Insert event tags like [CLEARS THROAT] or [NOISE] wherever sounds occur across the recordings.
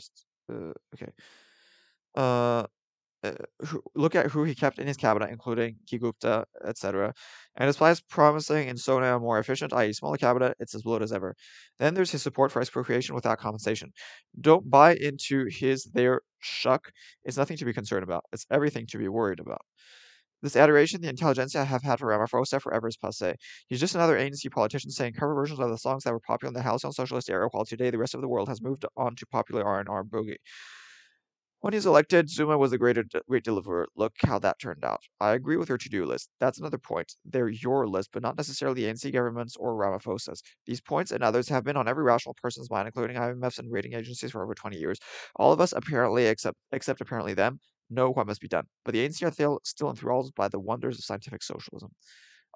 just uh, okay. Uh, uh, look at who he kept in his cabinet, including. Gupta, etc. And despite promising in SONA a more efficient, i.e., smaller cabinet, it's as bloated as ever. Then there's his support for expropriation without compensation. Don't buy into his their shuck. It's nothing to be concerned about. It's everything to be worried about. This adoration the intelligentsia have had for Ramaphosa forever is passe. He's just another ANC politician saying cover versions of the songs that were popular in the Halcyon Socialist era, while today the rest of the world has moved on to popular R&R boogie. When he's elected, Zuma was the greater, great deliverer. Look how that turned out. I agree with your to-do list. That's another point. They're your list, but not necessarily ANC government's or Ramaphosa's. These points and others have been on every rational person's mind, including IMFs and rating agencies for over 20 years. All of us, apparently, except except apparently them, know what must be done. But the ANC are still, still enthralled by the wonders of scientific socialism.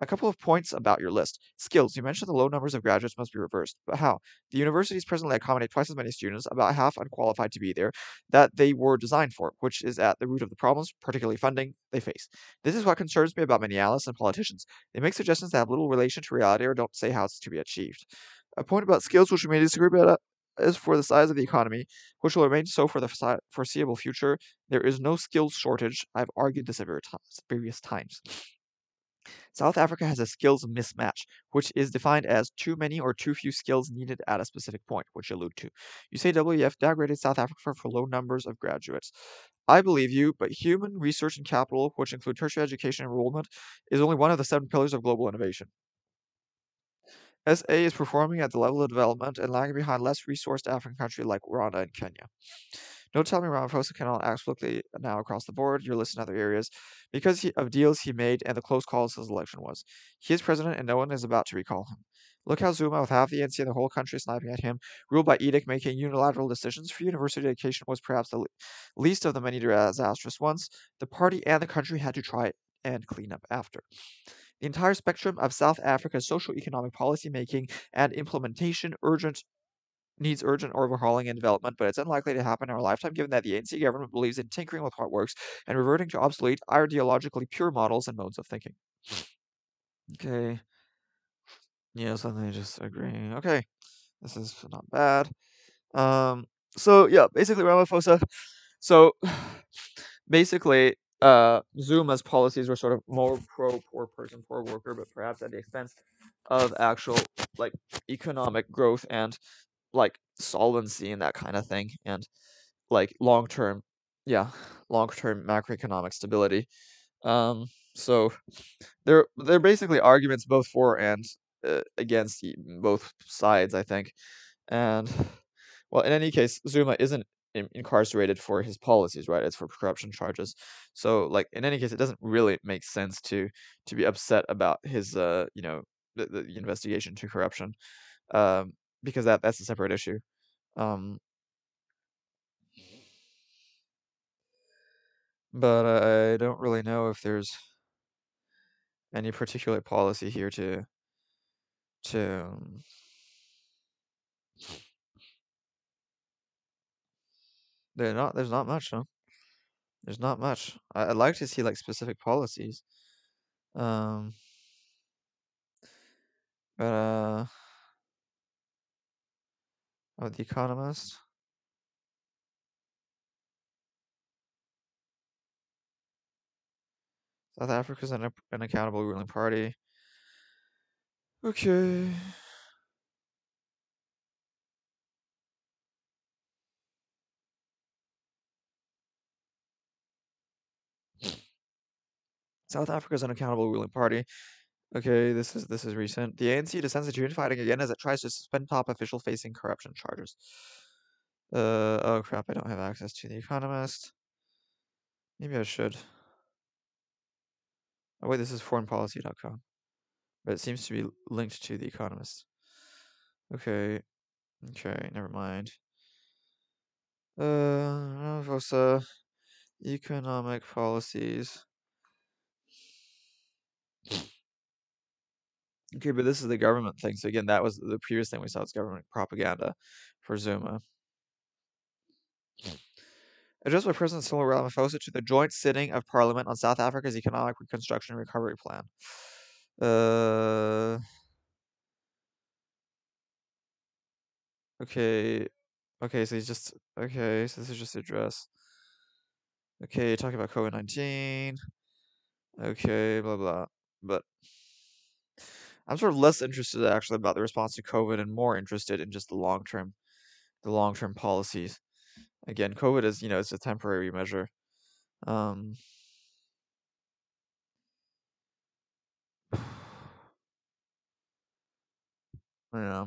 A couple of points about your list. Skills. You mentioned the low numbers of graduates must be reversed. But how? The universities presently accommodate twice as many students, about half unqualified to be there, that they were designed for, which is at the root of the problems, particularly funding, they face. This is what concerns me about many analysts and politicians. They make suggestions that have little relation to reality or don't say how it's to be achieved. A point about skills which we may disagree about is for the size of the economy, which will remain so for the foreseeable future. There is no skills shortage. I've argued this at various times. South Africa has a skills mismatch, which is defined as too many or too few skills needed at a specific point, which you allude to. You say WEF downgraded South Africa for low numbers of graduates. I believe you, but human research and capital, which include tertiary education enrollment, is only one of the seven pillars of global innovation. SA is performing at the level of development and lagging behind less resourced African countries like Rwanda and Kenya. Don't tell me Ramaphosa cannot act swiftly now across the board. You're listing other areas because he, of deals he made and the close calls his election was. He is president and no one is about to recall him. Look how Zuma, with half the ANC and the whole country sniping at him, ruled by edict, making unilateral decisions for university education was perhaps the least of the many disastrous ones. The party and the country had to try and clean up after. The entire spectrum of South Africa's social economic policy making and implementation urgent needs urgent overhauling and development, but it's unlikely to happen in our lifetime given that the ANC government believes in tinkering with what works and reverting to obsolete, ideologically pure models and modes of thinking. Okay. Yes, I just agree. Okay. This is not bad. Um, so yeah, basically Ramaphosa. So [SIGHS] basically, uh, Zuma's policies were sort of more pro poor person, poor worker, but perhaps at the expense of actual like economic growth and like solvency and that kind of thing, and like long term, yeah, long term macroeconomic stability. Um, so they're they're basically arguments both for and uh, against both sides, I think. And well, in any case, Zuma isn't in- incarcerated for his policies, right? It's for corruption charges. So, like in any case, it doesn't really make sense to to be upset about his, uh, you know, the, the investigation to corruption. Um, because that that's a separate issue. Um, but I don't really know if there's any particular policy here to to there's not there's not much, huh? There's not much. I, would like to see like specific policies. Um, but uh, of The Economist. South Africa's an, an accountable ruling party. Okay. South Africa's an accountable ruling party. Okay, this is this is recent. The ANC descends into infighting again as it tries to suspend top official facing corruption charges. Uh oh crap! I don't have access to the Economist. Maybe I should. Oh wait, this is foreignpolicy.com, but it seems to be linked to the Economist. Okay, okay, never mind. Uh, Vosa, economic policies. Okay, but this is the government thing. So again, that was the previous thing we saw was government propaganda for Zuma. Addressed by President Cyril Ramaphosa to the joint sitting of Parliament on South Africa's economic reconstruction and recovery plan. Uh. Okay. Okay, so he's just okay. So this is just address. Okay, talking about COVID nineteen. Okay, blah blah. But I'm sort of less interested actually about the response to COVID and more interested in just the long term, the long term policies. Again, COVID is you know it's a temporary measure. Um, [SIGHS] yeah.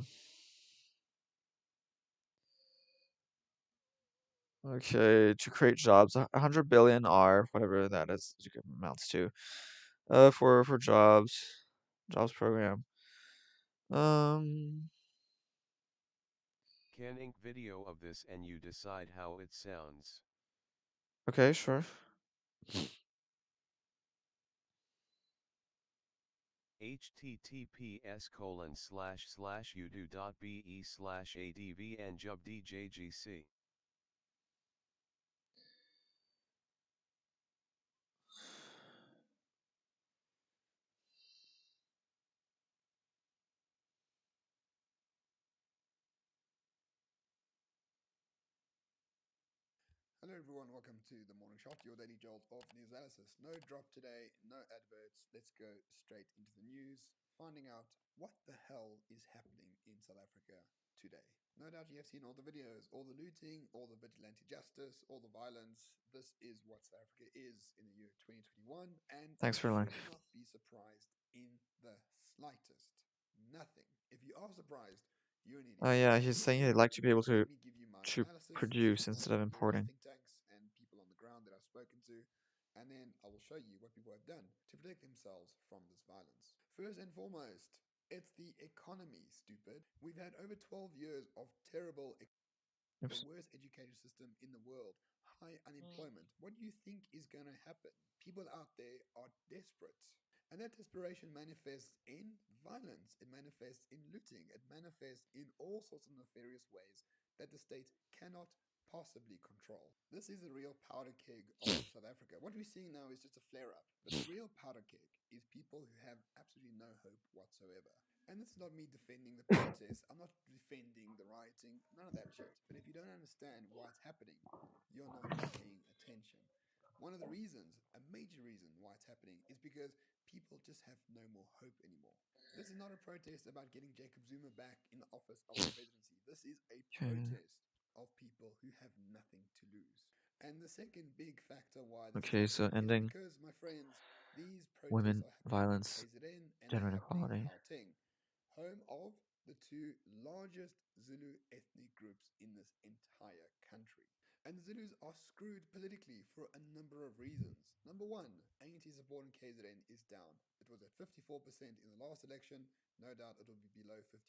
Okay, to create jobs, a hundred billion are whatever that is amounts to. Uh, for for jobs, jobs program. Um. Can ink video of this and you decide how it sounds. Okay, sure. https colon slash slash udo.be slash advnjubdjgc Hello everyone, welcome to the Morning Shot, your daily jolt of news analysis. No drop today, no adverts. Let's go straight into the news, finding out what the hell is happening in South Africa today. No doubt you have seen all the videos, all the looting, all the vigilante justice, all the violence. This is what South Africa is in the year 2021, and Thanks for should not be surprised in the slightest. Nothing. If you are surprised, you're an idiot. Oh yeah, he's saying he'd like to be able to Let me give you my to produce instead of importing. Think tanks and people on the ground that I've spoken to, and then I will show you what people have done to protect themselves from this violence. First and foremost, it's the economy, stupid. We've had over 12 years of terrible, Oops. the worst education system in the world, high mm. unemployment. What do you think is going to happen? People out there are desperate. And that desperation manifests in violence, it manifests in looting, it manifests in all sorts of nefarious ways that the state cannot possibly control. This is the real powder keg of [LAUGHS] South Africa. What we're seeing now is just a flare up, but the real powder keg is people who have absolutely no hope whatsoever. And this is not me defending the protests, I'm not defending the rioting, none of that shit. But if you don't understand why it's happening, you're not paying attention. One of the reasons, a major reason why it's happening, is because people just have no more hope anymore. This is not a protest about getting Jacob Zuma back in the office of the [LAUGHS] presidency. This is a protest of people who have nothing to lose. And the second big factor why Okay, so ending because, my friends, these women violence, in KZN and gender they're happening in inequality. Home of the two largest Zulu ethnic groups in this entire country. And the Zulus are screwed politically for a number of reasons. Number one, ANC support in KZN is down. It was at 54% in the last election. No doubt it will be below 50%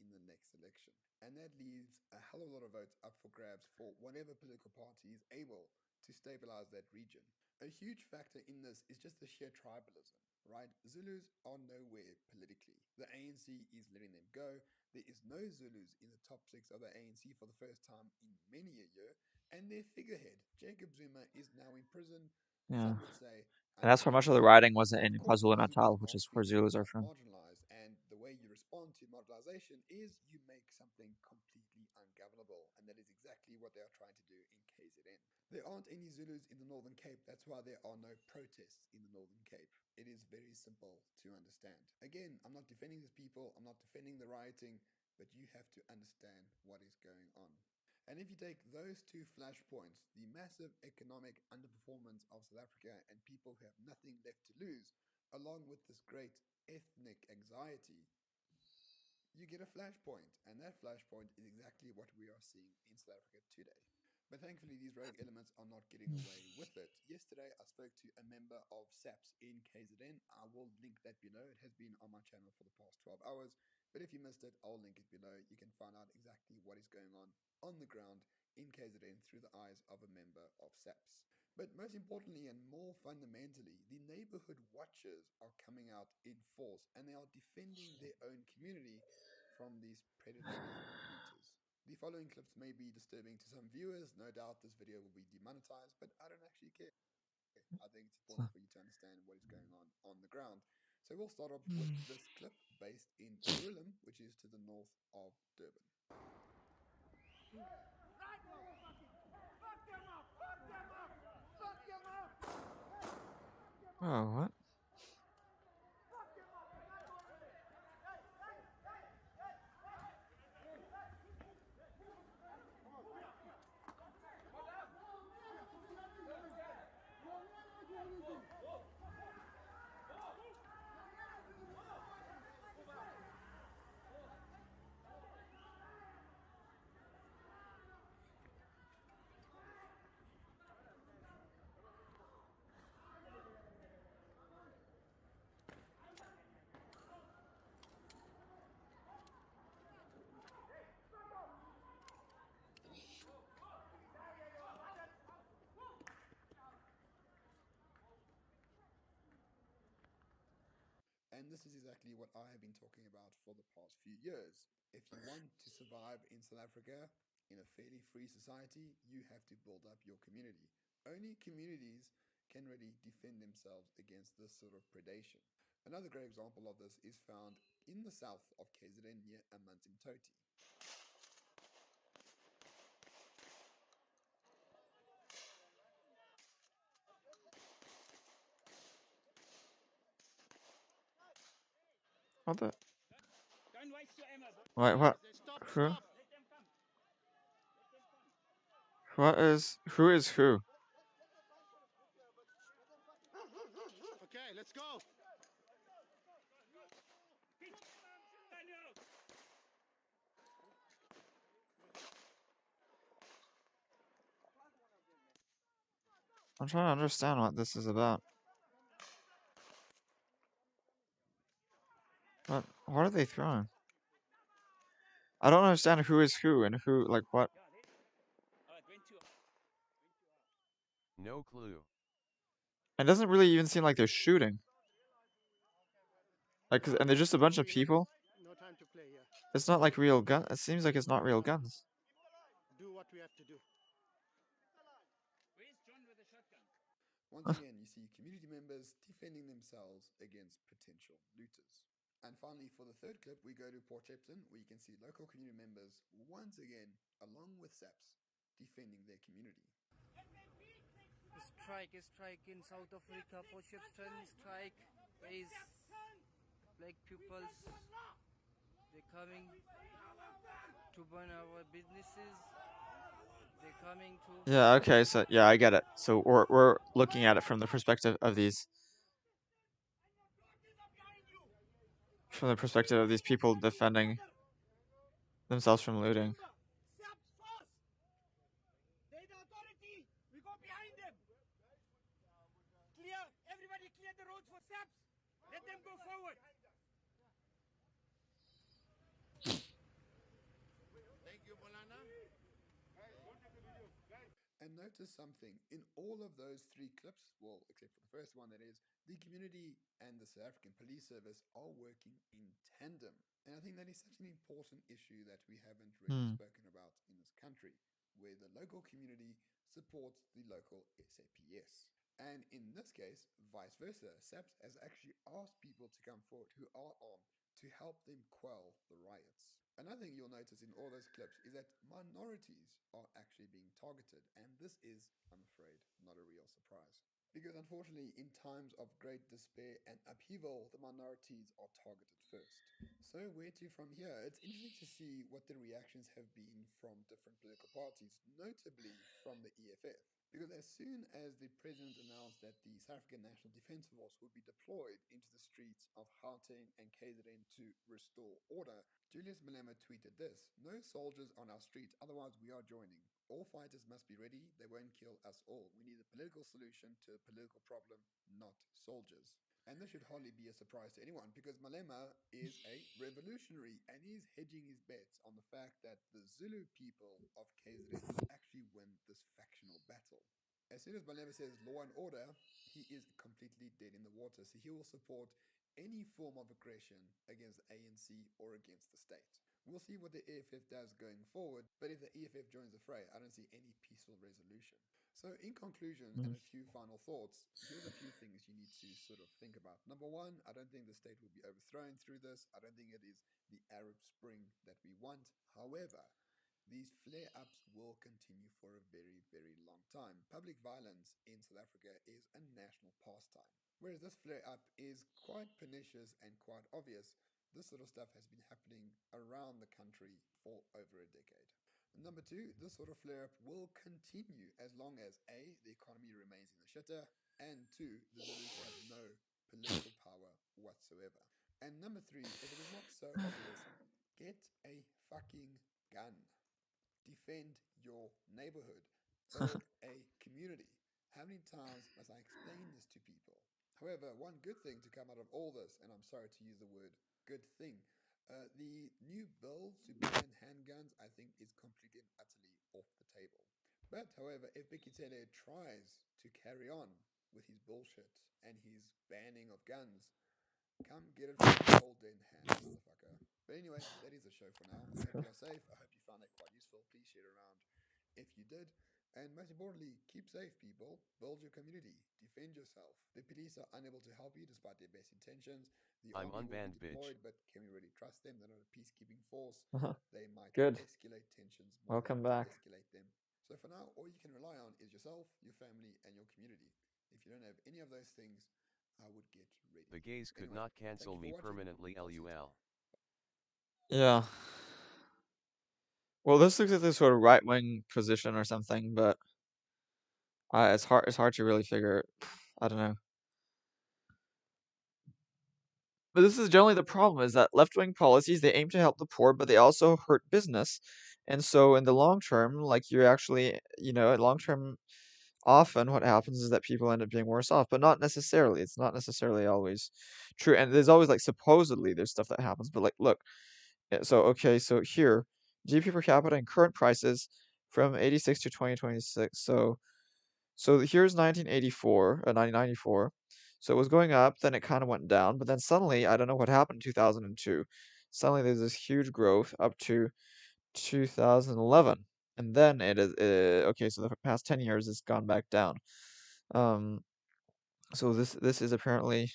in the next election. And that leaves a hell of a lot of votes up for grabs for whatever political party is able to stabilize that region. A huge factor in this is just the sheer tribalism, right? Zulus are nowhere politically. The ANC is letting them go. There is no Zulus in the top six of the ANC for the first time in many a year. And their figurehead, Jacob Zuma, is now in prison. Yeah. Say. And that's where much of the rioting was in KwaZulu Natal, which is where Zulus are from. marginalized, and the way you to marginalization is you make something completely ungovernable, and that is exactly what they are trying to do in KZN. There aren't any Zulus in the Northern Cape, that's why there are no protests in the Northern Cape. It is very simple to understand. Again, I'm not defending these people, I'm not defending the rioting, but you have to understand what is going on. And if you take those two flashpoints, the massive economic underperformance of South Africa and people who have nothing left to lose, along with this great ethnic anxiety, you get a flashpoint. And that flashpoint is exactly what we are seeing in South Africa today. But thankfully, these rogue elements are not getting away with it. Yesterday, I spoke to a member of SAPS in KZN. I will link that below. It has been on my channel for the past 12 hours. But if you missed it, I'll link it below. You can find out exactly what is going on on the ground in KZN through the eyes of a member of SAPS. But most importantly and more fundamentally, the neighborhood watchers are coming out in force and they are defending their own community from these predatory looters. The following clips may be disturbing to some viewers. No doubt this video will be demonetized, but I don't actually care. I think it's important for you to understand what is going on on the ground. So we'll start off with this clip based in Durham, which is to the north of Durban. Oh, what? And this is exactly what I have been talking about for the past few years. If you want to survive in South Africa in a fairly free society, you have to build up your community. Only communities can really defend themselves against this sort of predation. Another great example of this is found in the south of KZN near Amanzimtoti. What the? Don't waste your ammo. Wait, what? Who? stop. Let them come. What is? Who is who? Okay, let's go. I'm trying to understand what this is about. What? What are they throwing? I don't understand who is who and who, like what. Yeah, there. It went too high. No clue. It doesn't really even seem like they're shooting. Like, 'cause- and they're just a bunch of people. No time to play here. It's not like real gun. It seems like it's not real guns. Do what we have to do. Where's John with the shotgun? Once again, you see community members defending themselves against potential looters. And finally, for the third clip, we go to Potchefstroom, where you can see local community members once again, along with SAPs, defending their community. strike, strike in South Africa, Potchefstroom strike. There is black peoples. They're coming to burn our businesses. They're coming to. Yeah. Okay. So yeah, I get it. So we're we're looking at it from the perspective of these. From the perspective of these people defending themselves from looting. Steps first. They're the authority. We go behind them. Clear. Everybody clear the roads for steps. Let them go forward. Thank you, Bolana. Something in all of those three clips, well, except for the first one, that is, the community and the South African Police Service are working in tandem. And I think that is such an important issue that we haven't really Hmm. spoken about in this country, where the local community supports the local SAPS. And in this case, vice versa, SAPS has actually asked people to come forward who are armed to help them quell the riots. Another thing you'll notice in all those clips is that minorities are actually being targeted, and this is, I'm afraid, not a real surprise. Because unfortunately, in times of great despair and upheaval, the minorities are targeted first. So, where to from here? It's interesting to see what the reactions have been from different political parties, notably from the EFF. Because as soon as the president announced that the South African National Defence Force would be deployed into the streets of Gauteng and KZN to restore order, Julius Malema tweeted this No soldiers on our streets, otherwise we are joining. All fighters must be ready, they won't kill us all. We need a political solution to a political problem, not soldiers. And this should hardly be a surprise to anyone because Malema is a revolutionary and he's hedging his bets on the fact that the Zulu people of KZN actually win this factional battle. As soon as Malema says law and order, he is completely dead in the water. So he will support any form of aggression against the ANC or against the state. We'll see what the EFF does going forward, but if the EFF joins the fray, I don't see any peaceful resolution. So, in conclusion, and a mm. few final thoughts, here's a few things you need to sort of think about. Number one, I don't think the state will be overthrown through this. I don't think it is the Arab Spring that we want. However, these flare ups will continue for a very, very long time, public violence in South Africa is a national pastime. Whereas this flare up is quite pernicious and quite obvious, this sort of stuff has been happening around the country for over a decade. Number two, this sort of flare up will continue as long as A, the economy remains in the shitter, and two, the Zulus have no political power whatsoever. And number three, if it is not so obvious, get a fucking gun. Defend your neighborhood. [LAUGHS] A community. How many times must I explain this to people? However, one good thing to come out of all this, and I'm sorry to use the word good thing, uh, the new bill to ban handguns, I think, is completely and utterly off the table. But, however, if Bheki Cele tries to carry on with his bullshit and his banning of guns, come get it from the golden hand, motherfucker. But anyway, that is the show for now. I hope you're safe. I hope you found that quite useful. Please share it around if you did. And most importantly, keep safe, people. Build your community. Defend yourself. The police are unable to help you despite their best intentions. The I'm army will be unbanned, bitch. but can we really trust them? They're not a peacekeeping force. [LAUGHS] Uh-huh. They might Good. escalate tensions. more Welcome back. Escalate them. So for now, all you can rely on is yourself, your family, and your community. If you don't have any of those things, I would get ready. The gays could Anyway, not cancel me permanently I'll see you lul. Yeah. Well, this looks like this sort of right wing position or something, but uh, it's hard. It's hard to really figure. I don't know. But this is generally the problem: is that left wing policies they aim to help the poor, but they also hurt business. And so, in the long term, like you're actually, you know, long term, often what happens is that people end up being worse off, but not necessarily. It's not necessarily always true. And there's always like supposedly there's stuff that happens, but like look, so okay, so here, GDP per capita and current prices from 86 to 2026. So so here's 1984, uh, 1994. So it was going up, then it kind of went down, but then suddenly, I don't know what happened in 2002. Suddenly there's this huge growth up to 2011. And then it is uh, okay, so the past 10 years it's gone back down. Um so this this is apparently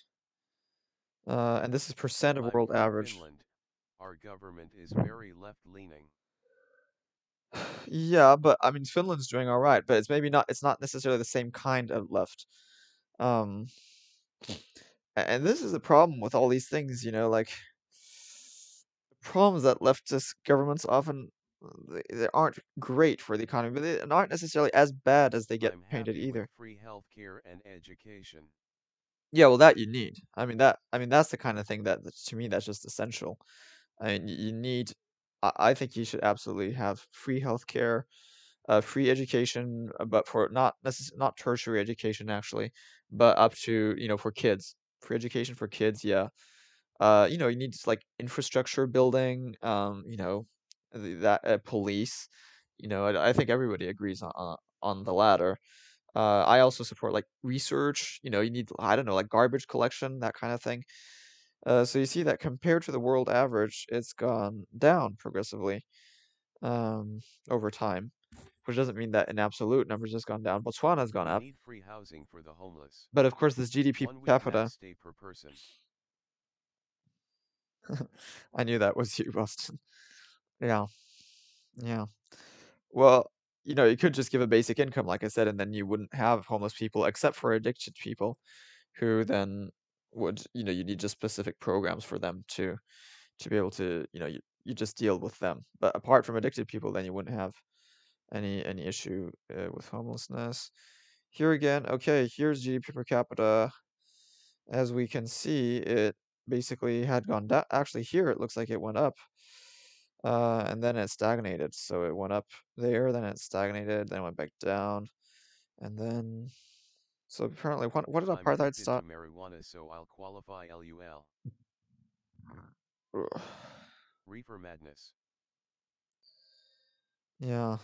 uh and this is percent of world average. Finland. Our government is very left leaning. [SIGHS] Yeah, but I mean Finland's doing all right, but it's maybe not it's not necessarily the same kind of left. Um and this is a problem with all these things, you know, like problems that leftist governments often they, they aren't great for the economy, but they aren't necessarily as bad as they get I'm painted either. free healthcare and education. Yeah, well, that you need. I mean that. I mean that's the kind of thing that that- to me that's just essential. I mean, you need. I, I think you should absolutely have free healthcare, uh, free education, uh, but for not necess not tertiary education actually, but up to you know for kids, free education for kids. Yeah. Uh, you know, you need like infrastructure building. Um, you know, that uh, police. You know, I, I think everybody agrees on on on the latter. Uh, I also support like research. You know, you need I don't know like garbage collection that kind of thing. Uh, so you see that compared to the world average, it's gone down progressively um, over time, which doesn't mean that in absolute numbers it's gone down. Botswana's gone up, need free housing for the homeless. but of course this GDP per capita. per person. [LAUGHS] I knew that was you, Boston. Yeah, yeah. Well, you know, you could just give a basic income, like I said, and then you wouldn't have homeless people, except for addicted people, who then would, you know, you need just specific programs for them to to be able to, you know, you, you just deal with them. But apart from addicted people, then you wouldn't have any any issue uh, with homelessness. Here again, okay, here's GDP per capita. As we can see, it basically had gone down. Actually, here it looks like it went up. Uh, and then it stagnated. So it went up there, then it stagnated, then it went back down, and then. So apparently, what what did I'm apartheid stop? marijuana, so I'll qualify LUL. Ugh. Reefer madness. Yeah,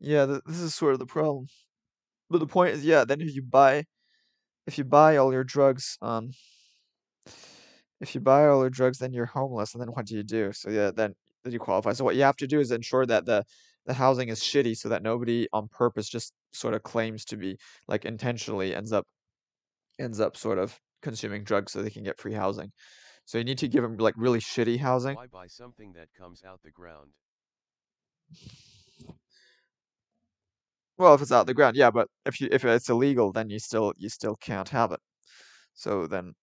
yeah. Th this is sort of the problem. But the point is, yeah. Then if you buy, if you buy all your drugs, um, if you buy all your drugs, then you're homeless, and then what do you do? So yeah, then then you qualify. So what you have to do is ensure that the the housing is shitty, so that nobody on purpose just sort of claims to be like intentionally ends up ends up sort of consuming drugs so they can get free housing. So you need to give them like really shitty housing. Why buy something that comes out the ground? Well, if it's out the ground, yeah, but if you if it's illegal, then you still you still can't have it. So then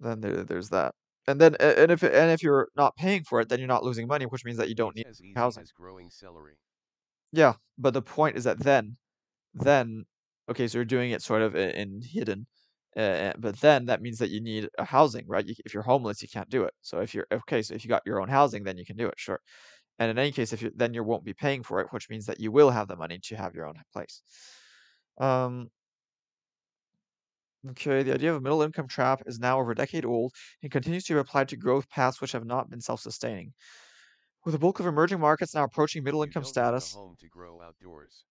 then there, there's that. And then and if and if you're not paying for it, then you're not losing money, which means that you don't need as housing. as growing celery. Yeah, but the point is that then then okay, so you're doing it sort of in, in hidden. Uh, but then that means that you need a housing, right? You, if you're homeless, you can't do it. So if you're okay, so if you got your own housing, then you can do it, sure. And in any case, if you then you won't be paying for it, which means that you will have the money to have your own place. Um, okay, the idea of a middle income trap is now over a decade old and continues to be applied to growth paths which have not been self-sustaining. With the bulk of emerging markets now approaching middle You income don't want a status, home to grow outdoors.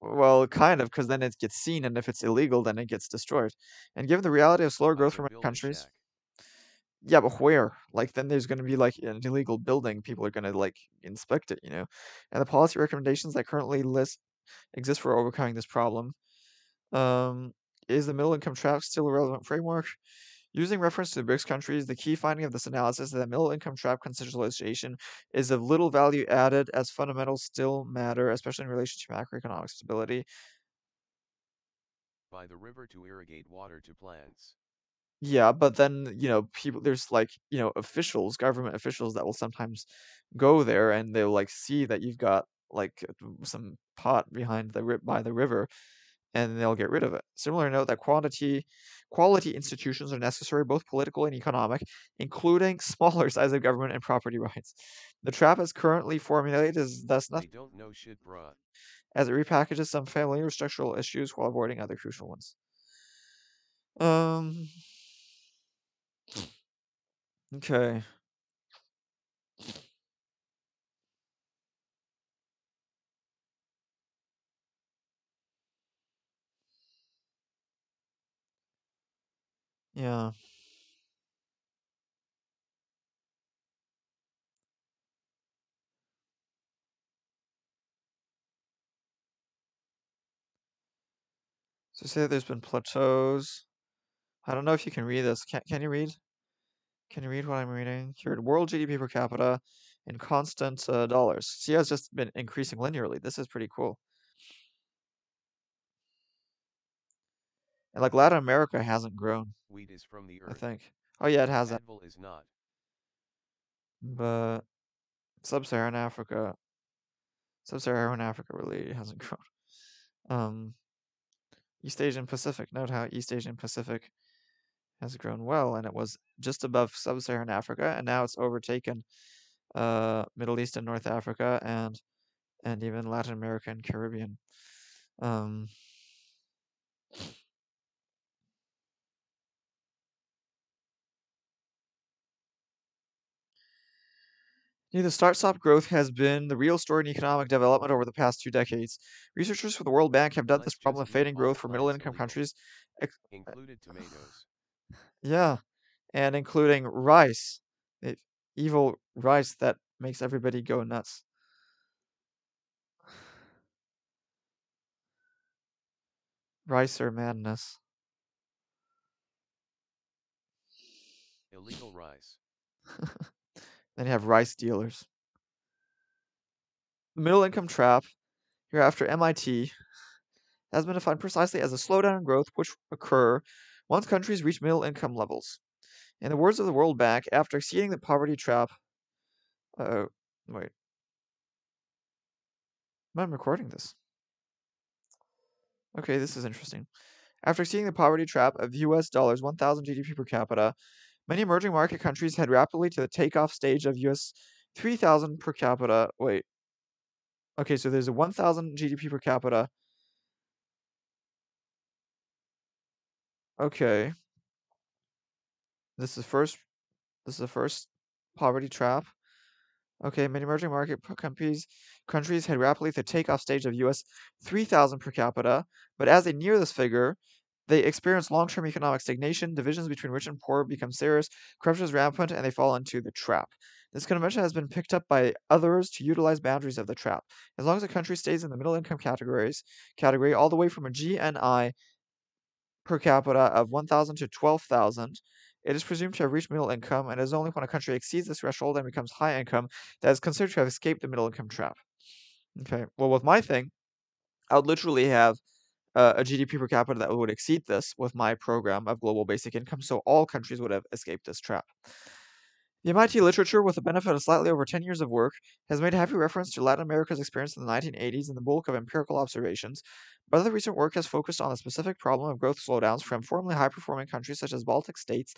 well, kind of, because then it gets seen, and if it's illegal, then it gets destroyed. And given the reality of slower I growth would for many build a countries, shack. yeah, but where? Like, then there's going to be like an illegal building. People are going to like inspect it, you know. And the policy recommendations that currently list exist for overcoming this problem. Um, is the middle income trap still a relevant framework? Using reference to the BRICS countries, the key finding of this analysis is that middle income trap conceptualization is of little value added as fundamentals still matter, especially in relation to macroeconomic stability. By the river to irrigate water to plants. Yeah, but then, you know, people there's like, you know, officials, government officials that will sometimes go there and they'll like see that you've got like some pot behind the ri- by the river and they'll get rid of it. Similar note that quantity quality institutions are necessary both political and economic, including [LAUGHS] smaller size of government and property rights. The trap as currently formulated is thus nothing don't know shit, as it repackages some familiar structural issues while avoiding other crucial ones. Um okay. Yeah. So say there's been plateaus. I don't know if you can read this. Can can you read? Can you read what I'm reading? Here, world GDP per capita in constant uh, dollars. See, it's just been increasing linearly. This is pretty cool. And like Latin America hasn't grown, Wheat is from the I think. Oh yeah, it has that. Anvil is not. But sub-Saharan Africa, sub-Saharan Africa really hasn't [LAUGHS] grown. Um, East Asian Pacific. Note how East Asian Pacific has grown well, and it was just above sub-Saharan Africa, and now it's overtaken uh, Middle East and North Africa, and and even Latin America and Caribbean. Um, Neither start-stop growth has been the real story in economic development over the past two decades. Researchers for the World Bank have dubbed this problem of fading growth for middle-income countries. ex- eh, Included tomatoes. Yeah, and including rice, the evil rice that makes everybody go nuts. Rice or madness. Illegal rice. [LAUGHS] [LAUGHS] Then you have rice dealers. The middle income trap, hereafter MIT, has been defined precisely as a slowdown in growth which occur once countries reach middle income levels. In the words of the World Bank, after exceeding the poverty trap, uh, wait, am I recording this? Okay, this is interesting. After exceeding the poverty trap of US dollars 1,000 GDP per capita, many emerging market countries head rapidly to the takeoff stage of US 3,000 per capita. Wait. Okay, so there's a 1,000 GDP per capita. Okay. This is first. This is the first poverty trap. Okay, many emerging market countries countries head rapidly to the takeoff stage of US 3,000 per capita, but as they near this figure, they experience long-term economic stagnation, divisions between rich and poor become serious, corruption is rampant, and they fall into the trap. This convention has been picked up by others to utilize boundaries of the trap. As long as a country stays in the middle income categories category, all the way from a GNI per capita of 1,000 to 12,000, it is presumed to have reached middle income, and it is only when a country exceeds this threshold and becomes high income that is considered to have escaped the middle income trap. Okay, well, with my thing, I would literally have uh, a GDP per capita that would exceed this with my program of global basic income, so all countries would have escaped this trap. The MIT literature, with the benefit of slightly over 10 years of work, has made heavy reference to Latin America's experience in the 1980s in the bulk of empirical observations, but other recent work has focused on the specific problem of growth slowdowns from formerly high performing countries such as Baltic states,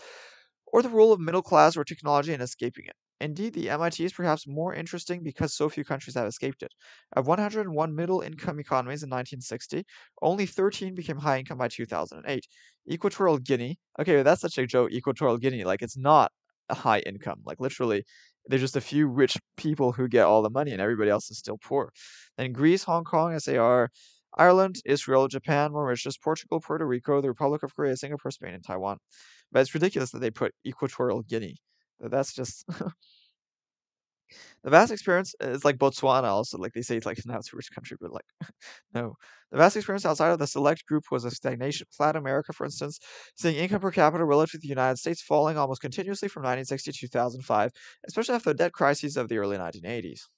or the role of middle class or technology in escaping it. Indeed, the MIT is perhaps more interesting because so few countries have escaped it. Of 101 middle income economies in 1960, only 13 became high income by 2008. Equatorial Guinea, okay, that's such a joke, Equatorial Guinea, like it's not a high income. Like literally, there's just a few rich people who get all the money and everybody else is still poor. Then Greece, Hong Kong, SAR, Ireland, Israel, Japan, Mauritius, Portugal, Puerto Rico, the Republic of Korea, Singapore, Spain, and Taiwan. But it's ridiculous that they put Equatorial Guinea. That's just [LAUGHS] the vast experience is like Botswana also. Like they say it's like now it's a rich country, but like [LAUGHS] no. The vast experience outside of the select group was a stagnation. Latin America, for instance, seeing income per capita relative to the United States falling almost continuously from 1960 to 2005, especially after the debt crises of the early 1980s.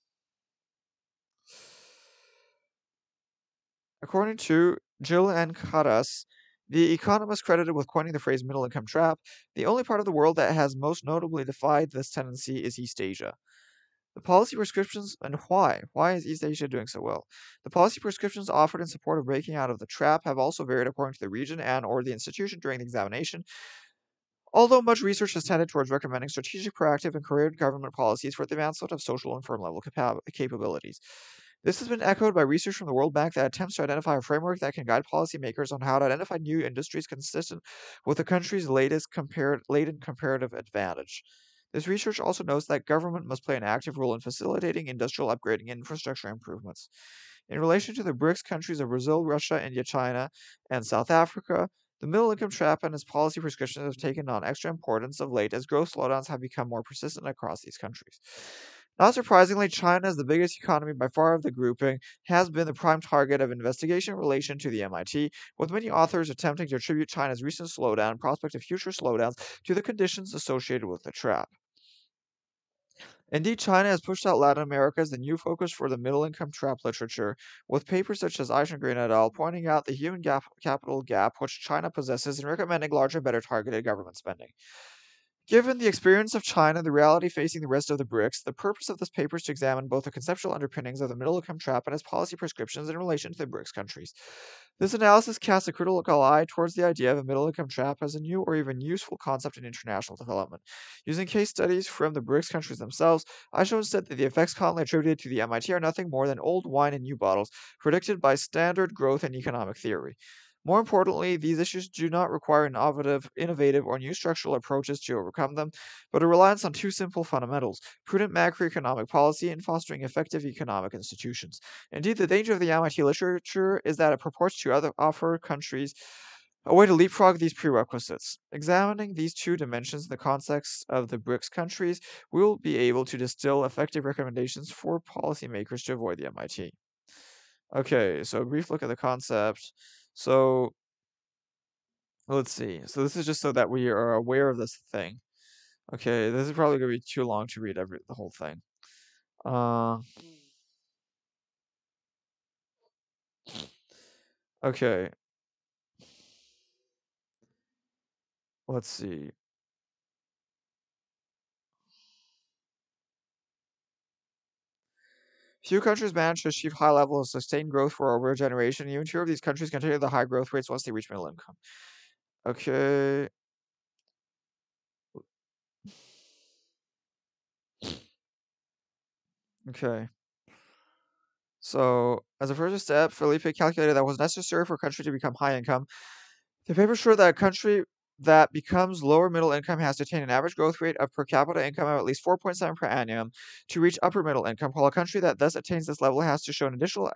According to Gill and Kharas, the economist credited with coining the phrase middle income trap, the only part of the world that has most notably defied this tendency is East Asia. The policy prescriptions and why? Why is East Asia doing so well? The policy prescriptions offered in support of breaking out of the trap have also varied according to the region and or the institution during the examination. Although much research has tended towards recommending strategic, proactive, and coherent government policies for the advancement of social and firm level capa- capabilities. This has been echoed by research from the World Bank that attempts to identify a framework that can guide policymakers on how to identify new industries consistent with the country's latest compared, latent comparative advantage. This research also notes that government must play an active role in facilitating industrial upgrading and infrastructure improvements. In relation to the BRICS countries of Brazil, Russia, India, China, and South Africa, the middle income trap and its policy prescriptions have taken on extra importance of late as growth slowdowns have become more persistent across these countries. Not surprisingly, China, the biggest economy by far of the grouping, has been the prime target of investigation in relation to the MIT, with many authors attempting to attribute China's recent slowdown and prospect of future slowdowns to the conditions associated with the trap. Indeed, China has pushed out Latin America as the new focus for the middle income trap literature, with papers such as Eichengreen et al. pointing out the human gap, capital gap which China possesses and recommending larger, better targeted government spending. Given the experience of China and the reality facing the rest of the BRICS, the purpose of this paper is to examine both the conceptual underpinnings of the middle income trap and its policy prescriptions in relation to the BRICS countries. This analysis casts a critical eye towards the idea of a middle income trap as a new or even useful concept in international development. Using case studies from the BRICS countries themselves, I show instead that the effects commonly attributed to the MIT are nothing more than old wine in new bottles, predicted by standard growth and economic theory. More importantly, these issues do not require innovative, innovative, or new structural approaches to overcome them, but a reliance on two simple fundamentals prudent macroeconomic policy and fostering effective economic institutions. Indeed, the danger of the MIT literature is that it purports to other offer countries a way to leapfrog these prerequisites. Examining these two dimensions in the context of the BRICS countries, we will be able to distill effective recommendations for policymakers to avoid the MIT. Okay, so a brief look at the concept. So let's see. So this is just so that we are aware of this thing. Okay, this is probably gonna be too long to read every the whole thing. Uh, okay. Let's see. Few countries manage to achieve high levels of sustained growth for over a generation. Even two of these countries continue the high growth rates once they reach middle income. Okay. Okay. So, as a first step, Felipe calculated that was necessary for a country to become high income. The paper showed that a country that becomes lower middle income has to attain an average growth rate of per capita income of at least 4.7 per annum to reach upper middle income, while a country that thus attains this level has to show an additional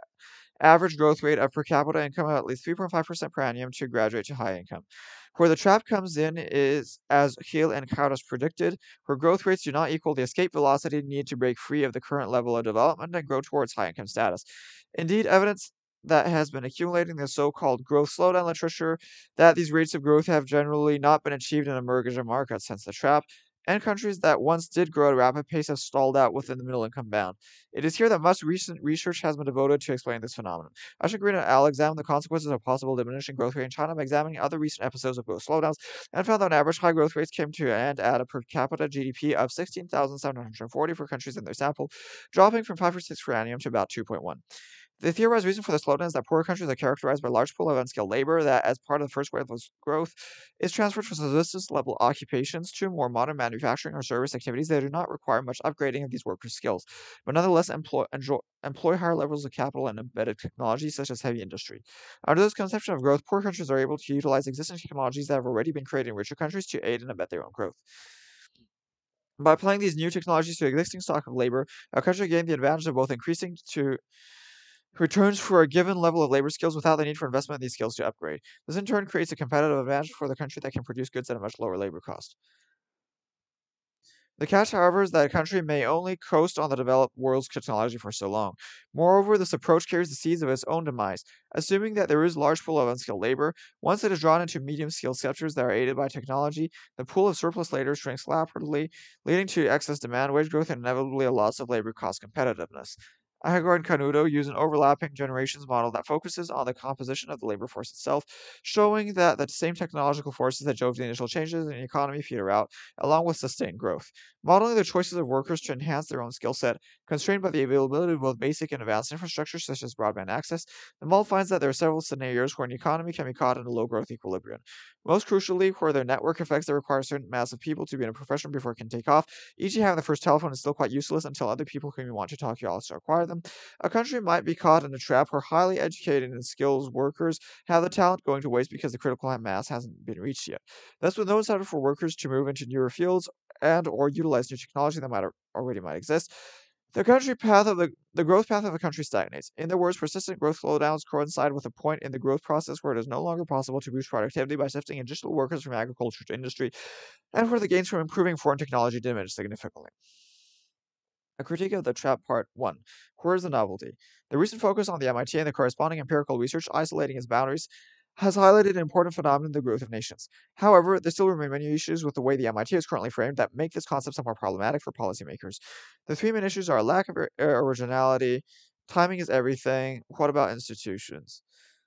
average growth rate of per capita income of at least 3.5% per annum to graduate to high income. Where the trap comes in is, as Gill and Kharas predicted, where growth rates do not equal the escape velocity needed to break free of the current level of development and grow towards high income status. Indeed, evidence that has been accumulating the so-called growth slowdown literature that these rates of growth have generally not been achieved in emerging markets, since the trap and countries that once did grow at a rapid pace have stalled out within the middle income bound. It is here that much recent research has been devoted to explaining this phenomenon. Eichengreen and al. examined the consequences of possible diminishing growth rate in China by examining other recent episodes of growth slowdowns and found that on average high growth rates came to an end at a per capita GDP of 16,740 for countries in their sample, dropping from 5 or 6 per annum to about 2.1. The theorized reason for the slowdown is that poorer countries are characterized by a large pool of unskilled labor that, as part of the first wave of growth, is transferred from subsistence level occupations to more modern manufacturing or service activities that do not require much upgrading of these workers' skills, but nonetheless employ, enjoy, employ higher levels of capital and embedded technology such as heavy industry. Under this conception of growth, poor countries are able to utilize existing technologies that have already been created in richer countries to aid and abet their own growth. By applying these new technologies to existing stock of labor, a country gains the advantage of both increasing to returns for a given level of labor skills without the need for investment in these skills to upgrade. This in turn creates a competitive advantage for the country that can produce goods at a much lower labor cost. The catch, however, is that a country may only coast on the developed world's technology for so long. Moreover, this approach carries the seeds of its own demise. Assuming that there is a large pool of unskilled labor, once it is drawn into medium-skilled sectors that are aided by technology, the pool of surplus labor shrinks rapidly, leading to excess demand, wage growth, and inevitably a loss of labor cost competitiveness. Agénor and Canuto use an overlapping generations model that focuses on the composition of the labor force itself, showing that the same technological forces that drove the initial changes in the economy peter out, along with sustained growth. Modeling the choices of workers to enhance their own skill set, constrained by the availability of both basic and advanced infrastructure such as broadband access, the model finds that there are several scenarios where an economy can be caught in a low growth equilibrium. Most crucially, where there are network effects that require a certain mass of people to be in a profession before it can take off, e.g., having the first telephone is still quite useless until other people whom you want to talk to also acquire them. A country might be caught in a trap where highly educated and skilled workers have the talent going to waste because the critical mass hasn't been reached yet. Thus, with no incentive for workers to move into newer fields and or utilize new technology that might already might exist, the country path of the, the growth path of a country stagnates. In other words, persistent growth slowdowns coincide with a point in the growth process where it is no longer possible to boost productivity by shifting additional workers from agriculture to industry, and where the gains from improving foreign technology diminish significantly. A critique of the trap part 1. Where is the novelty? The recent focus on the MIT and the corresponding empirical research isolating its boundaries has highlighted an important phenomenon in the growth of nations. However, there still remain many issues with the way the MIT is currently framed that make this concept somewhat problematic for policymakers. The three main issues are a lack of originality, timing is everything, what about institutions?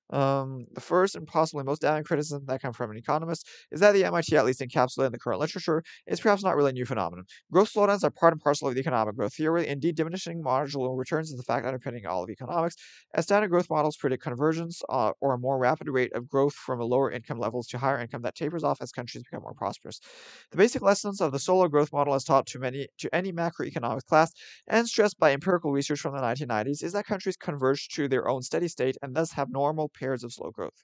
Um, the first and possibly most damning criticism that comes from an economist is that the MIT, at least encapsulated in the current literature, is perhaps not really a new phenomenon. Growth slowdowns are part and parcel of the economic growth theory. Indeed, diminishing marginal returns is the fact underpinning all of economics, as standard growth models predict convergence uh, or a more rapid rate of growth from lower income levels to higher income that tapers off as countries become more prosperous. The basic lessons of the Solow growth model as taught to many to any macroeconomics class and stressed by empirical research from the 1990s is that countries converge to their own steady state and thus have normal periods of slow growth.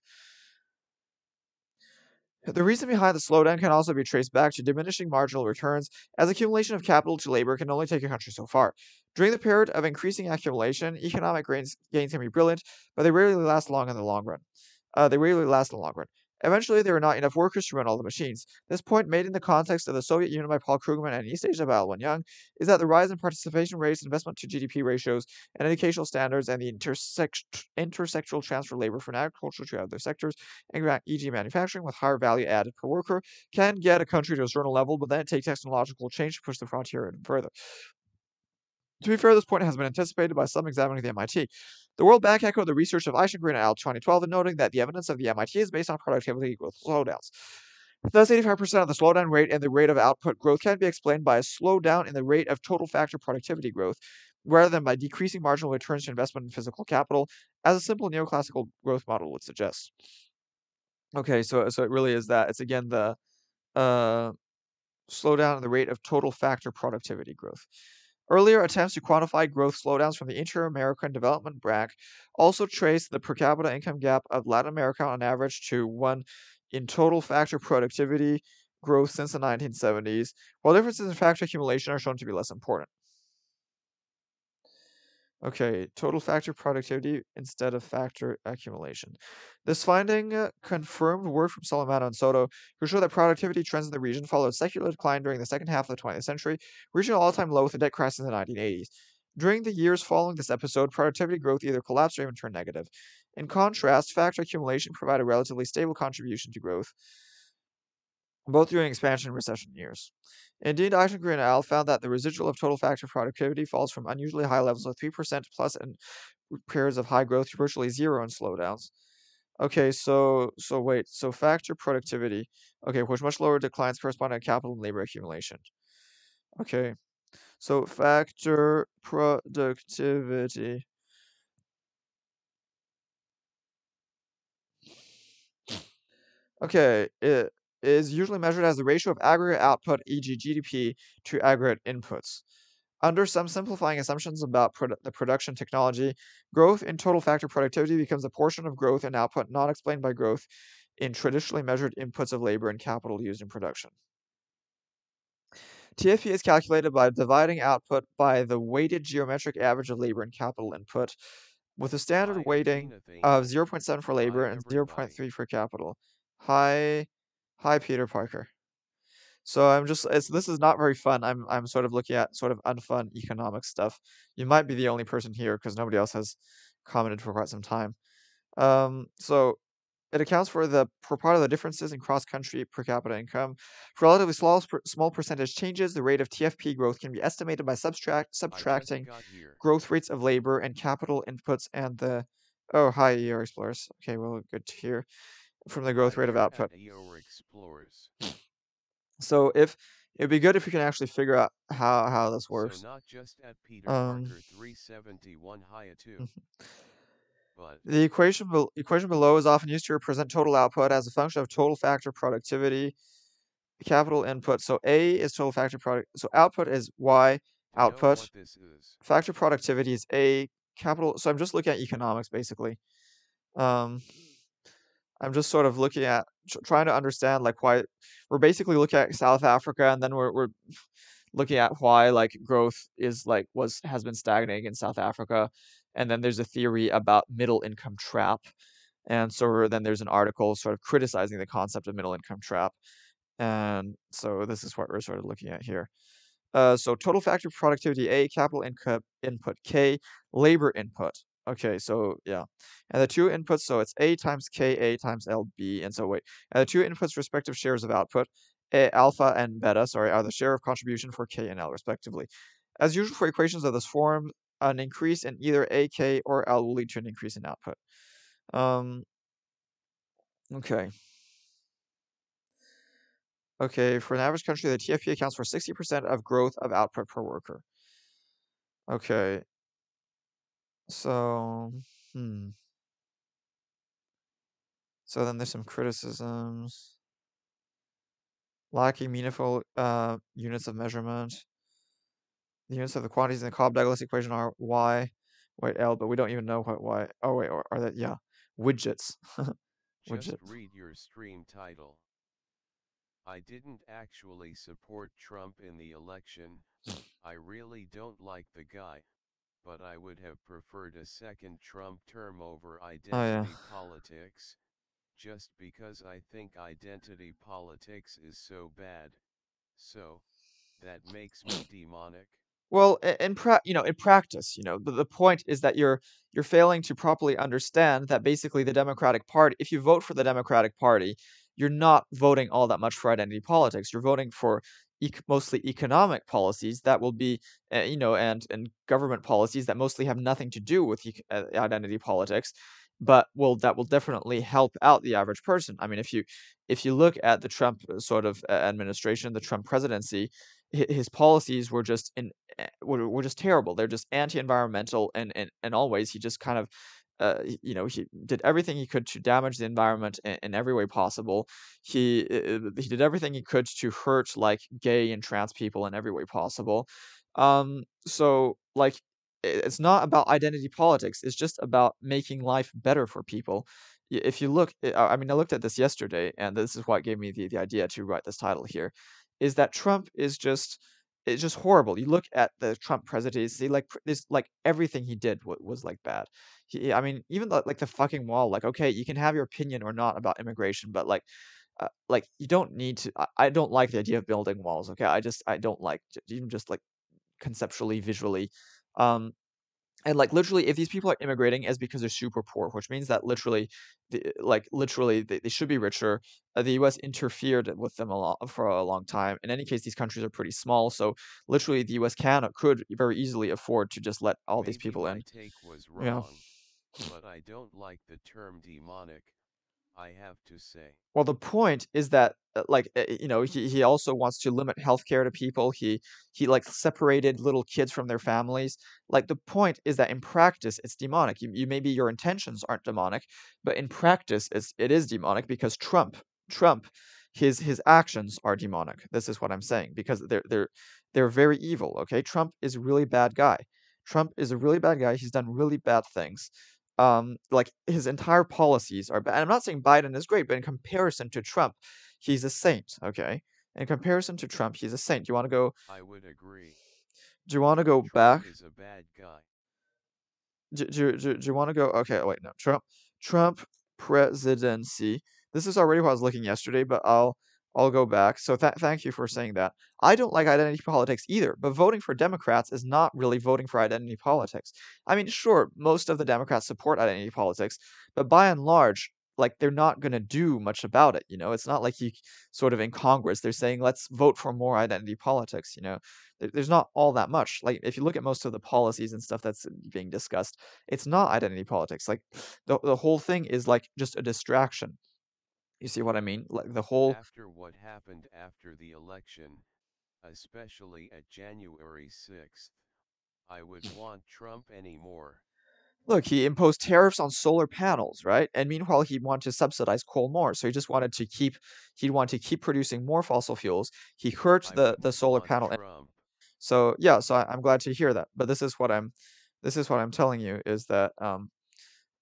The reason behind the slowdown can also be traced back to diminishing marginal returns, as accumulation of capital to labor can only take a country so far. During the period of increasing accumulation, economic gains, gains can be brilliant, but they rarely last long in the long run. Uh, they rarely last in the long run. Eventually, there were not enough workers to run all the machines. This point, made in the context of the Soviet Union by Paul Krugman and East Asia by Alwyn Young, is that the rise in participation rates, investment to GDP ratios, and educational standards, and the intersect- intersectoral transfer of labor from agriculture to other sectors, e.g., manufacturing, with higher value added per worker, can get a country to a certain level, but then it takes technological change to push the frontier even further. To be fair, this point has been anticipated by some examining the MIT. The World Bank echoed the research of Eichengreen et al. 2012 in noting that the evidence of the MIT is based on productivity growth slowdowns. Thus, 85% of the slowdown rate and the rate of output growth can be explained by a slowdown in the rate of total factor productivity growth, rather than by decreasing marginal returns to investment in physical capital, as a simple neoclassical growth model would suggest. Okay, so so it really is that. It's again the uh, slowdown in the rate of total factor productivity growth. Earlier attempts to quantify growth slowdowns from the Inter-American Development Bank also traced the per capita income gap of Latin America on average to one in total factor productivity growth since the 1970s, while differences in factor accumulation are shown to be less important. Okay, total factor productivity instead of factor accumulation. This finding uh, confirmed work from Solimano and Soto, who show that productivity trends in the region followed secular decline during the second half of the 20th century, reaching an all-time low with the debt crisis in the 1980s. During the years following this episode, productivity growth either collapsed or even turned negative. In contrast, factor accumulation provided a relatively stable contribution to growth both during expansion and recession years. Indeed, Eichengreen et al. found that the residual of total factor productivity falls from unusually high levels of 3% plus in periods of high growth to virtually zero in slowdowns. Okay, so so wait, so factor productivity, okay, which much lower declines corresponding to capital and labor accumulation. Okay, so factor productivity. Okay, it is usually measured as the ratio of aggregate output, e.g. GDP, to aggregate inputs. Under some simplifying assumptions about produ the production technology, growth in total factor productivity becomes a portion of growth in output not explained by growth in traditionally measured inputs of labor and capital used in production. TFP is calculated by dividing output by the weighted geometric average of labor and capital input, with a standard weighting of 0.7 for labor and 0.3 for capital. Hi, hi, Peter Parker. So I'm just it's this is not very fun. I'm I'm sort of looking at sort of unfun economic stuff. You might be the only person here because nobody else has commented for quite some time. Um, so it accounts for the for part of the differences in cross-country per capita income. For relatively small small percentage changes, the rate of TFP growth can be estimated by subtract subtracting growth rates of labor and capital inputs and the oh hi ER explorers. Okay, well good to hear from the growth rate of output. at EOR Explorers. So if it'd be good if we can actually figure out how how this So works. not just at Peter Um, Parker 371 Haya 2, but the equation bel equation below is often used to represent total output as a function of total factor productivity, capital input. So A is total factor product. So output is Y output. this is, Factor productivity is A capital. So I'm just looking at economics basically. Um, I'm just sort of looking at trying to understand like why we're basically looking at South Africa and then we're we're [LAUGHS] looking at why like growth is like was has been stagnating in South Africa and then there's a theory about middle income trap and so then there's an article sort of criticizing the concept of middle income trap and so this is what we're sort of looking at here uh, so total factor productivity A, capital input input K, labor input. Okay, so yeah, and the two inputs, so it's A times K, A times LB, and so wait, and the two inputs respective shares of output, A, alpha and beta, sorry, are the share of contribution for K and L respectively. As usual for equations of this form, an increase in either A, K, or L will lead to an increase in output. Um, okay. Okay, for an average country, the TFP accounts for 60% of growth of output per worker. Okay, so, hmm. So then there's some criticisms. Lacking meaningful uh, units of measurement. The units of the quantities in the Cobb-Douglas equation are y, wait, L, but we don't even know what y. Oh wait, or are that yeah, widgets. [LAUGHS] just widgets. read your stream title. I didn't actually support Trump in the election. [LAUGHS] I really don't like the guy, but I would have preferred a second Trump term over Oh yeah. identity politics, just because I think identity politics is so bad. So, that makes me demonic. Well, in pra you know, in practice, you know, the, the point is that you're you're failing to properly understand that basically the Democratic Party, if you vote for the Democratic Party, you're not voting all that much for identity politics. You're voting for ec mostly economic policies that will be, uh, you know, and and government policies that mostly have nothing to do with ec uh, identity politics, but will that will definitely help out the average person. I mean, if you if you look at the Trump uh, sort of administration, the Trump presidency, hi- his policies were just in eh, were, were just terrible. They're just anti-environmental and and and always he just kind of uh, you know he did everything he could to damage the environment in, in every way possible. He he did everything he could to hurt like gay and trans people in every way possible. Um, so like it's not about identity politics. It's just about making life better for people. If you look, I mean, I looked at this yesterday, and this is what gave me the, the idea to write this title here, is that Trump is just it's just horrible. You look at the Trump presidency, like this, like everything he did was, was like bad. He, I mean, even the, like the fucking wall. Like, okay, you can have your opinion or not about immigration, but like, uh, like you don't need to. I, I don't like the idea of building walls. Okay, I just I don't like even just like conceptually, visually. Um, and like literally if these people are immigrating is because they're super poor which means that literally the, like literally they, they should be richer. Uh, the us interfered with them a lot for a long time. In any case these countries are pretty small so literally the us can could very easily afford to just let all Maybe these people in. take was yeah. but I don't like the term demonic, I have to say. Well, the point is that uh, like uh, you know he, he also wants to limit healthcare to people. He he like separated little kids from their families. Like the point is that in practice it's demonic. You, you maybe your intentions aren't demonic, but in practice it's it is demonic because Trump Trump his his actions are demonic. This is what I'm saying because they're they're they're very evil. Okay, Trump is a really bad guy. Trump is a really bad guy. He's done really bad things um, like his entire policies are bad. I'm not saying Biden is great, but in comparison to Trump, he's a saint. Okay, in comparison to Trump, he's a saint. Do you want to go? I would agree. Do you want to go Trump back? is a bad guy. Do, do, do, do you want to go? Okay, wait, no. Trump, Trump presidency. This is already what I was looking yesterday, but I'll I'll go back. So th- thank you for saying that. I don't like identity politics either, but voting for Democrats is not really voting for identity politics. I mean, sure, most of the Democrats support identity politics, but by and large, like they're not going to do much about it, you know? It's not like you sort of in Congress they're saying let's vote for more identity politics, you know? There, there's not all that much. Like if you look at most of the policies and stuff that's being discussed, it's not identity politics. Like the the whole thing is like just a distraction. You see what I mean? Like the whole After what happened after the election, especially at January 6th, I would [LAUGHS] want Trump anymore. Look, he imposed tariffs on solar panels, right? And meanwhile, he wanted to subsidize coal more. So he just wanted to keep he'd want to keep producing more fossil fuels. He hurt I the the solar panel. Trump. So yeah, so I, I'm glad to hear that. But this is what I'm this is what I'm telling you is that um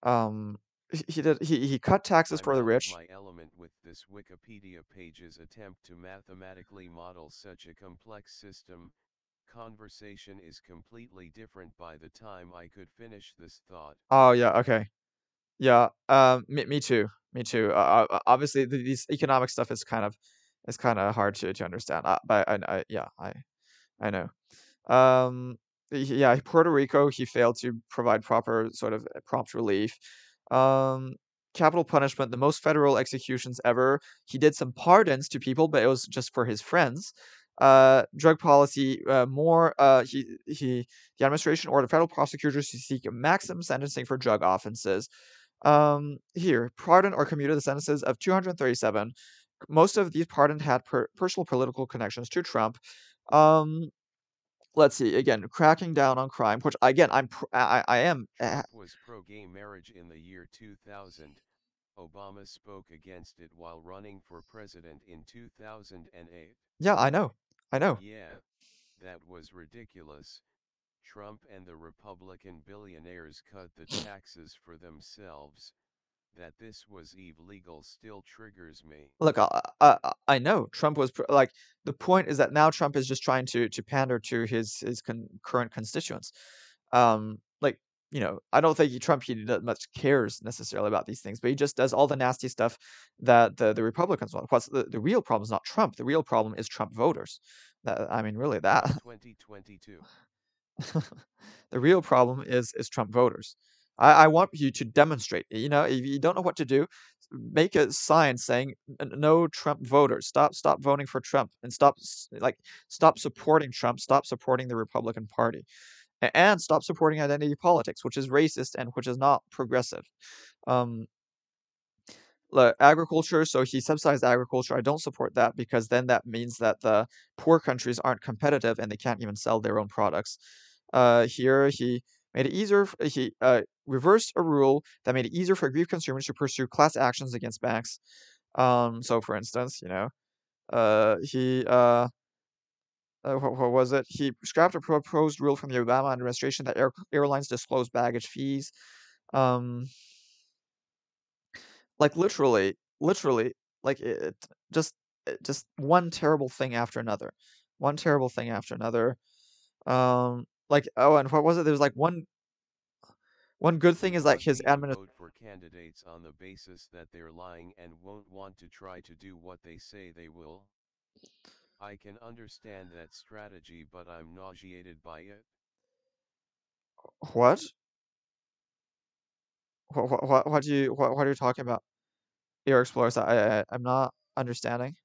um he did he he cut taxes I'm for the rich. my element with this Wikipedia page's attempt to mathematically model such a complex system. Conversation is completely different by the time I could finish this thought. Oh yeah, okay. Yeah, um, me, me too. Me too. Uh, uh, obviously, th- these economic stuff is kind of is kind of hard to to understand. Uh, but I, I, yeah, I I know. Um, yeah, Puerto Rico, he failed to provide proper sort of uh, prompt relief. Um, capital punishment, the most federal executions ever. He did some pardons to people, but it was just for his friends. Uh, drug policy, uh, more. Uh, he he. The administration ordered federal prosecutors to seek maximum sentencing for drug offenses. Um, here, pardon or commuted the sentences of 237. Most of these pardoned had per- personal political connections to Trump. Um, let's see again, cracking down on crime, which again I'm pr- I I am. Uh, was pro gay marriage in the year 2000. Obama spoke against it while running for president in 2008. yeah, I know, I know. Yeah, that was ridiculous. Trump and the Republican billionaires cut the [LAUGHS] taxes for themselves. That this was illegal still triggers me. Look, I, I I know Trump was pr- like the point is that now Trump is just trying to to pander to his his con- current constituents. Um, like you know, I don't think he, Trump he much cares necessarily about these things, but he just does all the nasty stuff that the the Republicans want. Plus, the, the real problem is not Trump. The real problem is Trump voters. That I mean, really, that 2022. [LAUGHS] the real problem is is Trump voters. I, I want you to demonstrate. You know, if you don't know what to do, make a sign saying no Trump voters. Stop stop voting for Trump and stop like stop supporting Trump. Stop supporting the Republican Party. And stop supporting identity politics, which is racist and which is not progressive. Um, like agriculture, so he subsidized agriculture. I don't support that because then that means that the poor countries aren't competitive and they can't even sell their own products. Uh, here he made it easier. He uh, reversed a rule that made it easier for aggrieved consumers to pursue class actions against banks. Um, so for instance, you know, uh, he uh, uh, what, what was it? He scrapped a proposed rule from the Obama administration that air, airlines disclose baggage fees. Um, like literally, literally, like it, it just it, just one terrible thing after another, one terrible thing after another. Um, like oh, and what was it? There was like one one good thing is like his admin. vote for candidates on the basis that they're lying and won't want to try to do what they say they will. I can understand that strategy, but I'm nauseated by it. What? What what what what do you what what are you talking about? Air Explorers, I I I'm not understanding.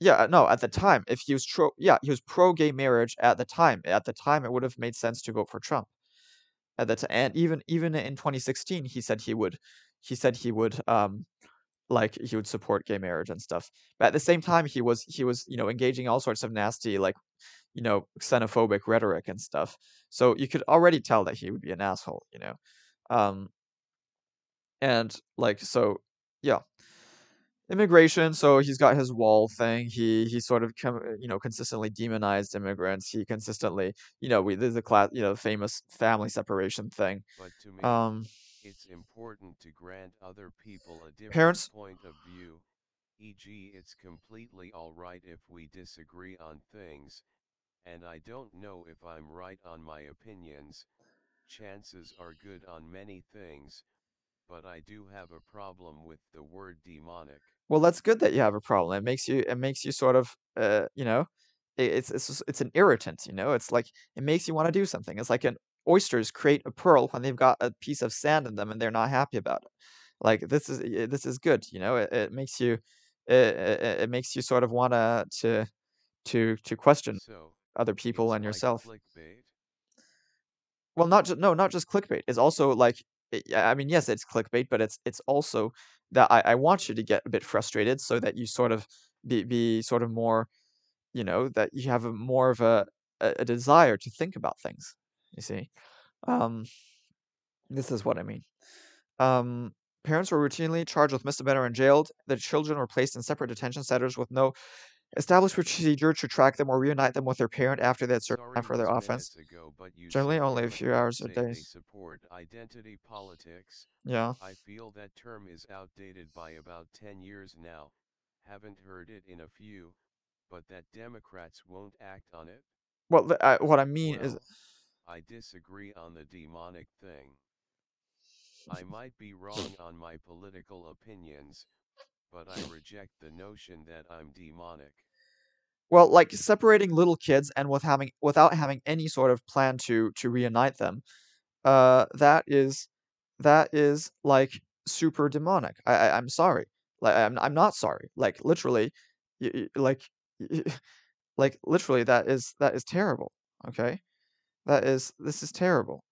Yeah, uh, no, at the time, if he was tro yeah, he was pro-gay marriage at the time. At the time, it would have made sense to vote for Trump. At the and even even in 2016, he said he would he said he would, um, like, he would support gay marriage and stuff. But at the same time, he was he was, you know, engaging all sorts of nasty, like, you know, xenophobic rhetoric and stuff. So you could already tell that he would be an asshole, you know? Um and, like, so yeah. Immigration, so he's got his wall thing. He he sort of you know, consistently demonized immigrants. He consistently you know, we there's a cla you know, famous family separation thing. But to me, Um it's important to grant other people a different Parents point of view, e.g. it's completely alright if we disagree on things, and I don't know if I'm right on my opinions, chances are good on many things, but I do have a problem with the word demonic. Well, that's good that you have a problem. It makes you it makes you sort of, uh, you know, it's it's just it's an irritant, you know? It's like it makes you wanna do something. It's like an oysters create a pearl when they've got a piece of sand in them and they're not happy about it. Like, this is this is good, you know? It it makes you it it it makes you sort of wanna to to to question So, other people and like yourself. clickbait? Well, not ju no, not just clickbait. It's also like i I mean, yes, it's clickbait, but it's it's also that I I want you to get a bit frustrated so that you sort of be be sort of more, you know, that you have a more of a a a desire to think about things, you see? Um, this is what I mean. Um, parents were routinely charged with misdemeanor and jailed. The children were placed in separate detention centers with no established procedure to track them or reunite them with their parent after they had served time for their offense. ago Generally, only a few hours or they days. support identity politics. Yeah. I feel that term is outdated by about 10 years now, haven't heard it in a few, but that Democrats won't act on it? Well, the uh, what I mean is I disagree on the demonic thing. I might be wrong on my political opinions, but I reject the notion that I'm demonic. Well, like, separating little kids and with having without having any sort of plan to to reunite them, uh, that is that is, like, super demonic. I I I'm sorry. Like, I'm I'm not sorry. Like, literally, y y like, y [LAUGHS] like, literally, that is that is terrible, okay? That is this is terrible.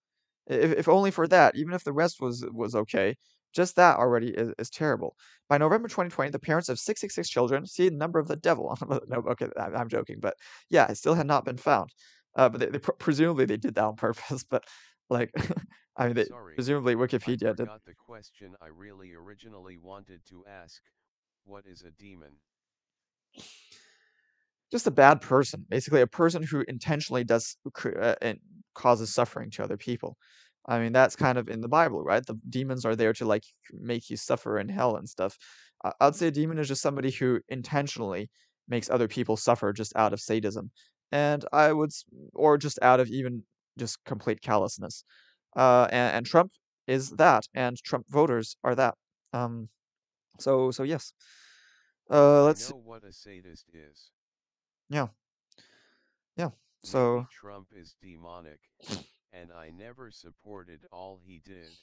If if only for that, even if the rest was was okay, just that already is is terrible. By November 2020, the parents of 666 children see the number of the devil. [LAUGHS] No, okay, I'm I'm joking, but yeah, it still had not been found. Uh, but they they pre presumably they did that on [LAUGHS] purpose, but, like, [LAUGHS] I mean, they Sorry, presumably I Wikipedia did. forgot the question I really originally wanted to ask. What is a demon? Just a bad person. Basically, a person who intentionally does uh, and causes suffering to other people. I mean, that's kind of in the Bible, right? The demons are there to, like, make you suffer in hell and stuff. I I'd say a demon is just somebody who intentionally makes other people suffer just out of sadism, and I would or just out of even just complete callousness. Uh, and and Trump is that, and Trump voters are that. Um, so so yes. Uh, let's know what a sadist is. Yeah. Yeah, so Trump is demonic, and I never supported all he did.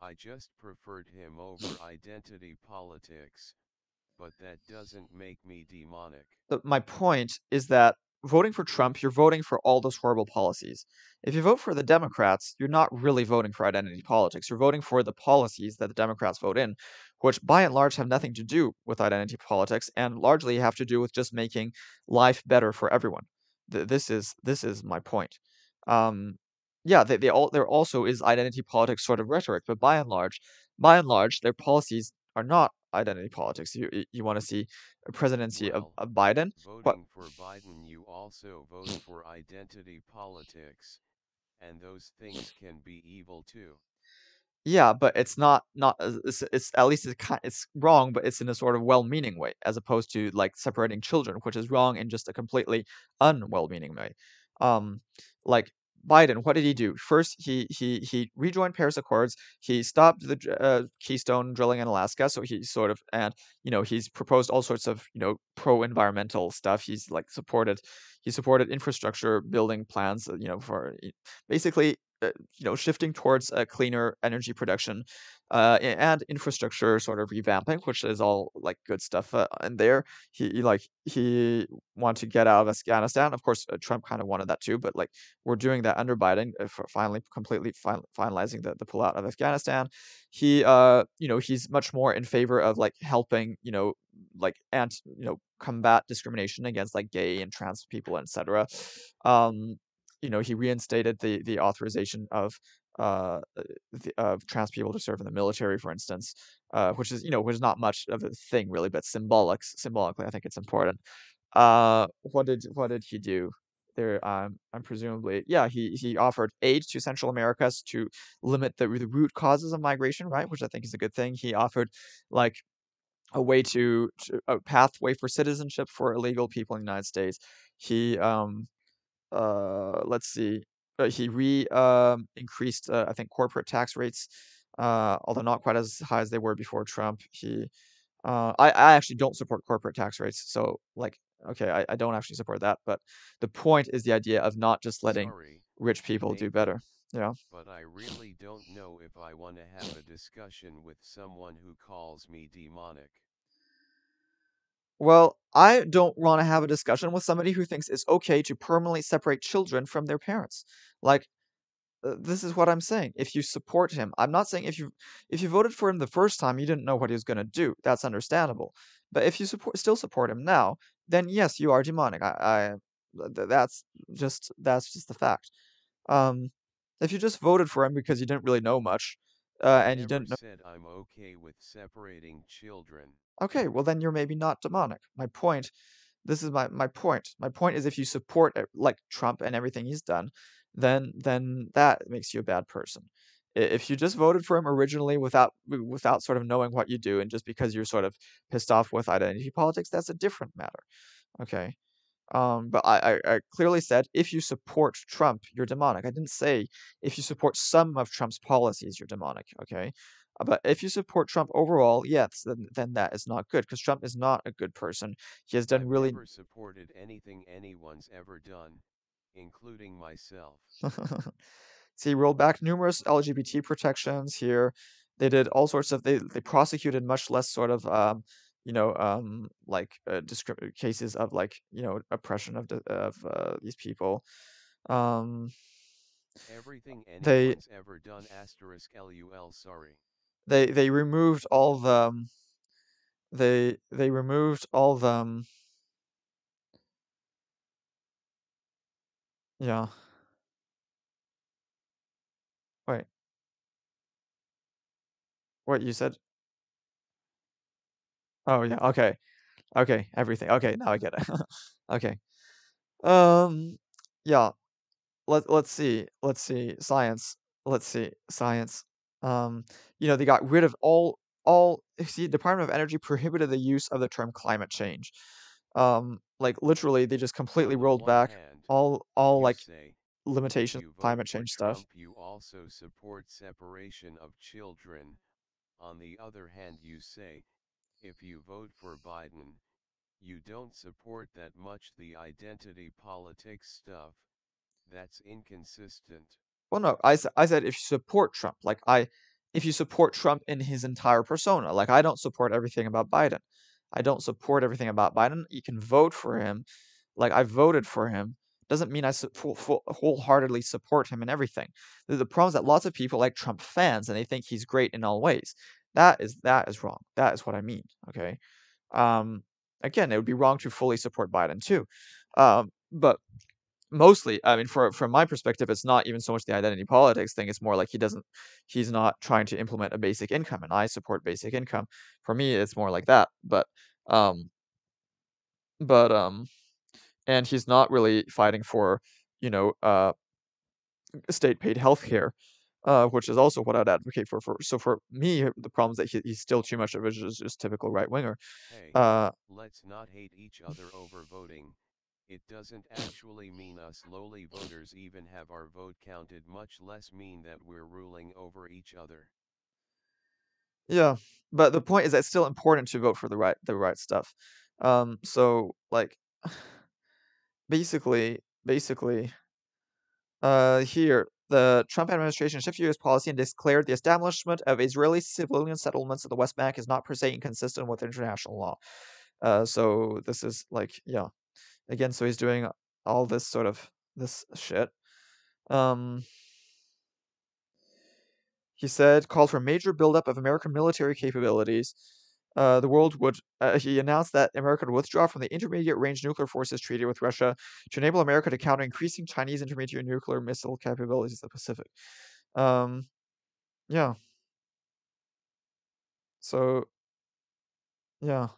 I just preferred him over identity politics, but that doesn't make me demonic. the my point is that voting for Trump, you're voting for all those horrible policies. If you vote for the Democrats, you're not really voting for identity politics. You're voting for the policies that the Democrats vote in, which by and large have nothing to do with identity politics and largely have to do with just making life better for everyone. Th this is this is my point. Um, yeah, they they all there also is identity politics sort of rhetoric, but by and large by and large, their policies are not identity politics. You you you wanna see a presidency of Well, of Biden? What voting for Biden you also vote [SNIFFS] for identity politics, and those things can be evil too. Yeah, but it's not not it's it's at least it's ki it's wrong, but it's in a sort of well-meaning way, as opposed to, like, separating children, which is wrong in just a completely unwell-meaning way. Um, like, Biden, what did he do? First, he he he rejoined Paris Accords. He stopped the uh, Keystone drilling in Alaska. So he sort of and you know he's proposed all sorts of you know pro-environmental stuff. He's like supported he supported infrastructure building plans. You know for basically uh, you know shifting towards a cleaner energy production uh, and infrastructure sort of revamping, which is all like good stuff. Uh, and there, he, he, like he wanted to get out of Afghanistan. Of course, uh, Trump kind of wanted that too, but like we're doing that under Biden uh, for finally completely fin- finalizing the the pullout of Afghanistan. He, uh, you know, he's much more in favor of like helping, you know, like and you know combat discrimination against like gay and trans people, etc. Um, you know, he reinstated the the authorization of uh, the, of trans people to serve in the military, for instance, uh, which is you know which is not much of a thing really, but symbolic symbolically, I think it's important. Uh, what did what did he do? There, um, I'm presumably, yeah, he he offered aid to Central Americas to limit the the root causes of migration, right? Which I think is a good thing. He offered like a way to, to a pathway for citizenship for illegal people in the United States. He um uh let's see uh, he re um increased uh, I think corporate tax rates uh although not quite as high as they were before Trump. He uh I I actually don't support corporate tax rates so like okay I, I don't actually support that but the point is the idea of not just letting Sorry, rich people do better yeah but I really don't know if I want to have a discussion with someone who calls me demonic. Well, I don't want to have a discussion with somebody who thinks it's okay to permanently separate children from their parents. Like, uh, this is what I'm saying. If you support him, I'm not saying if you if you voted for him the first time, you didn't know what he was going to do. That's understandable. But if you support still support him now, then yes, you are demonic. I, I th- that's just that's just the fact. Um, if you just voted for him because you didn't really know much, uh, and you never didn't know said I'm okay with separating children. Okay, well then you're maybe not demonic. My point, this is my my point. My point is if you support like Trump and everything he's done, then then that makes you a bad person. If you just voted for him originally without without sort of knowing what you do and just because you're sort of pissed off with identity politics, that's a different matter. Okay. Um, but I, I, I clearly said if you support Trump, you're demonic. I didn't say if you support some of Trump's policies, you're demonic. Okay. Uh, But if you support Trump overall, yes, then, then that is not good because Trump is not a good person. He has done I've really. never supported anything anyone's ever done, including myself. [LAUGHS] See, rolled back numerous LGBT protections here. They did all sorts of they they prosecuted much less sort of um you know um like uh, discri- cases of like you know oppression of the, of uh, these people. Um Everything they ever done asterisk lul sorry. They they removed all the um, they they removed all the um, yeah. Wait. What you said? Oh yeah okay. Okay everything okay now I get it. [LAUGHS] Okay. Um yeah let let's see let's see science let's see science um you know they got rid of all all [LAUGHS] see Department of Energy prohibited the use of the term climate change um like literally they just completely rolled back hand, all all like limitations you of vote climate change stuff you also support separation of children. On the other hand, you say, if you vote for Biden, you don't support that much the identity politics stuff. That's inconsistent. Well, no, I, I said if you support Trump, like I, if you support Trump in his entire persona, like I don't support everything about Biden. I don't support everything about Biden. You can vote for him, like I voted for him. Doesn't mean I su- full, full, wholeheartedly support him in everything. The, the problem is that lots of people like Trump fans and they think he's great in all ways. That is that is wrong. That is what I mean. Okay. Um. Again, it would be wrong to fully support Biden too. Um. But mostly i mean for from my perspective it's not even so much the identity politics thing it's more like he doesn't he's not trying to implement a basic income and i support basic income for me it's more like that but um but um and he's not really fighting for you know uh state paid healthcare uh which is also what i'd advocate for for so for me the problem is that he, he's still too much of a just, just typical right winger Hey, uh let's not hate each other over voting. It doesn't actually mean us lowly voters even have our vote counted much less mean that we're ruling over each other. Yeah, but the point is that it's still important to vote for the right the right stuff. Um, so like [SIGHS] basically basically uh here the Trump administration shifted U.S. policy and declared the establishment of Israeli civilian settlements in the West Bank is not per se inconsistent with international law. Uh, so this is like yeah, again, so he's doing all this sort of this shit. Um, he said called for major buildup of American military capabilities. Uh, the world would. Uh, he announced that America would withdraw from the Intermediate Range Nuclear Forces Treaty with Russia to enable America to counter increasing Chinese intermediate nuclear missile capabilities in the Pacific. Um, yeah. So, yeah.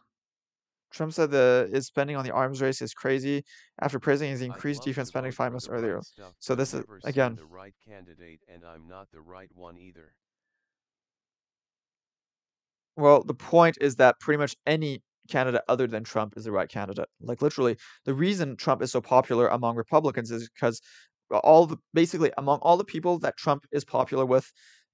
Trump said the his spending on the arms race is crazy after praising his increased defense spending five months the right earlier. stuff, So this is again. the right candidate and I'm not the right one either. Well, the point is that pretty much any candidate other than Trump is the right candidate. Like literally, the reason Trump is so popular among Republicans is because all the basically among all the people that Trump is popular with,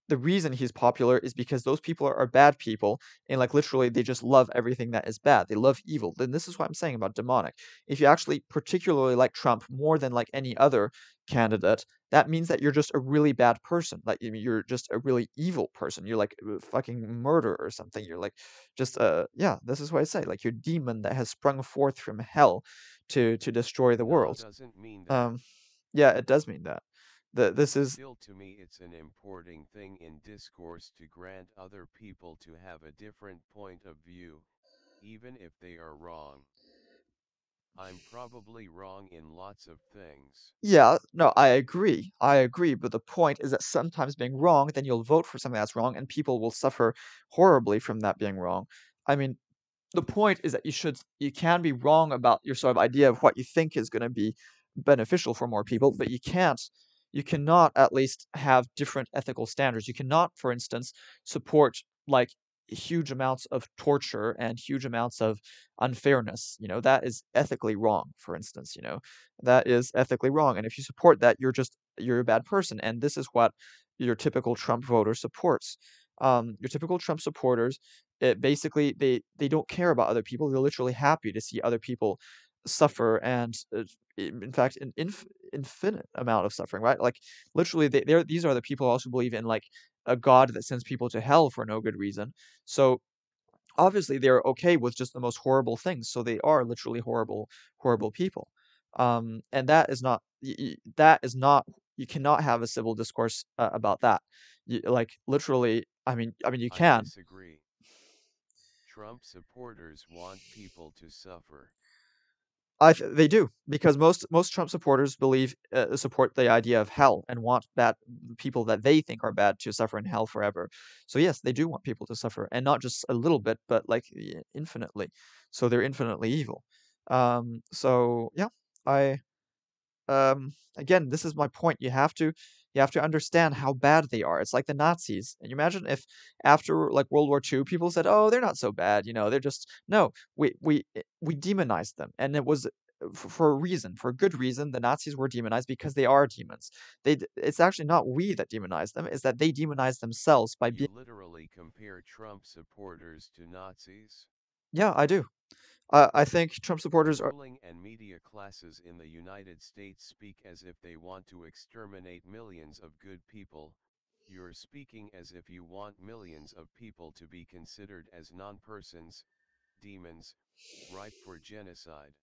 the reason he's popular is because those people are, are bad people and like literally they just love everything that is bad. They love evil. Then this is what I'm saying about demonic. If you actually particularly like Trump more than like any other candidate, that means that you're just a really bad person. Like you- you're just a really evil person. You're like fucking murder or something. You're like just uh yeah, this is what I say. Like you're a demon that has sprung forth from hell to to destroy the world. doesn't mean that. Um yeah, it does mean that. The this is Still to me it's an importing thing in discourse to grant other people to have a different point of view, even if they are wrong. I'm probably wrong in lots of things. Yeah, no, I agree. I agree, but the point is that sometimes being wrong, then you'll vote for something that's wrong, and people will suffer horribly from that being wrong. I mean, the point is that you should you can be wrong about your sort of idea of what you think is going to be beneficial for more people, but you can't you cannot at least have different ethical standards. You cannot, for instance, support like huge amounts of torture and huge amounts of unfairness. You know, that is ethically wrong, for instance, you know. That is ethically wrong. And if you support that, you're just you're a bad person. And this is what your typical Trump voter supports. Um, your typical Trump supporters it basically they they don't care about other people. They're literally happy to see other people suffer and uh, in in fact in, inf infinite amount of suffering, right? Like literally they they're these are the people who also believe in like a God that sends people to hell for no good reason. So obviously they're okay with just the most horrible things. So they are literally horrible horrible people. Um, and that is not that is not you cannot have a civil discourse uh, about that. You, like literally, I mean I mean you I can. disagree. Trump supporters want people to suffer. I th they do because most most Trump supporters believe uh, support the idea of hell and want bad people that they think are bad to suffer in hell forever. So yes, they do want people to suffer, and not just a little bit, but like infinitely. So they're infinitely evil. Um, so yeah, I um again this is my point you have to you have to understand how bad they are it's like the nazis and you imagine if after like world war ii people said oh they're not so bad you know they're just no we we eh, we demonized them and it was uh, for a reason for a good reason the nazis were demonized because they are demons they it's actually not we that demonize them it's that they demonize themselves by being literally compare Trump supporters to Nazis. yeah i do uh, i think trump supporters are ruling and media classes in the United States speak as if they want to exterminate millions of good people. You're speaking as if you want millions of people to be considered as non persons, demons, ripe for genocide.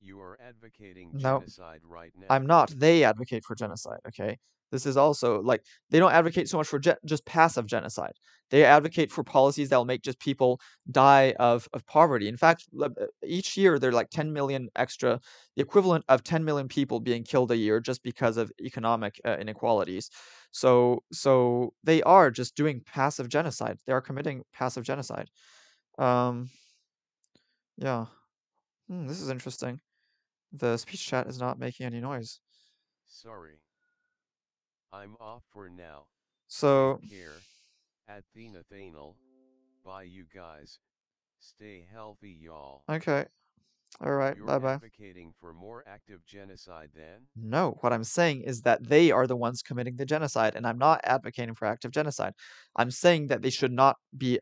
You are advocating no genocide right now. I'm not. They advocate for genocide, okay? This is also like they don't advocate so much for ge- just passive genocide. They advocate for policies that will make just people die of of poverty. In fact, uh, each year there are like 10 million extra, the equivalent of 10 million people being killed a year just because of economic uh, inequalities. So so they are just doing passive genocide. They are committing passive genocide. Um, yeah. Hmm, this is interesting. The speech chat is not making any noise. Sorry. I'm off for now. So here at the Thanal. Bye, you guys. Stay healthy, y'all. Okay. Alright, bye-bye. advocating for more active genocide then? No, what I'm saying is that they are the ones committing the genocide, and I'm not advocating for active genocide. I'm saying that they should not be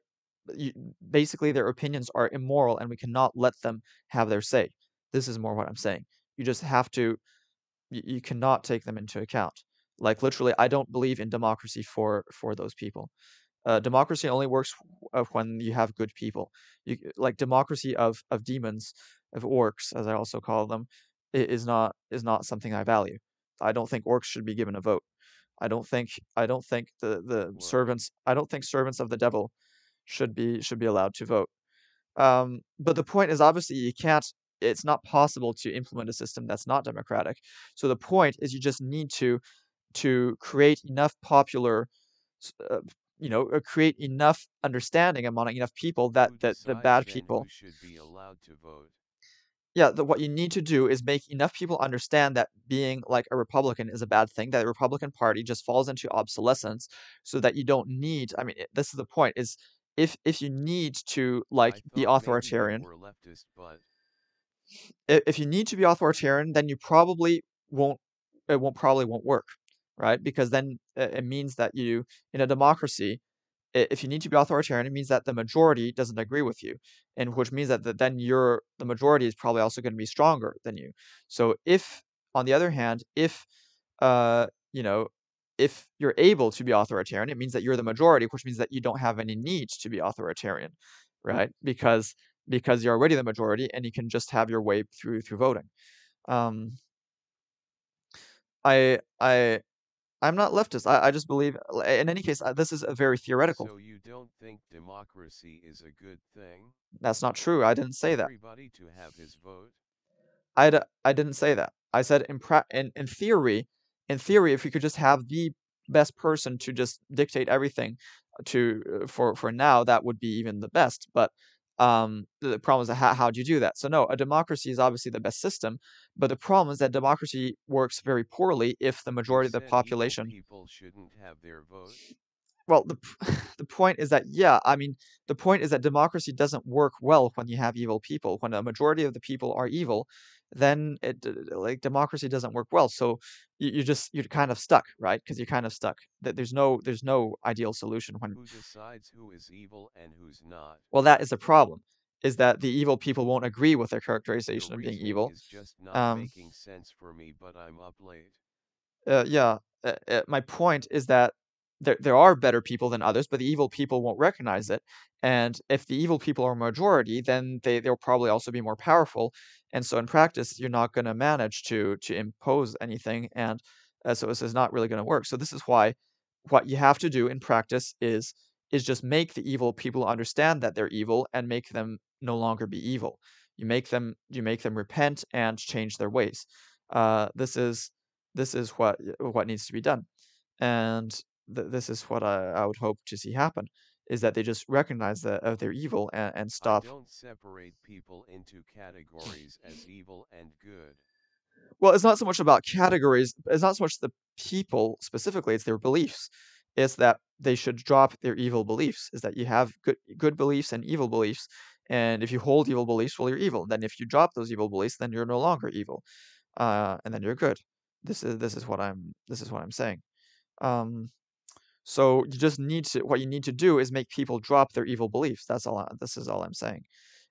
basically, their opinions are immoral, and we cannot let them have their say. This is more what I'm saying. You just have to you you cannot take them into account. Like, literally, I don't believe in democracy for for those people. Uh, democracy only works uh, when you have good people. You like, democracy of of demons, of orcs, as I also call them, i is not is not something I value. I don't think orcs should be given a vote. I don't think I don't think the the servants I don't think servants of the devil should be should be allowed to vote. Um, but the point is, obviously, you can't it's not possible to implement a system that's not democratic. So the point is you just need to to create enough popular uh, you know, uh, create enough understanding among enough people that that the bad people should be allowed to vote? Yeah, the what you need to do is make enough people understand that being, like, a Republican is a bad thing, that the Republican Party just falls into obsolescence so that you don't need I mean, this is the point, is if if you need to, like, be thought maybe you authoritarian leftist, but if you need to be authoritarian, then you probably won't it won't probably won't work, right? Because then it it means that you in a democracy, if you need to be authoritarian, it means that the majority doesn't agree with you, and which means that then you're the majority is probably also gonna be stronger than you. So if, on the other hand, if, uh, you know, if you're able to be authoritarian, it means that you're the majority, which means that you don't have any need to be authoritarian, right? Because because you're already the majority, and you can just have your way through through voting. Um I I I'm not leftist. I I just believe in any case, uh, this is a very theoretical. So you don't think democracy is a good thing? That's not true, I didn't say that. Everybody to have his vote? I d I didn't say that. I said in prac in in theory in theory, if we could just have the best person to just dictate everything to uh, for for now, that would be even the best, but, um, the problem is how how do you do that? So, no, a democracy is obviously the best system, but the problem is that democracy works very poorly if the majority of the population people shouldn't have their vote? Well, the [LAUGHS] the point is that yeah, I mean, the point is that democracy doesn't work well when you have evil people. When a majority of the people are evil, then it like, democracy doesn't work well, so you you're just you're kind of stuck, right? Because you're kind of stuck. That there's no there's no ideal solution when Who decides who is evil and who's not? Well, that is the problem, is that the evil people won't agree with their characterization of being evil. is just not Um making sense for me, but I'm up late. Uh, yeah, uh uh, my point is that there there are better people than others, but the evil people won't recognize it, and if the evil people are a majority, then they they'll probably also be more powerful, and so in practice, you're not gonna manage to to impose anything, and, uh, so this is not really gonna work. So this is why what you have to do in practice is is just make the evil people understand that they're evil and make them no longer be evil. You make them you make them repent and change their ways. Uh, this is this is what what needs to be done, and th this is what I I would hope to see happen, is that they just recognize that, uh, they're evil and and I stop don't separate people into categories as evil and good. Well, it's not so much about categories it's not so much the people specifically, it's their beliefs. It's that they should drop their evil beliefs, is that you have good good beliefs and evil beliefs, and if you hold evil beliefs, well, you're evil. Then if you drop those evil beliefs, then you're no longer evil, uh, and then you're good. This is this is what I'm this is what I'm saying. Um, so you just need to what you need to do is make people drop their evil beliefs. That's all this is all I'm saying,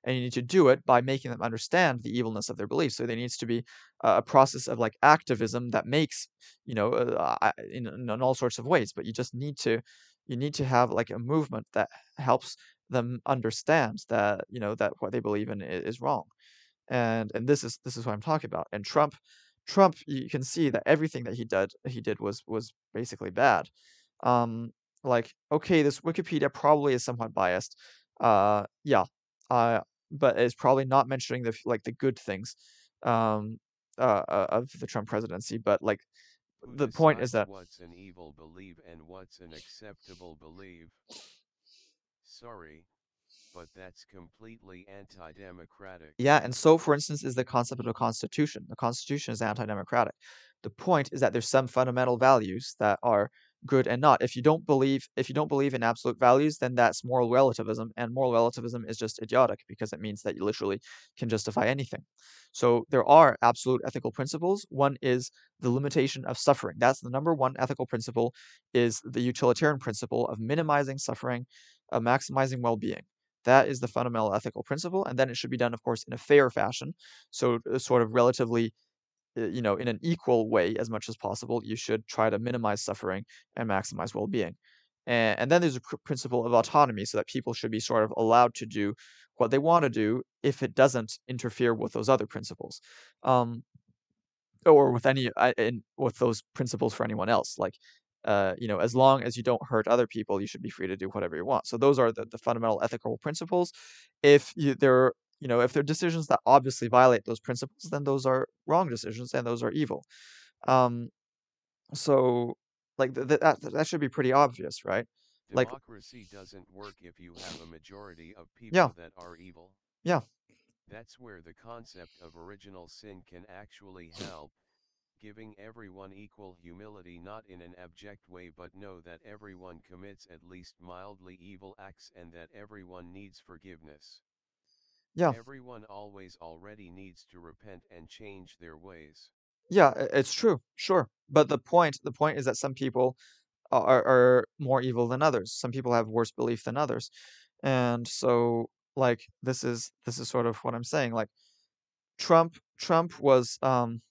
and you need to do it by making them understand the evilness of their beliefs. So there needs to be a a process of, like, activism that makes, you know, uh, in in all sorts of ways, but you just need to you need to have, like, a movement that helps them understand that, you know, that what they believe in is wrong, and and this is this is what I'm talking about, and Trump Trump, you can see that everything that he did he did was was basically bad. Um, like, okay, this Wikipedia probably is somewhat biased, uh, yeah, uh, but it's probably not mentioning the like, the good things, um, uh, uh, of the Trump presidency, but, like, the point is that what's an evil belief and what's an acceptable belief? Sorry, but that's completely anti-democratic. Yeah, and so, for instance, is the concept of a constitution. The constitution is anti-democratic. The point is that there's some fundamental values that are good and not. If you don't believe if you don't believe in absolute values, then that's moral relativism, and moral relativism is just idiotic because it means that you literally can justify anything. So there are absolute ethical principles. One is the limitation of suffering. That's the number one ethical principle is the utilitarian principle of minimizing suffering, of maximizing well-being. That is the fundamental ethical principle, and then it should be done, of course, in a fair fashion. So uh, sort of relatively uh, you know, in an equal way as much as possible, you should try to minimize suffering and maximize well-being. And, and then there's a principle of autonomy, so that people should be sort of allowed to do what they want to do if it doesn't interfere with those other principles, um, or with any uh, in, with those principles for anyone else. Like, uh, you know, as long as you don't hurt other people, you should be free to do whatever you want. So those are the, the fundamental ethical principles. If you, there you know, if they're decisions that obviously violate those principles, then those are wrong decisions and those are evil. Um, so like th- th- that that should be pretty obvious, right? Like Democracy doesn't work if you have a majority of yeah, people that are evil. yeah, That's where the concept of original sin can actually help, giving everyone equal humility not in an abject way but know that everyone commits at least mildly evil acts and that everyone needs forgiveness. Yeah, Everyone always already needs to repent and change their ways. yeah. i- It's true, sure. But the point the point is that some people are are more evil than others. Some people have worse belief than others. And so like this is this is sort of what I'm saying. Like Trump Trump was um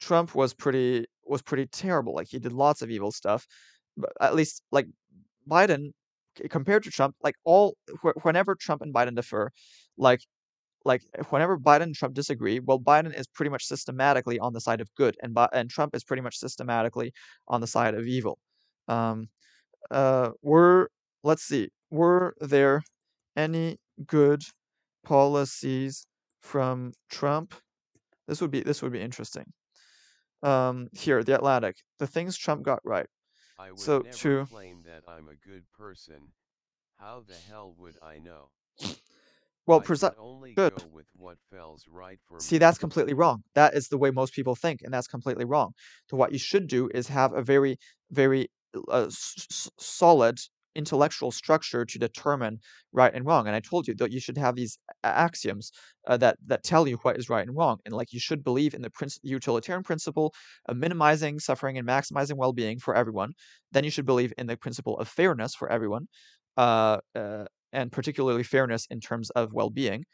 Trump was pretty was pretty terrible. Like he did lots of evil stuff. But at least like Biden compared to Trump, like all wh- whenever Trump and Biden differ, like like whenever Biden and Trump disagree, well, Biden is pretty much systematically on the side of good, and Bi- and Trump is pretty much systematically on the side of evil. Um, uh, were let's see, were there any good policies from Trump? This would be this would be interesting. Um, here, The Atlantic, the things Trump got right. I would So never to claim that I'm a good person. How the hell would I know? well, I presi can only good. go with what feels right for See, me. that's completely wrong. That is the way most people think, and that's completely wrong. So what you should do is have a very, very uh, s- s- solid intellectual structure to determine right and wrong. And I told you that you should have these axioms uh, that that tell you what is right and wrong. And like you should believe in the princ- utilitarian principle of minimizing suffering and maximizing well-being for everyone. Then you should believe in the principle of fairness for everyone, uh, uh, and particularly fairness in terms of well-being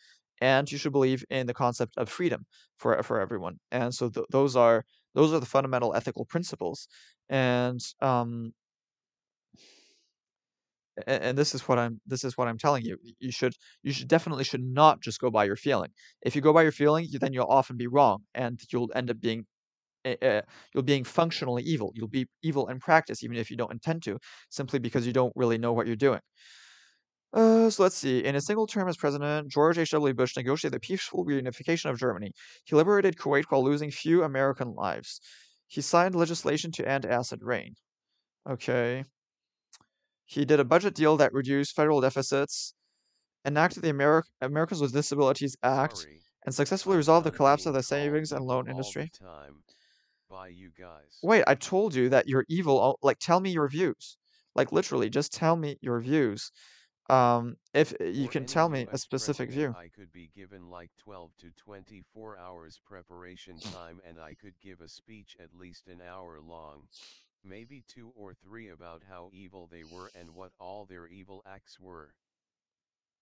and you should believe in the concept of freedom for for everyone. And so th- those are those are the fundamental ethical principles. And um a- and this is what I'm this is what I'm telling you. You should you should definitely should not just go by your feeling. If you go by your feeling, you, then you'll often be wrong, and you'll end up being uh, uh, you'll being functionally evil. You'll be evil in practice, even if you don't intend to, simply because you don't really know what you're doing. Uh, so let's see. In a single term as president, George H.W. Bush negotiated the peaceful reunification of Germany. He liberated Kuwait while losing few American lives. He signed legislation to end acid rain. Okay. He did a budget deal that reduced federal deficits, enacted the Ameri- Americans with Disabilities Act, Sorry, and successfully resolved the collapse of the savings and loan industry. By you guys. Wait, I told you that you're evil. Like, tell me your views. Like, literally, just tell me your views. Um, if uh, you For can any tell me a US specific president, view. I could be given like 12 to 24 hours preparation time and I could give a speech at least an hour long, maybe two or three about how evil they were and what all their evil acts were.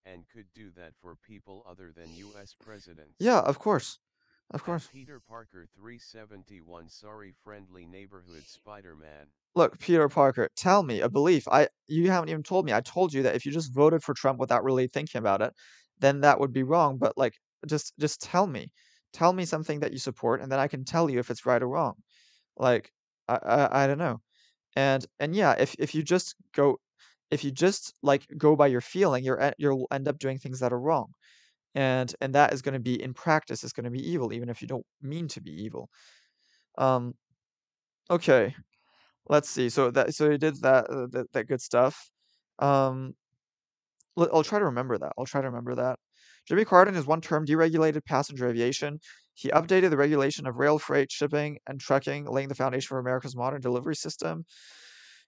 And could do that for people other than US presidents. Yeah, of course. Of course. Peter Parker 371 Sorry Friendly Neighborhood Spider-Man. Look, Peter Parker, tell me a belief. I you haven't even told me. I told you that if you just voted for Trump without really thinking about it, then that would be wrong. But like, just just tell me. Tell me something that you support, and then I can tell you if it's right or wrong. Like, I I, I don't know. And and yeah, if if you just go, if you just like go by your feeling, you're you'll end up doing things that are wrong. And and that is going to be in practice is going to be evil, even if you don't mean to be evil. Um, okay. Let's see. So that so you did that uh, that, that good stuff. Um, I'll try to remember that. I'll try to remember that. Jimmy Carter, is one term, deregulated passenger aviation. He updated the regulation of rail freight, shipping, and trucking, laying the foundation for America's modern delivery system.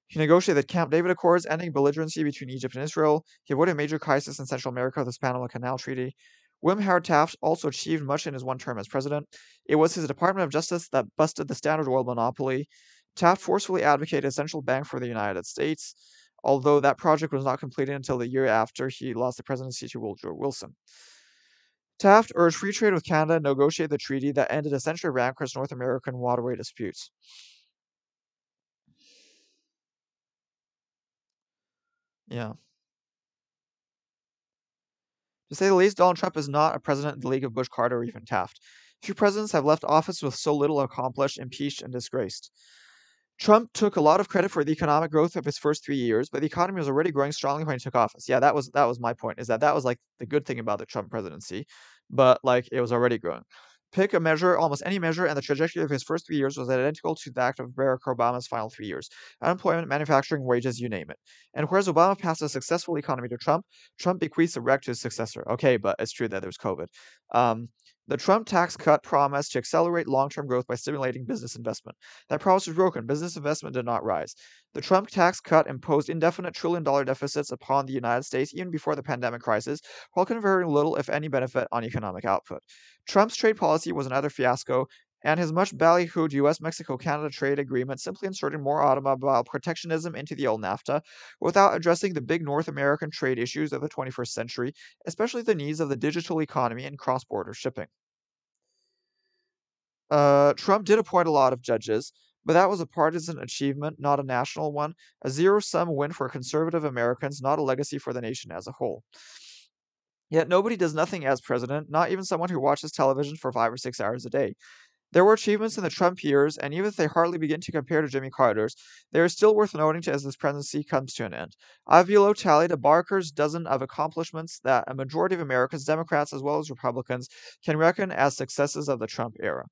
He negotiated the Camp David Accords, ending belligerency between Egypt and Israel. He avoided a major crisis in Central America with the Panama Canal Treaty. William Howard Taft also achieved much in his one term as president. It was his Department of Justice that busted the Standard Oil monopoly. Taft forcefully advocated a central bank for the United States, although that project was not completed until the year after he lost the presidency to Woodrow Wilson. Taft urged free trade with Canada and negotiated the treaty that ended a century of rancorous North American waterway disputes. Yeah. To say the least, Donald Trump is not a president in the league of Bush, Carter, or even Taft. Few presidents have left office with so little accomplished, impeached, and disgraced. Trump took a lot of credit for the economic growth of his first three years, but the economy was already growing strongly when he took office. Yeah, that was that was my point. Is that that was like the good thing about the Trump presidency, but like it was already growing. Pick a measure, almost any measure, and the trajectory of his first three years was identical to that of Barack Obama's final three years. Unemployment, manufacturing, wages, you name it. And whereas Obama passed a successful economy to Trump, Trump bequeaths a wreck to his successor. Okay, but it's true that there's COVID. Um, the Trump tax cut promised to accelerate long term growth by stimulating business investment. That promise was broken. Business investment did not rise. The Trump tax cut imposed indefinite trillion dollar deficits upon the United States even before the pandemic crisis, while conferring little, if any, benefit on economic output. Trump's trade policy was another fiasco, and his much ballyhooed US Mexico Canada trade agreement simply inserted more automobile protectionism into the old NAFTA without addressing the big North American trade issues of the 21st century, especially the needs of the digital economy and cross border shipping. Uh, Trump did appoint a lot of judges, but that was a partisan achievement, not a national one, a zero sum win for conservative Americans, not a legacy for the nation as a whole. Yet nobody does nothing as president, not even someone who watches television for five or six hours a day. There were achievements in the Trump years, and even if they hardly begin to compare to Jimmy Carter's, they are still worth noting as this presidency comes to an end. Below tallied a Barker's dozen of accomplishments that a majority of Americans, Democrats as well as Republicans, can reckon as successes of the Trump era.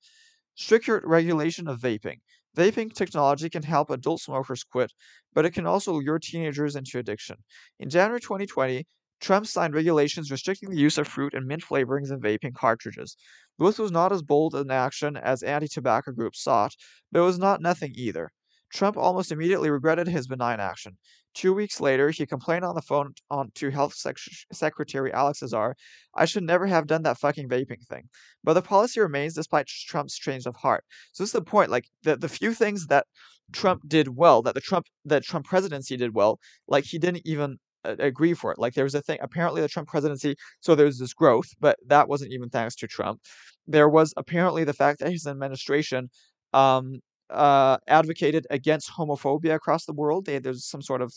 Stricter regulation of vaping. Vaping technology can help adult smokers quit, but it can also lure teenagers into addiction. In January 2020, Trump signed regulations restricting the use of fruit and mint flavorings in vaping cartridges. This was not as bold an action as anti tobacco groups sought, but it was not nothing either. Trump almost immediately regretted his benign action. Two weeks later, he complained on the phone on, to Health Sec- Secretary Alex Azar, I should never have done that fucking vaping thing. But the policy remains despite Trump's change of heart. So this is the point. Like the, the few things that Trump did well, that the Trump that Trump presidency did well, like he didn't even agree for it. Like there was a thing apparently the Trump presidency, so there was this growth, but that wasn't even thanks to Trump. There was apparently the fact that his administration um, uh, advocated against homophobia across the world. They, there's some sort of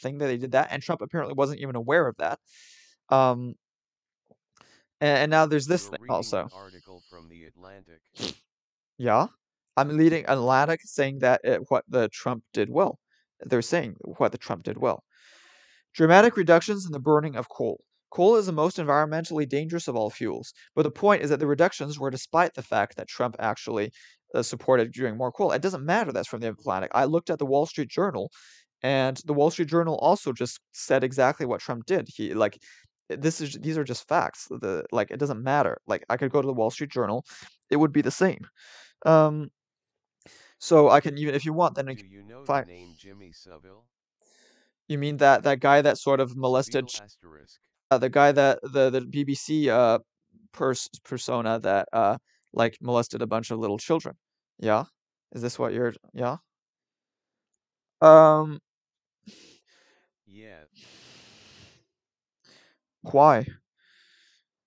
thing that they did that, and Trump apparently wasn't even aware of that. Um, and, and now there's this You're thing also. article from the Atlantic. Yeah, I'm leading Atlantic saying that it, what the Trump did well. They're saying what the Trump did well. Dramatic reductions in the burning of coal. Coal is the most environmentally dangerous of all fuels, but the point is that the reductions were despite the fact that Trump actually uh, supported doing more coal. It doesn't matter that's from the Atlantic. I looked at the Wall Street Journal, and the Wall Street Journal also just said exactly what Trump did. He like this is these are just facts. The like it doesn't matter. Like I could go to the Wall Street Journal, it would be the same. Um, so I can even if you want, then can you know find. the name Jimmy Savile? You mean that that guy that sort of molested uh, the guy that the the BBC uh pers- persona that uh like molested a bunch of little children. Yeah? Is this what you're yeah? Um Yeah, why?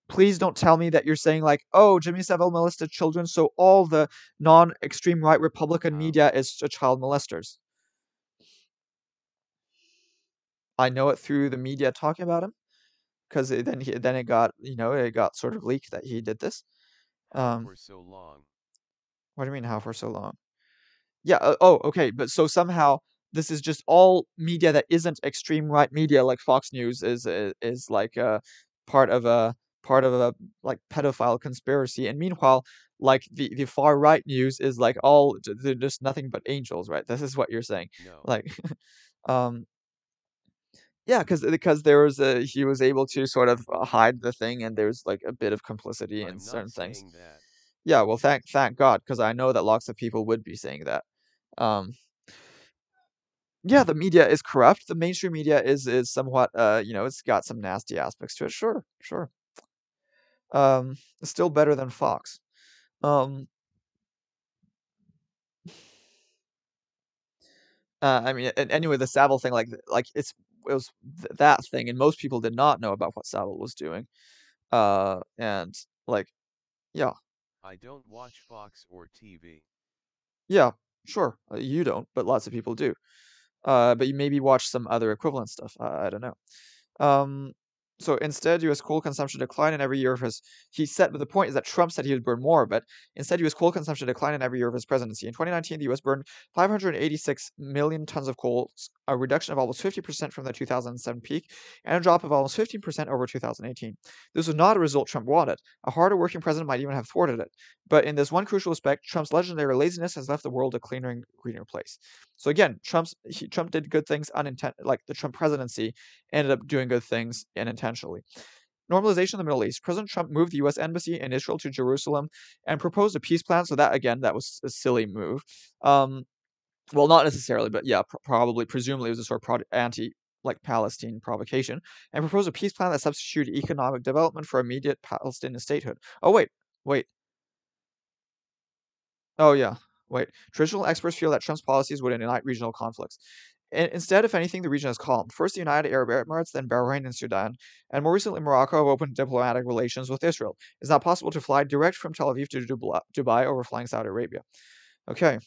Please don't tell me that you're saying like, "Oh, Jimmy Savile molested children, so all the non-extreme right Republican media is a child molesters." I know it through the media talking about him because then he then it got, you know, it got sort of leaked that he did this. Um for so long? what do you mean how for so long? Yeah. Uh, oh, okay. But so somehow this is just all media that isn't extreme right media, like Fox News is is, is like a part of a part of a like pedophile conspiracy, and meanwhile, like the the far right news is like all they're just nothing but angels, right? This is what you're saying. No. Like, [LAUGHS] um, yeah, because because there was a he was able to sort of uh, hide the thing, and there's like a bit of complicity in I'm certain not things. that. Yeah, well, thank thank God, because I know that lots of people would be saying that. Um, yeah, the media is corrupt. The mainstream media is is somewhat uh, you know, it's got some nasty aspects to it. Sure, sure. Um, still better than Fox. Um, [SIGHS] uh, I mean, and anyway, the Savile thing, like, like it's it was th that thing, and most people did not know about what Savile was doing. Uh, and like, yeah, I don't watch Fox or TV. yeah, sure, uh, you don't, but lots of people do. Uh, but you maybe watch some other equivalent stuff. I, I don't know. Um, so instead, U.S. coal consumption declined in every year of his. He said, but the point is that Trump said he would burn more, but instead, U.S. coal consumption declined in every year of his presidency. In 2019, the U.S. burned 586 million tons of coal, a reduction of almost 50% from the 2007 peak, and a drop of almost 15% over 2018. This was not a result Trump wanted. A harder working president might even have thwarted it. But in this one crucial respect, Trump's legendary laziness has left the world a cleaner and greener place. So again, Trump's he, Trump did good things unintentionally, like the Trump presidency ended up doing good things unintentionally. Normalization of the Middle East. President Trump moved the U.S. embassy in Israel to Jerusalem and proposed a peace plan. So that again, that was a silly move. Um, well, not necessarily, but yeah, pr- probably, presumably, it was a sort of pro- anti like Palestine provocation, and proposed a peace plan that substituted economic development for immediate Palestinian statehood. Oh wait, wait. Oh yeah, wait. Traditional experts feel that Trump's policies would ignite regional conflicts. In- instead, if anything, the region has calmed. First, the United Arab Emirates, then Bahrain and Sudan, and more recently, Morocco have opened diplomatic relations with Israel. It's now possible to fly direct from Tel Aviv to Dubai over flying Saudi Arabia. Okay.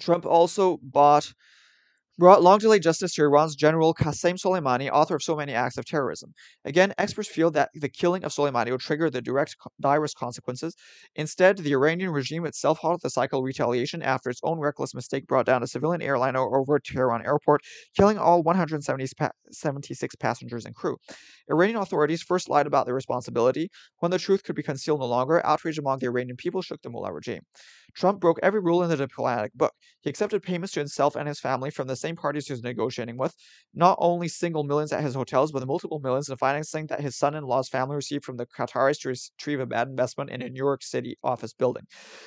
Trump also bought brought long delayed justice to Iran's General Qasem Soleimani, author of so many acts of terrorism. Again, experts feel that the killing of Soleimani will trigger the direct direst consequences. Instead, the Iranian regime itself halted the cycle of retaliation after its own reckless mistake brought down a civilian airliner over Tehran airport, killing all 176 passengers and crew. Iranian authorities first lied about their responsibility. When the truth could be concealed no longer, outrage among the Iranian people shook the Mullah regime. Trump broke every rule in the diplomatic book. He accepted payments to himself and his family from the same parties he was negotiating with, not only single millions at his hotels, but the multiple millions in financing that his son-in-law's family received from the Qataris to retrieve a bad investment in a New York City office building.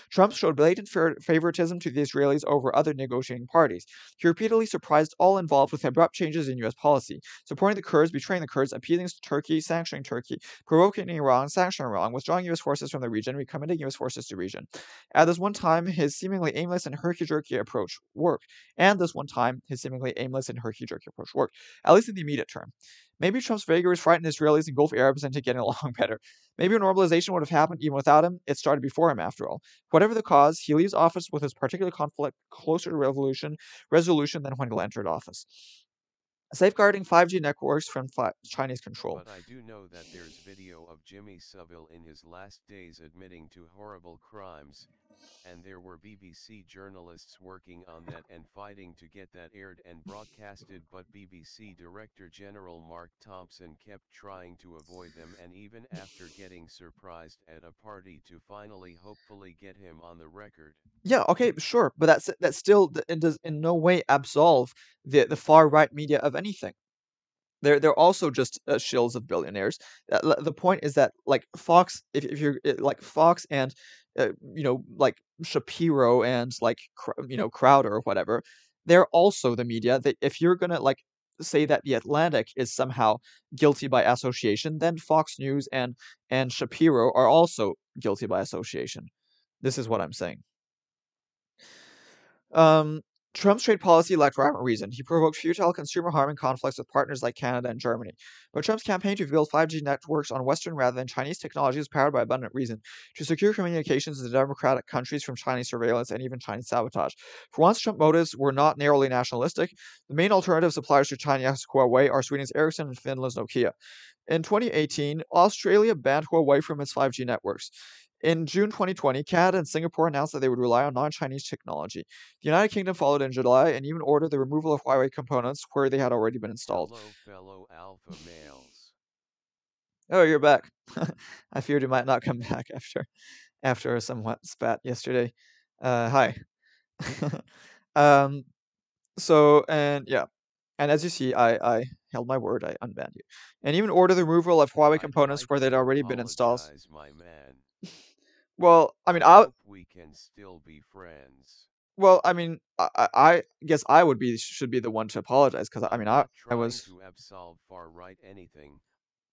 Trump showed blatant favoritism to the Israelis over other negotiating parties. He repeatedly surprised all involved with abrupt changes in U.S. policy, supporting the Kurds, betraying the Kurds, appeasing Turkey, sanctioning Turkey, provoking Iran, sanctioning Iran, withdrawing U.S. forces from the region, recommitting U.S. forces to the region. At this one time, his seemingly aimless and herky-jerky approach worked, and this one time, his seemingly aimless and herky-jerky approach worked, at least in the immediate term. Maybe Trump's vagaries frightened Israelis and Gulf Arabs into getting [LAUGHS] along better. Maybe a normalization would have happened even without him. It started before him, after all. Whatever the cause, he leaves office with his particular conflict closer to revolution, resolution than when he entered office. Safeguarding 5G networks from fi- Chinese control. But I do know that there's video of Jimmy Savile in his last days admitting to horrible crimes, and there were BBC journalists working on that and fighting to get that aired and broadcasted but BBC Director General Mark Thompson kept trying to avoid them and even after getting surprised at a party to finally hopefully get him on the record. Yeah, okay, sure, but that's that still it does in no way absolve the the far right media of anything. They're they're also just uh, shills of billionaires. Uh, the point is that like Fox, if if you're like Fox and uh, you know like Shapiro and like you know Crowder or whatever, they're also the media. That if you're gonna like say that the Atlantic is somehow guilty by association, then Fox News and and Shapiro are also guilty by association. This is what I'm saying. Um, Trump's trade policy lacked rhyme or reason. He provoked futile consumer harm and conflicts with partners like Canada and Germany. But Trump's campaign to build 5G networks on Western rather than Chinese technology is powered by abundant reason to secure communications in the democratic countries from Chinese surveillance and even Chinese sabotage. For once, Trump motives were not narrowly nationalistic. The main alternative suppliers to China's Huawei are Sweden's Ericsson and Finland's Nokia. In 2018, Australia banned Huawei from its 5G networks. In June 2020, Canada and Singapore announced that they would rely on non Chinese technology. The United Kingdom followed in July and even ordered the removal of Huawei components where they had already been installed. Hello, fellow alpha males. Oh, you're back. [LAUGHS] I feared you might not come back after after a somewhat spat yesterday. Uh, hi. [LAUGHS] um, so and yeah, and as you see, I I held my word. I unbanned you, and even ordered the removal of Huawei components where they'd already been installed. Apologize, my man. Well, I mean, I I we can still be friends. Well, I mean, I I I guess I would be should be the one to apologize because I'm mean, I I was to absolve far right anything,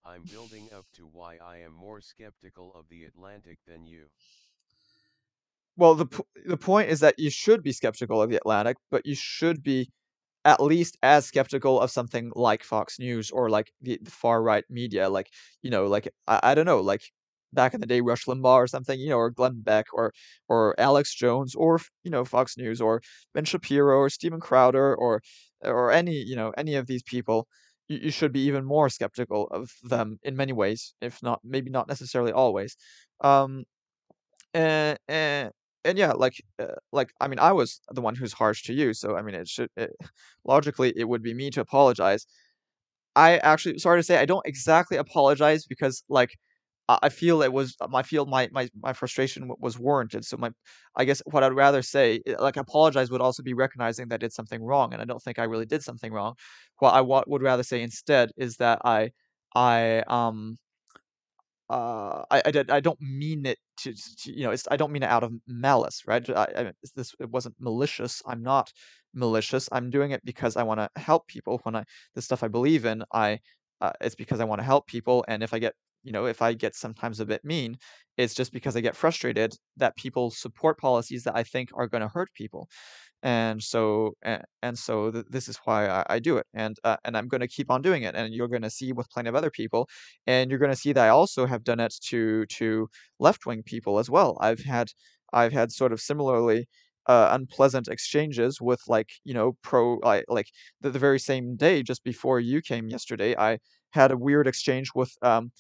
I'm building up to why I am more skeptical of the Atlantic than you. Well, the the point is that you should be skeptical of the Atlantic, but you should be at least as skeptical of something like Fox News or like the the far right media, like, you know, like, I I don't know, like back in the day, Rush Limbaugh or something, you know, or Glenn Beck or or Alex Jones or you know, Fox News or Ben Shapiro or Steven Crowder or or any, you know, any of these people, you you should be even more skeptical of them in many ways, if not maybe not necessarily always. Um, and and and yeah, like, uh, like, I mean, I was the one who's harsh to you, so I mean, it should it [SIGHS] logically, it would be me to apologize. I actually sorry to say, I don't exactly apologize because, like, I feel it was I feel my my my frustration was warranted, so my I guess what I'd rather say, eh, like, apologize would also be recognizing that I did something wrong, and I don't think I really did something wrong. What I wa would rather say instead is that I I, um uh, I I did I don't mean it to to you know, it's I don't mean it out of malice, right? I I this it wasn't malicious, I'm not malicious, I'm doing it because I wanna help people. When I the stuff I believe in, I uh, it's because I wanna help people, and if I get you know, if I get sometimes a bit mean, it's just because I get frustrated that people support policies that I think are gonna hurt people. And so and so th this is why I I do it, and, uh, and I'm gonna keep on doing it, and you're gonna see with plenty of other people, and you're gonna see that I also have done it to to left-wing people as well. I've had I've had sort of similarly, uh, unpleasant exchanges with, like, you know, pro I like, the the very same day just before you came yesterday, I had a weird exchange with, um,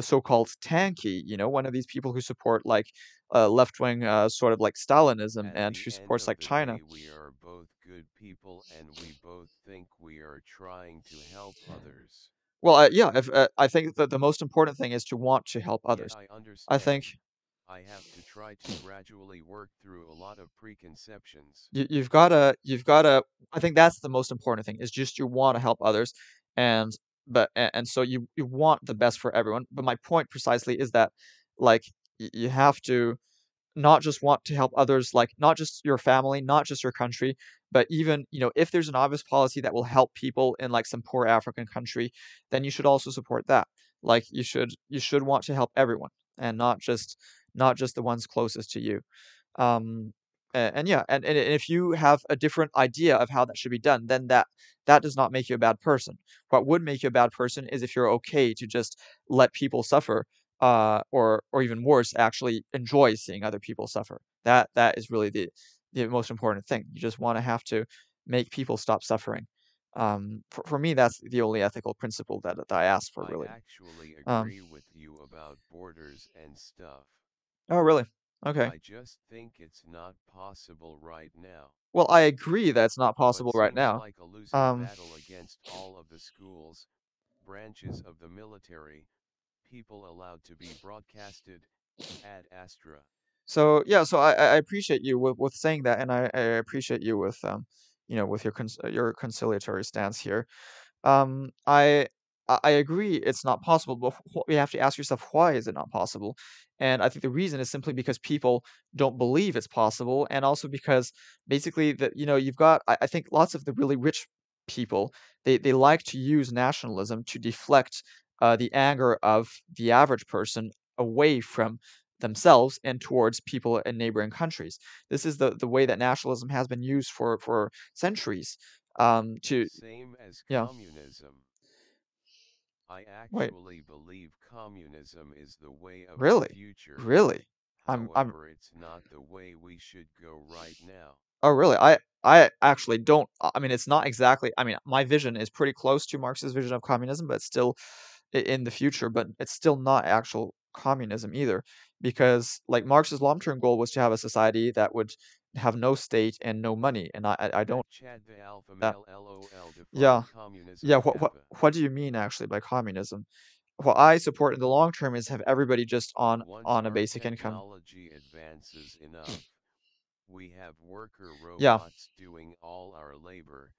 so-called tankie, you know, one of these people who support, like, uh, left-wing, uh, sort of like Stalinism At and who supports, like, China. day we are both good people and we both think we are trying to help others. Well, uh, yeah, if, uh, I think that the most important thing is to want to help others. I I think. I have to try to gradually work through a lot of preconceptions. You you've gotta you've gotta I think that's the most important thing, is just you wanna help others, and but and so you you want the best for everyone, but my point precisely is that, like, you have to not just want to help others, like, not just your family, not just your country, but even, you know, if there's an obvious policy that will help people in, like, some poor African country, then you should also support that. Like, you should you should want to help everyone, and not just not just the ones closest to you. Um, a and yeah, and and if you have a different idea of how that should be done, then that that does not make you a bad person. What would make you a bad person is if you're okay to just let people suffer, uh, or or even worse, actually enjoy seeing other people suffer. That that is really the the most important thing. You just wanna have to make people stop suffering. Um, for for me, that's the only ethical principle that that I ask for, I really. actually Um agree with you about borders and stuff. Oh, really? Okay. I just think it's not possible right now. Well, I agree that it's not possible right now. like a losing Um battle against all of the schools, branches of the military, people allowed to be broadcasted, ad astra. So, yeah, so I I appreciate you with with saying that, and I I appreciate you with, um, you know, with your conc your conciliatory stance here. Um, I I I agree it's not possible, but wh you have to ask yourself, why is it not possible? And I think the reason is simply because people don't believe it's possible, and also because basically that, you know, you've got I I think lots of the really rich people, they they like to use nationalism to deflect, uh, the anger of the average person away from themselves and towards people in neighboring countries. This is the the way that nationalism has been used for for centuries, um, to Same as yeah. communism. I Wait. actually believe communism is the way of the Really? future. Really? I'm I'm it's not the way we should go right now. Oh, really? I I actually don't I mean, it's not exactly I mean, my vision is pretty close to Marx's vision of communism, but still in the future, but it's still not actual communism either, because, like, Marx's long-term goal was to have a society that would have no state and no money, and I I I don't At Chad the alpha male LOL Yeah. Yeah, what what what do you mean actually by communism? What I support in the long term is have everybody just on Once on a basic income. enough, [CLEARS THROAT] we have worker Yeah. robots doing all our labor,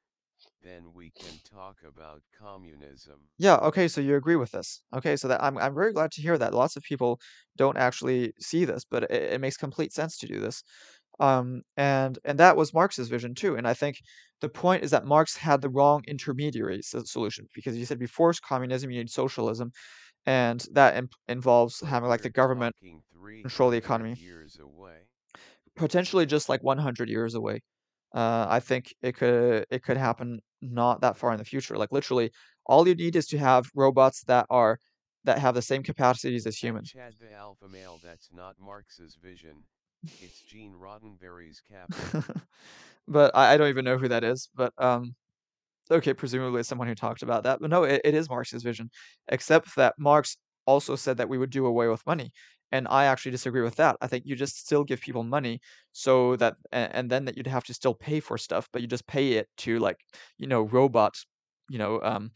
then we can talk about communism. Yeah, okay, so you agree with this. Okay, so that I'm I'm very glad to hear that lots of people don't actually see this, but it it makes complete sense to do this. Um, and and that was Marx's vision too. And I think the point is that Marx had the wrong intermediary solution because he said before communism you need socialism, and that imp- involves having like the government control the economy. years away. Potentially just like 100 years away. Uh, I think it could it could happen not that far in the future. Like literally, all you need is to have robots that are that have the same capacities as humans. Chad the Alpha Male that's not Marx's vision, it's Gene Roddenberry's [LAUGHS] capital. But I, I don't even know who that is. But um, okay, presumably it's someone who talked about that. But no, it, it is Marx's vision, except that Marx also said that we would do away with money. And I actually disagree with that. I think you just still give people money so that, and, and then that you'd have to still pay for stuff, but you just pay it to like, you know, robot, you know, um,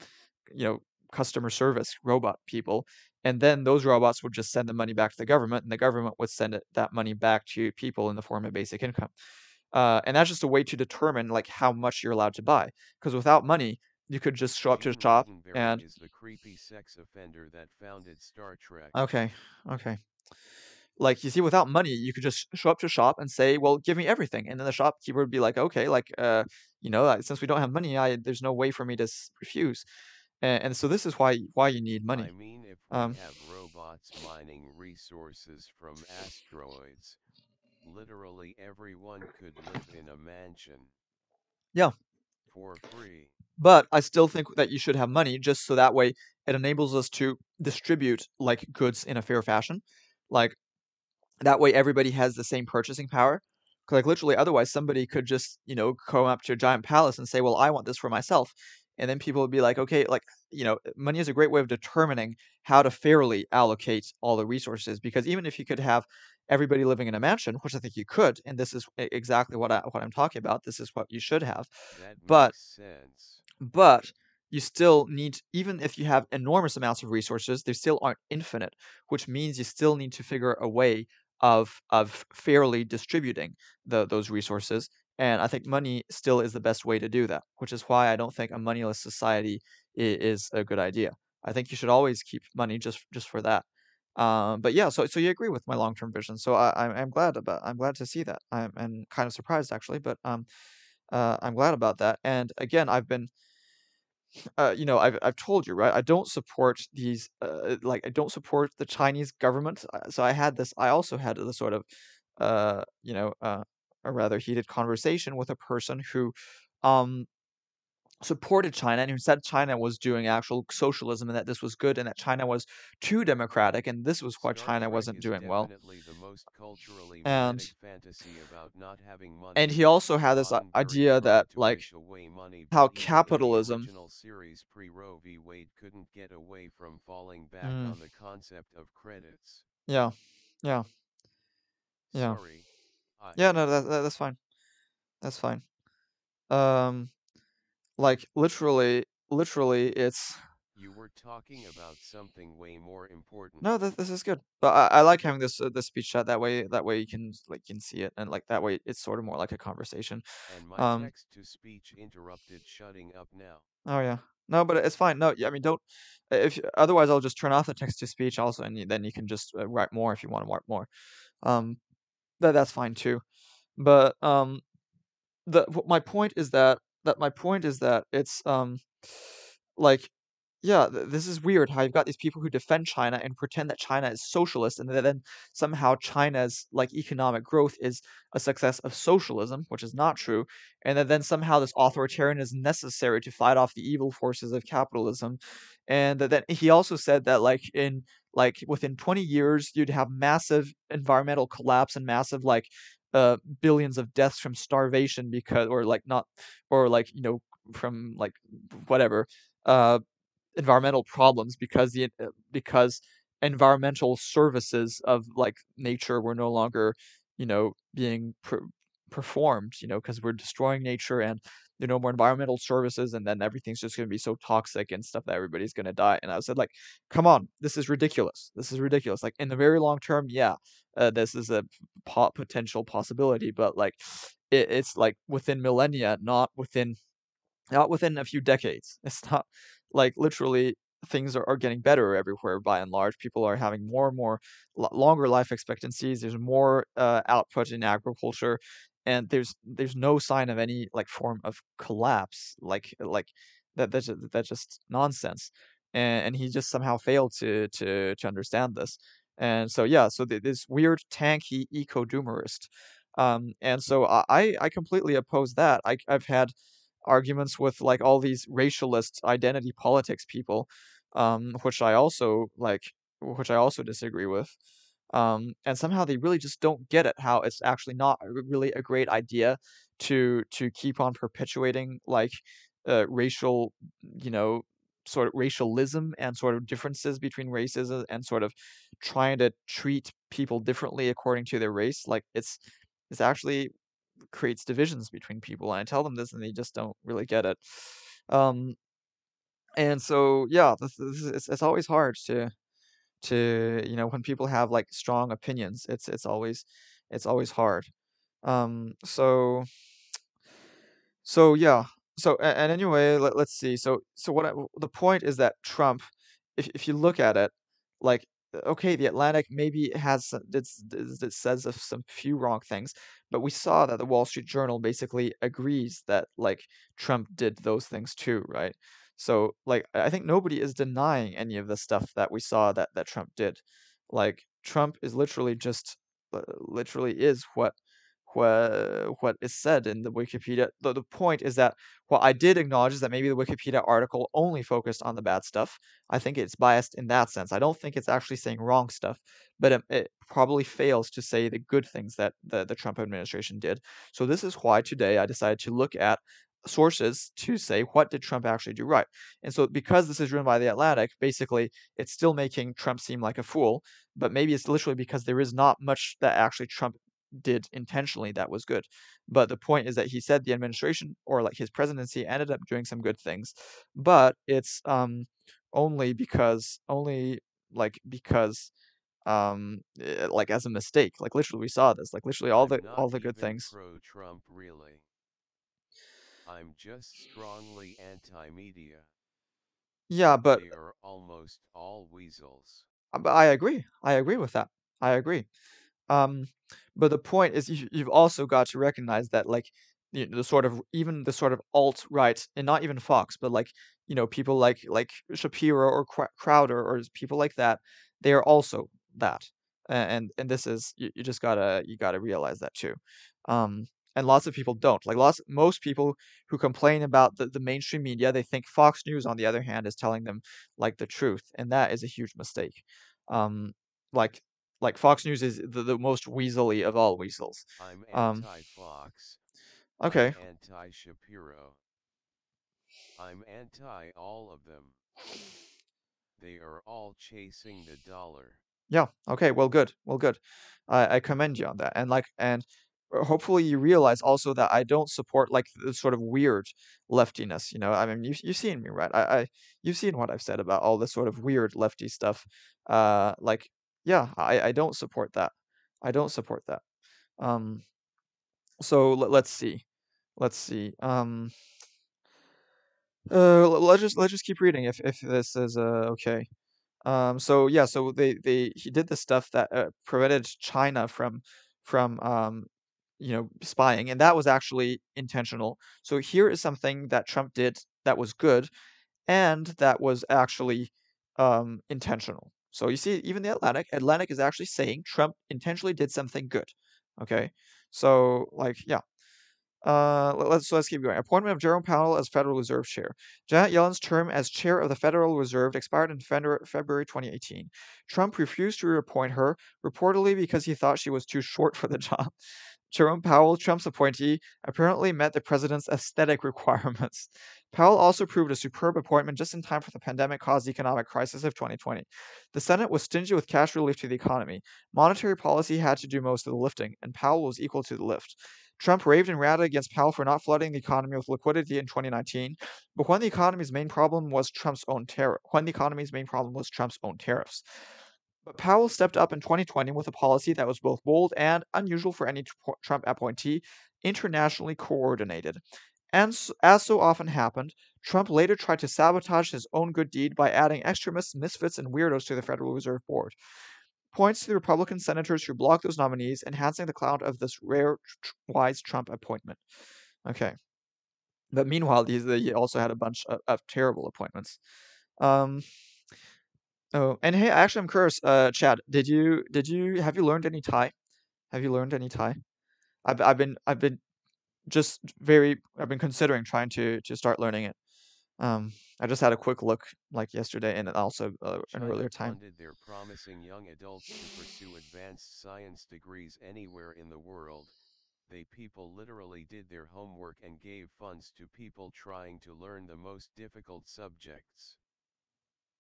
you know, customer service robot people. And then those robots would just send the money back to the government, and the government would send it, that money back to people in the form of basic income. Uh, and that's just a way to determine like how much you're allowed to buy. Because without money, you could just show up to a shop and is the creepy sex offender that founded Star Trek. okay, okay. Like you see, without money, you could just show up to a shop and say, "Well, give me everything," and then the shopkeeper would be like, "Okay, like, uh, you know, since we don't have money, I there's no way for me to s- refuse." And, and so this is why why you need money. I mean, if we Um, have robots mining resources from asteroids, literally everyone could live in a mansion. Yeah. For free. but I still think that you should have money just so that way it enables us to distribute like goods in a fair fashion. Like that way everybody has the same purchasing power. like literally otherwise somebody could just, you know, come up to a giant palace and say, "Well, I want this for myself." And then people would be like, "Okay, like, you know, money is a great way of determining how to fairly allocate all the resources because even if you could have everybody living in a mansion, which I think you could, and this is exactly what I what I'm talking about, this is what you should have. That But sense. but you still need even if you have enormous amounts of resources they still aren't infinite which means you still need to figure a way of of fairly distributing the, those resources and i think money still is the best way to do that which is why i don't think a moneyless society is, a good idea i think you should always keep money just just for that um, but yeah so so you agree with my long-term vision so I, I'm, I'm glad about i'm glad to see that i'm and kind of surprised actually but um uh, i'm glad about that and again i've been uh, you know, I've I've told you, right? I don't support these, uh, like I don't support the Chinese government. Uh, So I had this. I also had the sort of, uh, you know, uh, a rather heated conversation with a person who, um, supported China and who said China was doing actual socialism and that this was good and that China was too democratic and this was why China wasn't doing well. the most culturally And fantasy about not having money. and he also had this idea that like how but even in the capitalism. series pre-Roe v. Wade couldn't get away from falling back Mm, on the concept of credits. yeah, yeah, yeah, Sorry, Yeah. No, that, that that's fine. That's fine. Um. like literally literally it's You were talking about something way more important. no this, this is good but I, I like having this uh, this speech chat that way that way you can like you can see it and like that way it's sort of more like a conversation And my um text to speech interrupted shutting up now. oh yeah no but it's fine no yeah, i mean don't if you- otherwise i'll just turn off the text to speech also and you- then you can just uh, write more if you want to write more um that that's fine too. But um the my point is that that my point is that it's um like yeah th- this is weird how you've got these people who defend China and pretend that China is socialist and then somehow China's like economic growth is a success of socialism which is not true and that then somehow this authoritarian is necessary to fight off the evil forces of capitalism. And that then he also said that like in like within 20 years you'd have massive environmental collapse and massive like uh billions of deaths from starvation because or like not or like you know from like whatever uh environmental problems because the uh, because environmental services of like nature were no longer you know being per- performed you know because we're destroying nature and are no more environmental services and then everything's just going to be so toxic and stuff that everybody's going to die and i said like come on this is ridiculous this is ridiculous like in the very long term yeah uh, this is a po- potential possibility but like it, it's like within millennia not within not within a few decades [LAUGHS] it's not like literally things are, are getting better everywhere by and large. People are having more and more longer life expectancies. There's more uh, output in agriculture, and there's there's no sign of any like form of collapse. Like like that that's just, that's just nonsense. And and he just somehow failed to to to understand this. And so yeah, so th this weird tankie eco doomerist. Um, and so I I completely oppose that. I I've had arguments with like all these racialist identity politics people, um, which I also like, which I also disagree with. Um, and somehow they really just don't get it how it's actually not really a great idea to to keep on perpetuating like uh, racial, you know, sort of racialism and sort of differences between races uh, and sort of trying to treat people differently according to their race. Like it's it's actually creates divisions between people, and I tell them this, and they just don't really get it. Um, and so yeah, this, this is, it's, it's always hard to to you know when people have like strong opinions, it's it's always it's always hard. Um, so so yeah, so and, anyway, let, let's see. So so what I, the point is that Trump, if if you look at it, like okay, the Atlantic maybe has some, it's, it says some few wrong things, but we saw that the Wall Street Journal basically agrees that like Trump did those things too, right? So like I think nobody is denying any of the stuff that we saw that that Trump did. Like Trump is literally just uh, literally is what what what is said in the Wikipedia. The, the point is that what I did acknowledge is that maybe the Wikipedia article only focused on the bad stuff. I think it's biased in that sense. I don't think it's actually saying wrong stuff, but it, it probably fails to say the good things that the, the Trump administration did. So this is why today I decided to look at sources to say what did Trump actually do right. And so because this is written by the Atlantic, basically it's still making Trump seem like a fool, but maybe it's literally because there is not much that actually Trump did intentionally that was good. But the point is that he said the administration or like his presidency ended up doing some good things, but it's um only because only like because um eh, like as a mistake. Like literally we saw this. Like literally all I'm the all the good things. Pro Trump really. I'm just strongly anti-media. Yeah, but they are almost all weasels. Uh, but I agree. I agree with that. I agree. Um, but the point is, you, you've also got to recognize that, like, you know, the sort of even the sort of alt right, and not even Fox, but like you know people like like Shapiro or Crowder or people like that, they are also that, and and this is you, you just gotta you gotta realize that too. Um, and lots of people don't. Like lots, most people who complain about the, the mainstream media, they think Fox News, on the other hand, is telling them like the truth, and that is a huge mistake. Um, like like Fox News is the, the most weaselly of all weasels. I'm um, anti-Fox. Okay. I'm anti-Shapiro. I'm anti all of them. They are all chasing the dollar. Yeah. Okay. Well, good. Well, good. I, I commend you on that. And like, and hopefully you realize also that I don't support like the sort of weird leftiness. You know, I mean, you you've seen me, right? I, I you've seen what I've said about all this sort of weird lefty stuff. Uh, like yeah, I, I don't support that. I don't support that. Um, so let, let's see. Let's see. Um, uh, let's just let's just keep reading if if this is uh okay. Um, so yeah, so they they he did the stuff that uh, prevented China from from um you know spying, and that was actually intentional. So here is something that Trump did that was good, and that was actually um intentional. So you see, even the Atlantic, Atlantic is actually saying Trump intentionally did something good. Okay, so like yeah. Uh, let's so let's keep going. Appointment of Jerome Powell as Federal Reserve Chair. Janet Yellen's term as chair of the Federal Reserve expired in February 2018. Trump refused to reappoint her, reportedly because he thought she was too short for the [LAUGHS] job. Jerome Powell, Trump's appointee, apparently met the president's aesthetic [LAUGHS] requirements. Powell also proved a superb appointment just in time for the pandemic caused economic crisis of 2020. The Senate was stingy with cash relief to the economy. Monetary policy had to do most of the lifting, and Powell was equal to the lift. Trump raved and ranted against Powell for not flooding the economy with liquidity in 2019, but when the economy's main problem was Trump's own tariff, when the economy's main problem was Trump's own tariffs. But Powell stepped up in 2020 with a policy that was both bold and unusual for any Trump appointee, internationally coordinated. And as so often happened, Trump later tried to sabotage his own good deed by adding extremists, misfits, and weirdos to the Federal Reserve Board. Points to the Republican senators who blocked those nominees, enhancing the clout of this rare, wise Trump appointment. Okay. But meanwhile, he also had a bunch of, of terrible appointments. Um. Oh, and hey, actually, I'm curious, uh, Chad, did you did you have you learned any Thai? Have you learned any Thai? I've I've been I've been just very I've been considering trying to to start learning it. Um, I just had a quick look like yesterday and also uh, an China earlier time. funded their promising young adults to pursue advanced science degrees anywhere in the world. They people literally did their homework and gave funds to people trying to learn the most difficult subjects.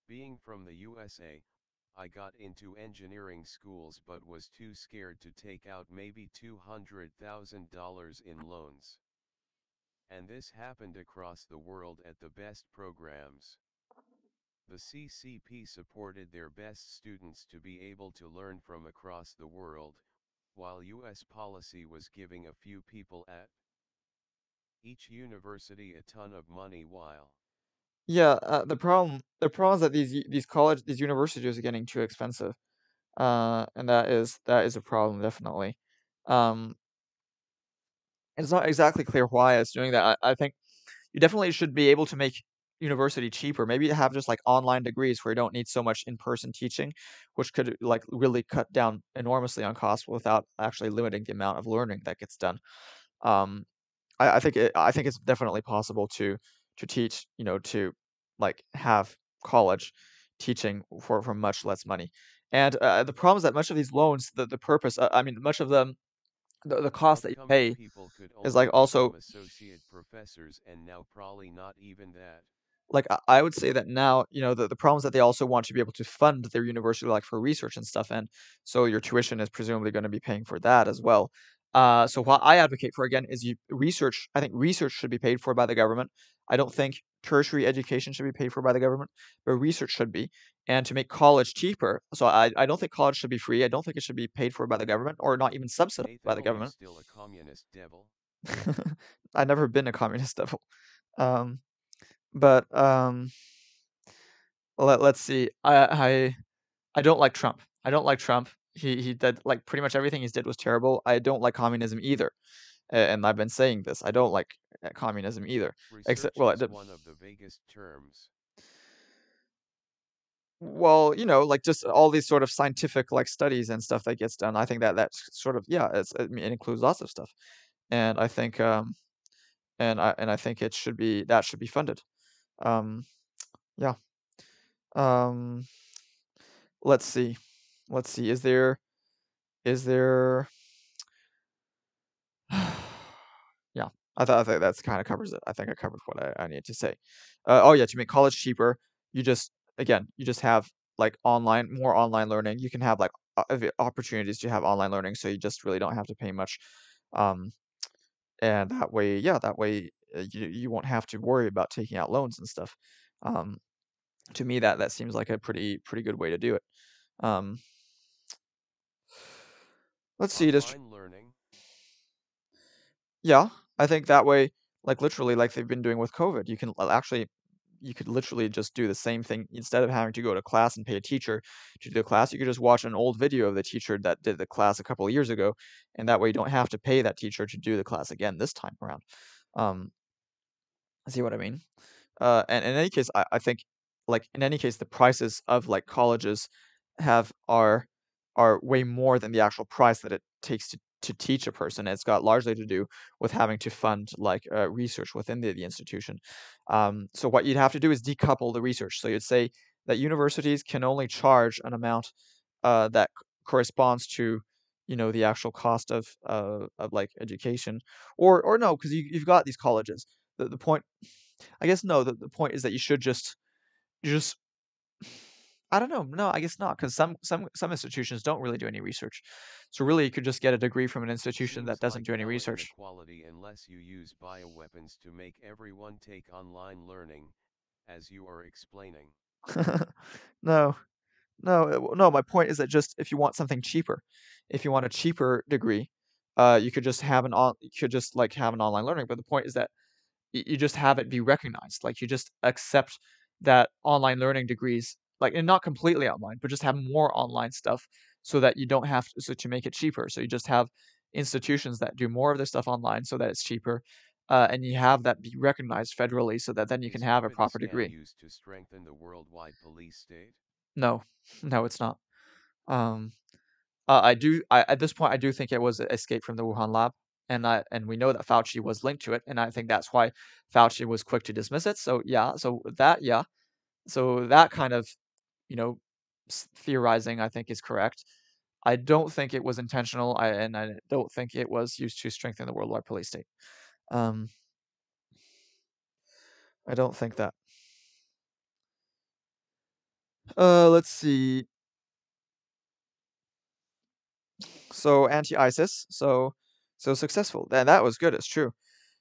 Being from the USA, I got into engineering schools but was too scared to take out maybe $200,000 in loans. And this happened across the world at the best programs. The CCP supported their best students to be able to learn from across the world, while US policy was giving a few people at each university a ton of money while Yeah, uh, the problem the problem is that these these college these universities are getting too expensive. Uh, and that is that is a problem definitely. Um, it's not exactly clear why it's doing that. I, I think you definitely should be able to make university cheaper. Maybe have just like online degrees where you don't need so much in-person teaching, which could like really cut down enormously on costs without actually limiting the amount of learning that gets done. Um, I, I think it, I think it's definitely possible to to teach, you know, to like have college teaching for for much less money. And uh, the problem is that much of these loans, the the purpose, uh, I mean, much of them, the the cost that you pay is like also associate professors and now probably not even that. like I would say that now, you know, the, the problem is that they also want to be able to fund their university like for research and stuff, and so your tuition is presumably going to be paying for that as well. Uh, so what I advocate for again is you research. I think research should be paid for by the government. I don't think tertiary education should be paid for by the government, but research should be. And to make college cheaper, so I, I don't think college should be free. I don't think it should be paid for by the government or not even subsidized by the Nathan, are you government. still a communist devil? [LAUGHS] I've never been a communist [LAUGHS] devil. Um, but um, let let's see. I I I don't like Trump. I don't like Trump. He he did like pretty much everything he did was terrible. I don't like communism either, and I've been saying this. I don't like uh, communism either. Except well, is the, one of the vaguest terms. well, you know, like just all these sort of scientific like studies and stuff that gets done. I think that that's sort of yeah, it's, it includes lots of stuff, and I think um and I and I think it should be that should be funded. Um yeah. Um let's see. Let's see. Is there is there Yeah, I thought I think that's kind of covers it. I think I covered what I, I need to say. Uh, oh yeah, to make college cheaper, you just again you just have like online more online learning. You can have like opportunities to have online learning, so you just really don't have to pay much. Um, and that way, yeah, that way uh, you you won't have to worry about taking out loans and stuff. Um, to me, that that seems like a pretty pretty good way to do it. Um, let's see. Learning, Yeah, I think that way, like literally, like they've been doing with COVID, you can l- actually, you could literally just do the same thing instead of having to go to class and pay a teacher to do the class. You could just watch an old video of the teacher that did the class a couple of years ago, and that way you don't have to pay that teacher to do the class again this time around. Um, see what I mean? Uh, and in any case, I, I think like in any case, the prices of like colleges have are are way more than the actual price that it takes to to teach a person. It's got largely to do with having to fund like uh, research within the, the institution. Um, so what you'd have to do is decouple the research. So you'd say that universities can only charge an amount uh, that corresponds to you know the actual cost of uh, of like education, or or no, because you, you've got these colleges. The the point I guess no, the, the point is that you should just you just I don't know. No, I guess not, because some some some institutions don't really do any research. So really, you could just get a degree from an institution that doesn't like do any research. inequality unless you use bioweapons to make everyone take online learning, as you are explaining. [LAUGHS] No, no, no. My point is that just if you want something cheaper, if you want a cheaper degree, uh, you could just have an on, you could just like have an online learning. But the point is that you just have it be recognized. Like you just accept that online learning degrees, like and not completely online, but just have more online stuff so that you don't have to, so to make it cheaper. So you just have institutions that do more of this stuff online so that it's cheaper. Uh, and you have that be recognized federally so that then you can have a proper degree. used to strengthen the worldwide police state? No, [LAUGHS] no, it's not. Um, uh, I do. I, at this point, I do think it was escape from the Wuhan lab, and I and we know that Fauci was linked to it, and I think that's why Fauci was quick to dismiss it. So yeah, so that yeah, so that kind of, you know, theorizing I think is correct. I don't think it was intentional, I and I don't think it was used to strengthen the worldwide police state. Um, I don't think that. Uh, let's see. So anti-ISIS, so so successful. And that was good. It's true.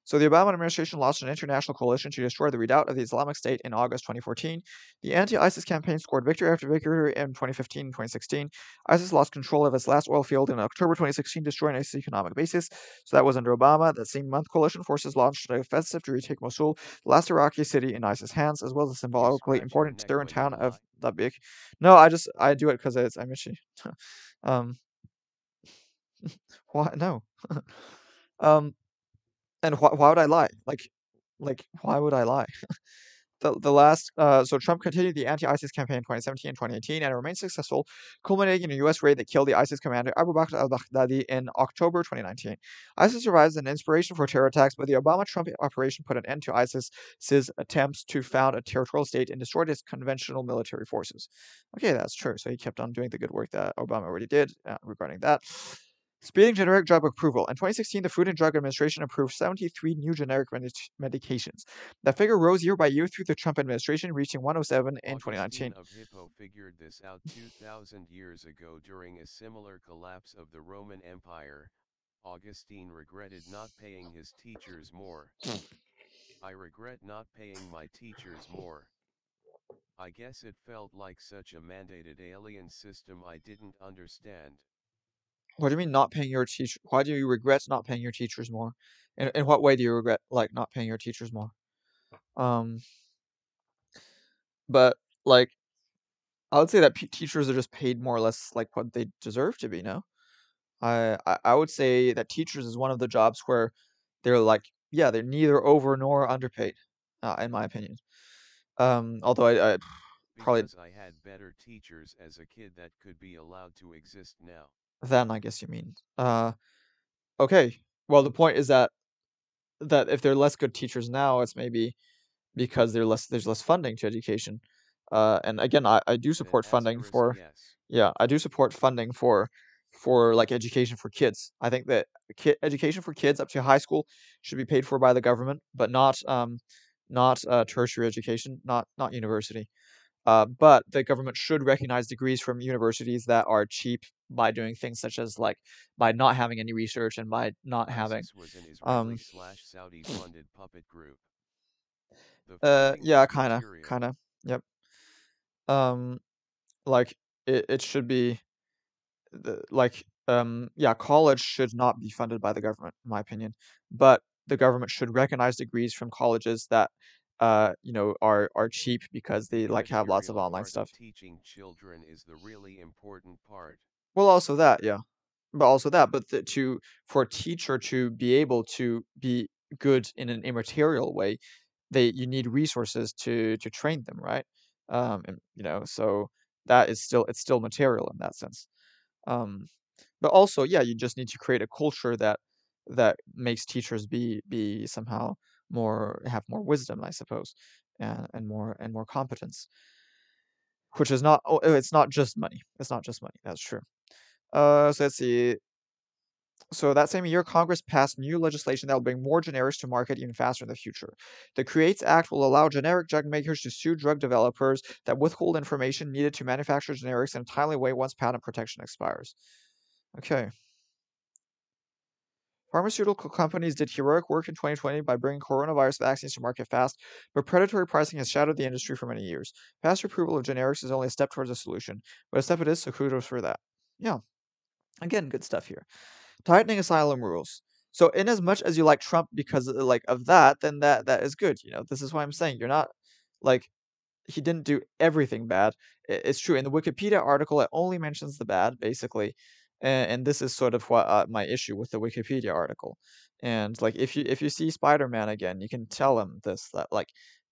So the Obama administration launched an international coalition to destroy the redoubt of the Islamic State in August 2014. The anti-ISIS campaign scored victory after victory in 2015 and 2016. ISIS lost control of its last oil field in October 2016, destroying its economic basis. So that was under Obama. That same month, coalition forces launched an offensive to retake Mosul, the last Iraqi city in ISIS hands, as well as the symbolically important Syrian town of Dabiq. No, I just I do it because it's I'm itchy. [LAUGHS] um, [LAUGHS] why no? [LAUGHS] um, and why why would I lie? Like like why would I lie? [LAUGHS] the the last uh, so Trump continued the anti-ISIS campaign in 2017 and 2018 and it remained successful, culminating in a U.S. raid that killed the ISIS commander Abu Bakr al-Baghdadi in October 2019. ISIS survives an inspiration for terror attacks, but the Obama-Trump operation put an end to ISIS's attempts to found a territorial state and destroyed its conventional military forces. Okay, that's true. So he kept on doing the good work that Obama already did uh, regarding that. Speeding generic drug approval. In 2016, the Food and Drug Administration approved 73 new generic medications. That figure rose year by year through the Trump administration, reaching 107 in Augustine 2019. of Hippo figured this out 2,000 years ago during a similar collapse of the Roman Empire. Augustine regretted not paying his teachers more. I regret not paying my teachers more. I guess it felt like such a mandated alien system I didn't understand. What do you mean not paying your teacher? Why do you regret not paying your teachers more? In in what way do you regret like not paying your teachers more? Um, but like I would say that p- teachers are just paid more or less like what they deserve to be. No, I, I I would say that teachers is one of the jobs where they're like yeah they're neither over nor underpaid, uh, in my opinion. Um, although I, I [SIGHS] probably Because I had better teachers as a kid that could be allowed to exist now. Then I guess you mean uh okay. Well, the point is that that if they're less good teachers now, it's maybe because they're less there's less funding to education. Uh, and again, I, I do support funding for yes. yeah, I do support funding for for like education for kids. I think that ki education for kids up to high school should be paid for by the government, but not um not uh, tertiary education, not not university. Uh, but the government should recognize degrees from universities that are cheap by doing things such as like by not having any research and by not having ISIS was an um slash Saudi [CLEARS THROAT] funded puppet group. Uh yeah kind of kind of yep um like it, it should be the, like um yeah college should not be funded by the government in my opinion but the government should recognize degrees from colleges that uh you know are are cheap because they like have lots of online stuff teaching children is the really important part. Well also that yeah. But also that but the, to for a teacher to be able to be good in an immaterial way they you need resources to to train them right? Um and you know so that is still it's still material in that sense. Um but also yeah you just need to create a culture that that makes teachers be be somehow more have more wisdom i suppose and and more and more competence which is not oh, it's not just money. It's not just money that's true uh so let's see so that same year, Congress passed new legislation that will bring more generics to market even faster in the future. The CREATES Act will allow generic drug makers to sue drug developers that withhold information needed to manufacture generics in a timely way once patent protection expires. Okay. Pharmaceutical companies did heroic work in 2020 by bringing coronavirus vaccines to market fast, but predatory pricing has shadowed the industry for many years. Fast approval of generics is only a step towards a solution, but a step it is, so kudos for that. Yeah. Again, good stuff here. Tightening asylum rules. So in as much as you like Trump because of, like of that, then that that is good. You know, this is why I'm saying you're not like he didn't do everything bad. It's true in the Wikipedia article it only mentions the bad basically, and, and this is sort of what uh, my issue with the Wikipedia article. And like if you if you see Spider-Man again, you can tell him this that like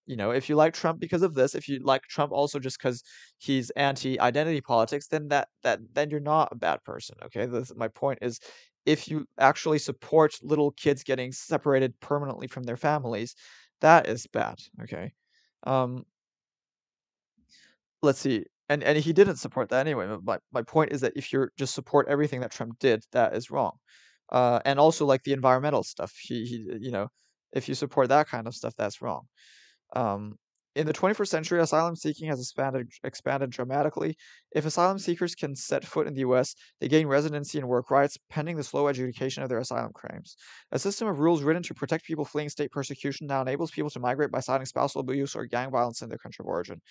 you know if you like Trump because of this, if you like Trump also just because he's anti-identity politics, then that that then you're not a bad person. Okay, this, my point is if you actually support little kids getting separated permanently from their families, that is bad. Okay. Um, let's see. And and he didn't support that anyway. My my point is that if you just support everything that Trump did, that is wrong. Uh, and also like the environmental stuff. He he you know, if you support that kind of stuff, that's wrong. Um, in the 21st century, asylum seeking has expanded expanded dramatically. If asylum seekers can set foot in the U.S., they gain residency and work rights pending the slow adjudication of their asylum claims. A system of rules written to protect people fleeing state persecution now enables people to migrate by citing spousal abuse or gang violence in their country of origin.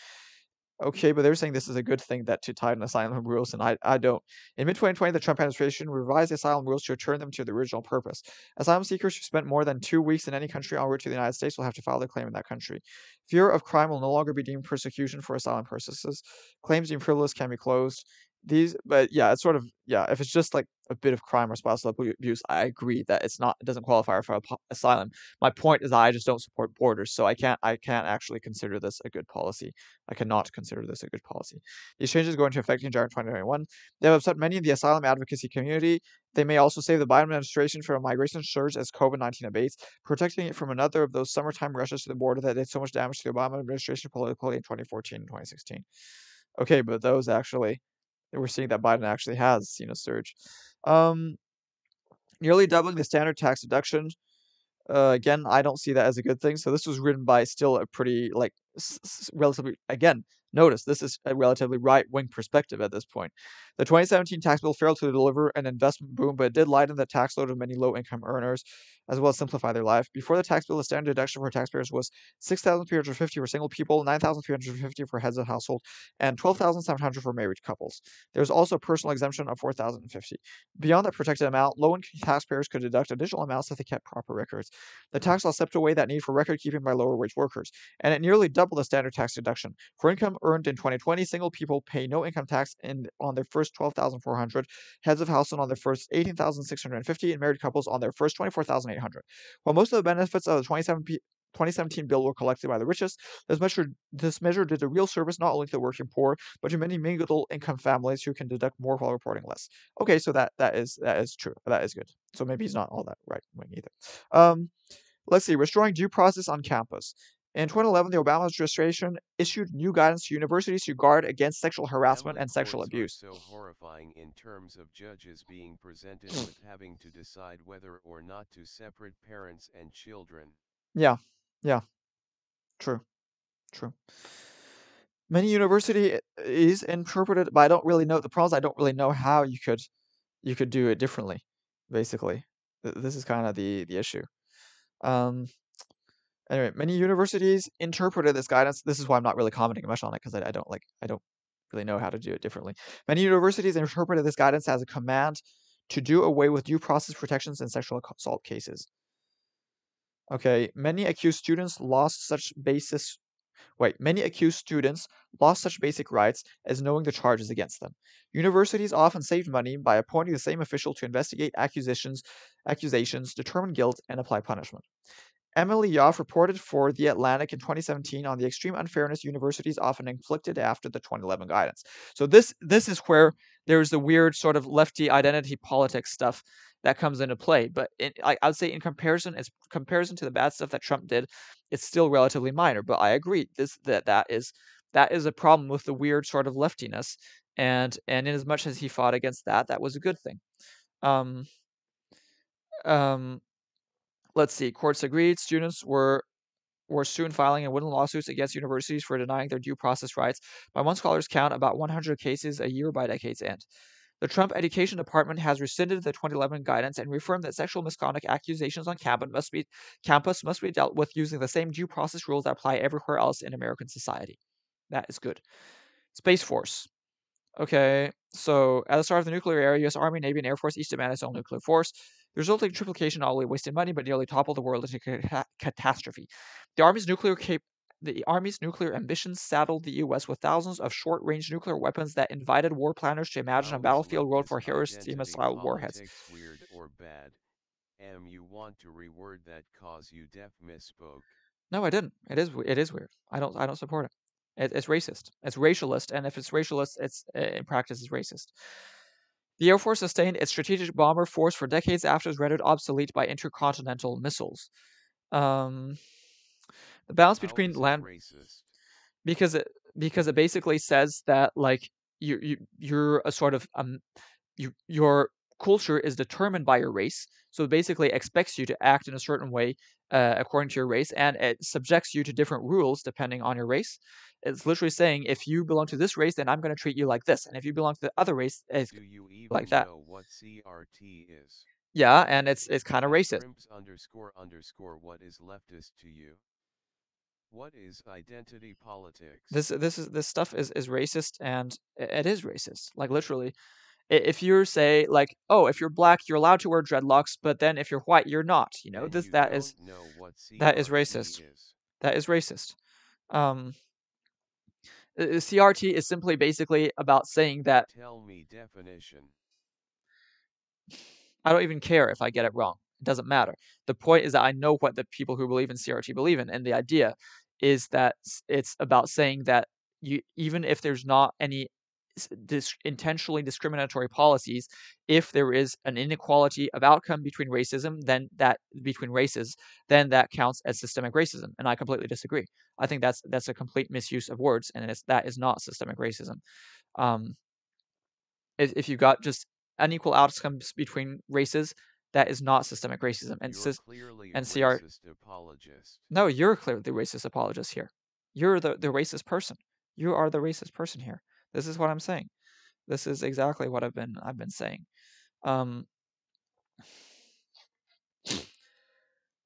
Okay, but they're saying this is a good thing that to tighten asylum rules, and I, I don't. In mid 2020, the Trump administration revised the asylum rules to return them to the original purpose. Asylum seekers who spent more than two weeks in any country en route to the United States will have to file their claim in that country. Fear of crime will no longer be deemed persecution for asylum purposes. Claims deemed frivolous can be closed these but yeah it's sort of yeah if it's just like a bit of crime or spousal abuse i agree that it's not it doesn't qualify for asylum. My point is i just don't support borders so i can't i can't actually consider this a good policy. I cannot consider this a good policy. These changes go into effect in january 2021 they have upset many in the asylum advocacy community. They may also save the biden administration from a migration surge as covid-19 abates protecting it from another of those summertime rushes to the border that did so much damage to the obama administration politically in 2014 and 2016 okay but those actually we're seeing that Biden actually has you know surge. Um, nearly doubling the standard tax deduction. Uh, again, I don't see that as a good thing. So this was written by still a pretty like s- s- relatively again Notice this is a relatively right wing perspective at this point. The 2017 tax bill failed to deliver an investment boom, but it did lighten the tax load of many low income earners, as well as simplify their life. Before the tax bill, the standard deduction for taxpayers was 6,350 for single people, 9,350 for heads of household, and 12,700 for married couples. There's also a personal exemption of 4,050. Beyond that protected amount, low income taxpayers could deduct additional amounts if they kept proper records. The tax law stepped away that need for record keeping by lower wage workers, and it nearly doubled the standard tax deduction. For income earned in 2020, single people pay no income tax in on their first 12,400, heads of household on their first 18,650, and married couples on their first 24,800. While most of the benefits of the 2017 bill were collected by the richest. This measure, this measure did a real service not only to the working poor, but to many middle income families who can deduct more while reporting less. Okay, so that that is that is true. That is good. So maybe he's not all that right wing either. Um, let's see. Restoring due process on campus. In 2011, the Obama administration issued new guidance to universities to guard against sexual harassment and sexual abuse. so horrifying in terms of judges being presented with having to decide whether or not to separate parents and children. Yeah, yeah, true, true. Many universities interpreted, but I don't really know the problems. I don't really know how you could you could do it differently. Basically, this is kind of the the issue. Um, Anyway, many universities interpreted this guidance. This is why I'm not really commenting much on it because I, I don't like I don't really know how to do it differently. Many universities interpreted this guidance as a command to do away with due process protections in sexual assault cases. Okay, many accused students lost such basis Wait, many accused students lost such basic rights as knowing the charges against them. Universities often saved money by appointing the same official to investigate accusations, accusations, determine guilt, and apply punishment. Emily Yoffe reported for The Atlantic in 2017 on the extreme unfairness universities often inflicted after the 2011 guidance. So this this is where there's the weird sort of lefty identity politics stuff that comes into play. But in, I, I would say in comparison, as comparison to the bad stuff that Trump did, it's still relatively minor. But I agree this that that is that is a problem with the weird sort of leftiness. And and in as much as he fought against that, that was a good thing. Um, um, let's see, courts agreed. Students were were soon filing and winning lawsuits against universities for denying their due process rights. By one scholar's count, about 100 cases a year by decade's end. The Trump Education Department has rescinded the 2011 guidance and reaffirmed that sexual misconduct accusations on campus must be, campus must be dealt with using the same due process rules that apply everywhere else in American society. That is good. Space Force. Okay, so at the start of the nuclear era, U.S. Army, Navy, and Air Force each demanded its own nuclear force. The resulting triplication not only wasted money, but nearly toppled the world into ca- catastrophe. The Army's nuclear cap- the Army's nuclear ambitions saddled the U.S. with thousands of short-range nuclear weapons that invited war planners to imagine a battlefield world for Hiroshima-style identity warheads. weird or bad? Am you want to reword that cause you deaf misspoke? No, I didn't. It is it is weird. I don't I don't support it. It it's racist. It's racialist, and if it's racialist, it's in practice is racist. The Air Force sustained its strategic bomber force for decades after it was rendered obsolete by intercontinental missiles. Um, the balance How between land racist? because it because it basically says that like you you you're a sort of um you your culture is determined by your race so it basically expects you to act in a certain way uh, according to your race and it subjects you to different rules depending on your race it's literally saying if you belong to this race then i'm going to treat you like this and if you belong to the other race it's Do you even like that know what CRT is? yeah and it's it's kind of racist underscore underscore what is leftist to you? What is identity politics? this this is this stuff is is racist and it is racist like literally if you're say like oh if you're black you're allowed to wear dreadlocks but then if you're white you're not you know and this you that is that is racist is. that is racist um uh, crt is simply basically about saying that Tell me definition. i don't even care if i get it wrong it doesn't matter the point is that i know what the people who believe in crt believe in and the idea is that it's about saying that you even if there's not any dis- intentionally discriminatory policies if there is an inequality of outcome between racism then that between races then that counts as systemic racism and i completely disagree. I think that's that's a complete misuse of words and it's, that is not systemic racism. Um if, if you've got just unequal outcomes between races that is not systemic racism and You're clearly and cr apologist. no you're clearly the racist apologist here. You're the, the racist person. You are the racist person here this is what i'm saying. This is exactly what i've been i've been saying. Um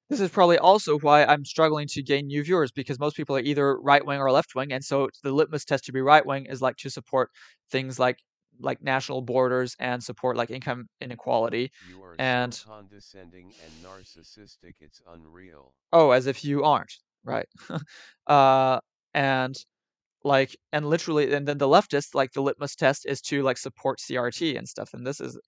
This is probably also why I'm struggling to gain new viewers because most people are either right wing or left wing, and so the litmus test to be right wing is like to support things like like national borders and support like income inequality You are and so condescending and narcissistic it's unreal. oh as if you aren't right? [LAUGHS] Uh and like and literally and then the leftists like the litmus test is to like support crt and stuff and this is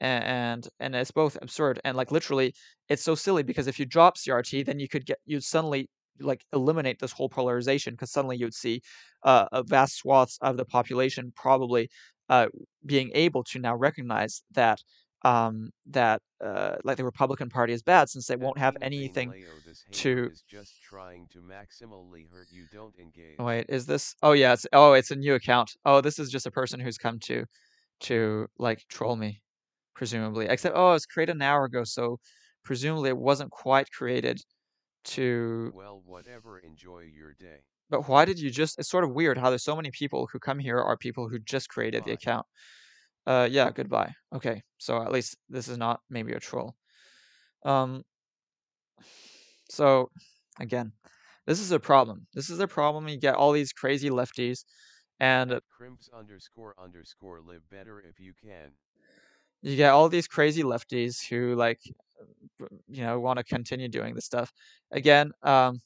and and it's both absurd and like literally it's so silly because if you drop crt then you could get you'd suddenly like eliminate this whole polarization because suddenly you'd see uh, a vast swaths of the population probably uh, being able to now recognize that um that uh like the republican party is bad since they At won't have anything Leo this hater to just trying to maximally hurt you don't engage. Wait, is this? Oh yeah, it's oh it's a new account. Oh, this is just a person who's come to to like troll me, presumably. Except oh, it was created an hour ago, so presumably it wasn't quite created to. Well whatever enjoy your day. But why did you just? It's sort of weird how there's so many people who come here are people who just created the account. Uh, yeah, goodbye. Okay, so at least this is not maybe a troll. Um, so again, this is a problem. This is a problem. You get all these crazy lefties, and crimps underscore underscore live better if you can. you get all these crazy lefties who like you know want to continue doing this stuff again um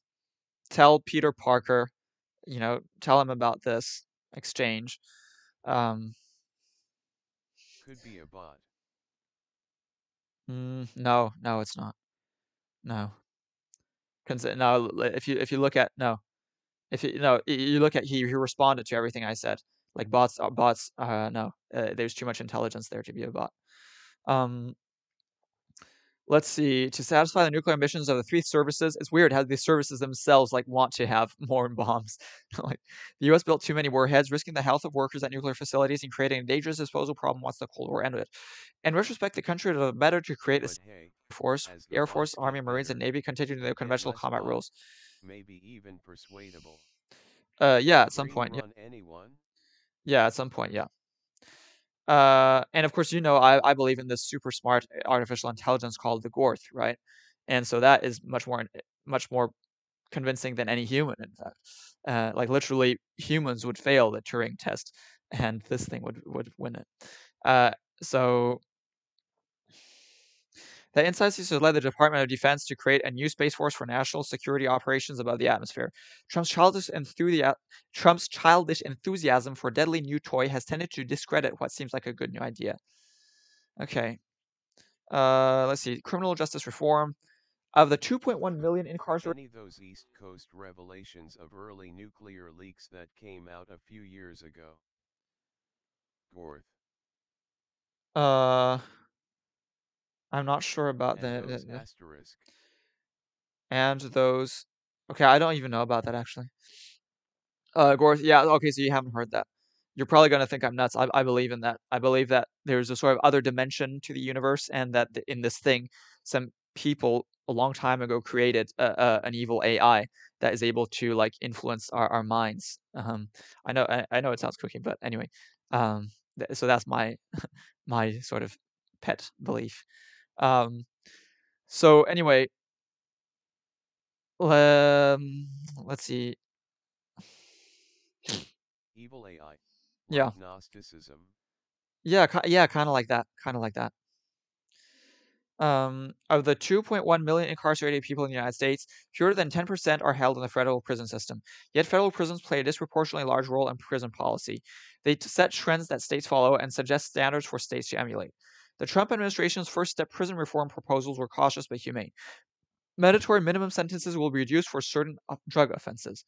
tell peter parker you know tell him about this exchange um Could be a bot. mm, no no it's not. No. Consi- no if you if you look at no. If you no you look at he he responded to everything i said. Like bots are bots uh no uh, there's too much intelligence there to be a bot. Um let's see to satisfy the nuclear ambitions of the three services it's weird how these services themselves like want to have [LAUGHS] more bombs. [LAUGHS] Like the us built too many warheads risking the health of workers at nuclear facilities and creating a dangerous disposal problem once the cold war ended. In retrospect the country would did better to create a force air force army marines and navy continuing their conventional combat rules. maybe even persuadable. uh yeah at some point yeah, anyone? yeah at some point yeah uh and of course you know i i believe in this super smart artificial intelligence called the gorth right and so that is much more much more convincing than any human in fact uh, like literally humans would fail the turing test and this thing would would win it. Uh, so the insights has led the Department of Defense to create a new space force for national security operations above the atmosphere. Trump's childish, enthusi- Trump's childish enthusiasm for a deadly new toy has tended to discredit what seems like a good new idea. Okay. Uh, let's see. Criminal justice reform. Of the 2.1 million incarcerated. Any those East Coast revelations of early nuclear leaks that came out a few years ago? Gorth. Uh, I'm not sure about And the, the, the asterisk. and those. Okay, I don't even know about that actually. Uh, Gorth, yeah, okay, so you haven't heard that. You're probably gonna think I'm nuts. I, I believe in that. I believe that there's a sort of other dimension to the universe, and that th- in this thing, some people a long time ago created a, a, an evil AI that is able to like influence our, our minds. Um, I know I, I know it sounds cooking, but anyway, um, th- so that's my [LAUGHS] my sort of pet belief. Um, so anyway, um, let's see. Evil AI. Yeah. Gnosticism. Yeah, yeah, kind of like that, kind of like that. Um, of the 2.1 million incarcerated people in the United States, fewer than 10% are held in the federal prison system. Yet federal prisons play a disproportionately large role in prison policy. They set trends that states follow and suggest standards for states to emulate. The Trump administration's first step prison reform proposals were cautious but humane. Mandatory minimum sentences will be reduced for certain uh, drug offenses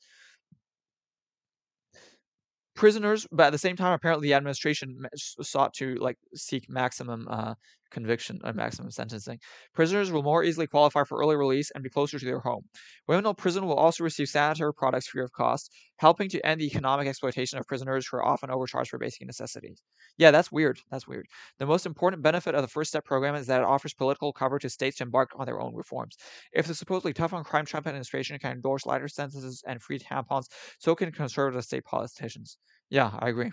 prisoners, but at the same time, apparently the administration sought to like seek maximum uh, conviction and maximum sentencing. Prisoners will more easily qualify for early release and be closer to their home. Women in prison will also receive sanitary products free of cost, helping to end the economic exploitation of prisoners who are often overcharged for basic necessities. Yeah, that's weird. That's weird. The most important benefit of the First Step program is that it offers political cover to states to embark on their own reforms. If the supposedly tough on crime Trump administration can endorse lighter sentences and free tampons, so can conservative state politicians. Yeah, I agree.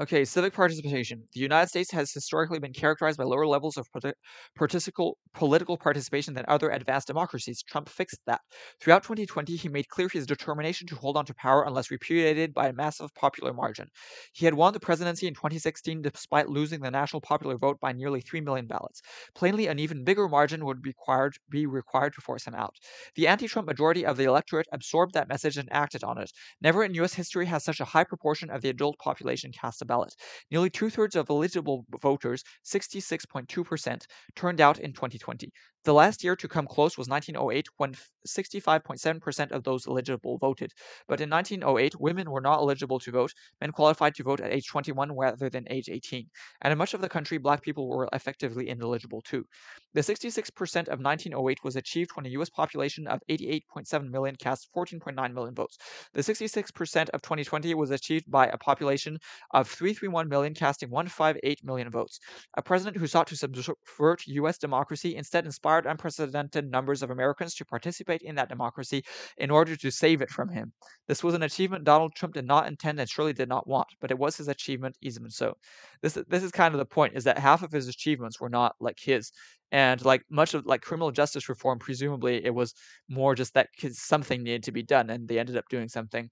Okay, civic participation. The United States has historically been characterized by lower levels of politi- particical, political participation than other advanced democracies. Trump fixed that. Throughout 2020, he made clear his determination to hold on to power unless repudiated by a massive popular margin. He had won the presidency in 2016 despite losing the national popular vote by nearly 3 million ballots. Plainly, an even bigger margin would be required, be required to force him out. The anti Trump majority of the electorate absorbed that message and acted on it. Never in U.S. history has such a high proportion of the adult population cast a ballot. Nearly two thirds of eligible voters, 66.2%, turned out in 2020. The last year to come close was 1908, when 65.7% of those eligible voted. But in 1908, women were not eligible to vote, men qualified to vote at age 21 rather than age 18. And in much of the country, black people were effectively ineligible too. The 66% of 1908 was achieved when a U.S. population of 88.7 million cast 14.9 million votes. The 66% of 2020 was achieved by a population of 331 million casting 158 million votes. A president who sought to subvert U.S. democracy instead inspired unprecedented numbers of Americans to participate in that democracy in order to save it from him. This was an achievement Donald Trump did not intend and surely did not want, but it was his achievement even so. This this is kind of the point: is that half of his achievements were not like his, and like much of like criminal justice reform, presumably it was more just that something needed to be done, and they ended up doing something.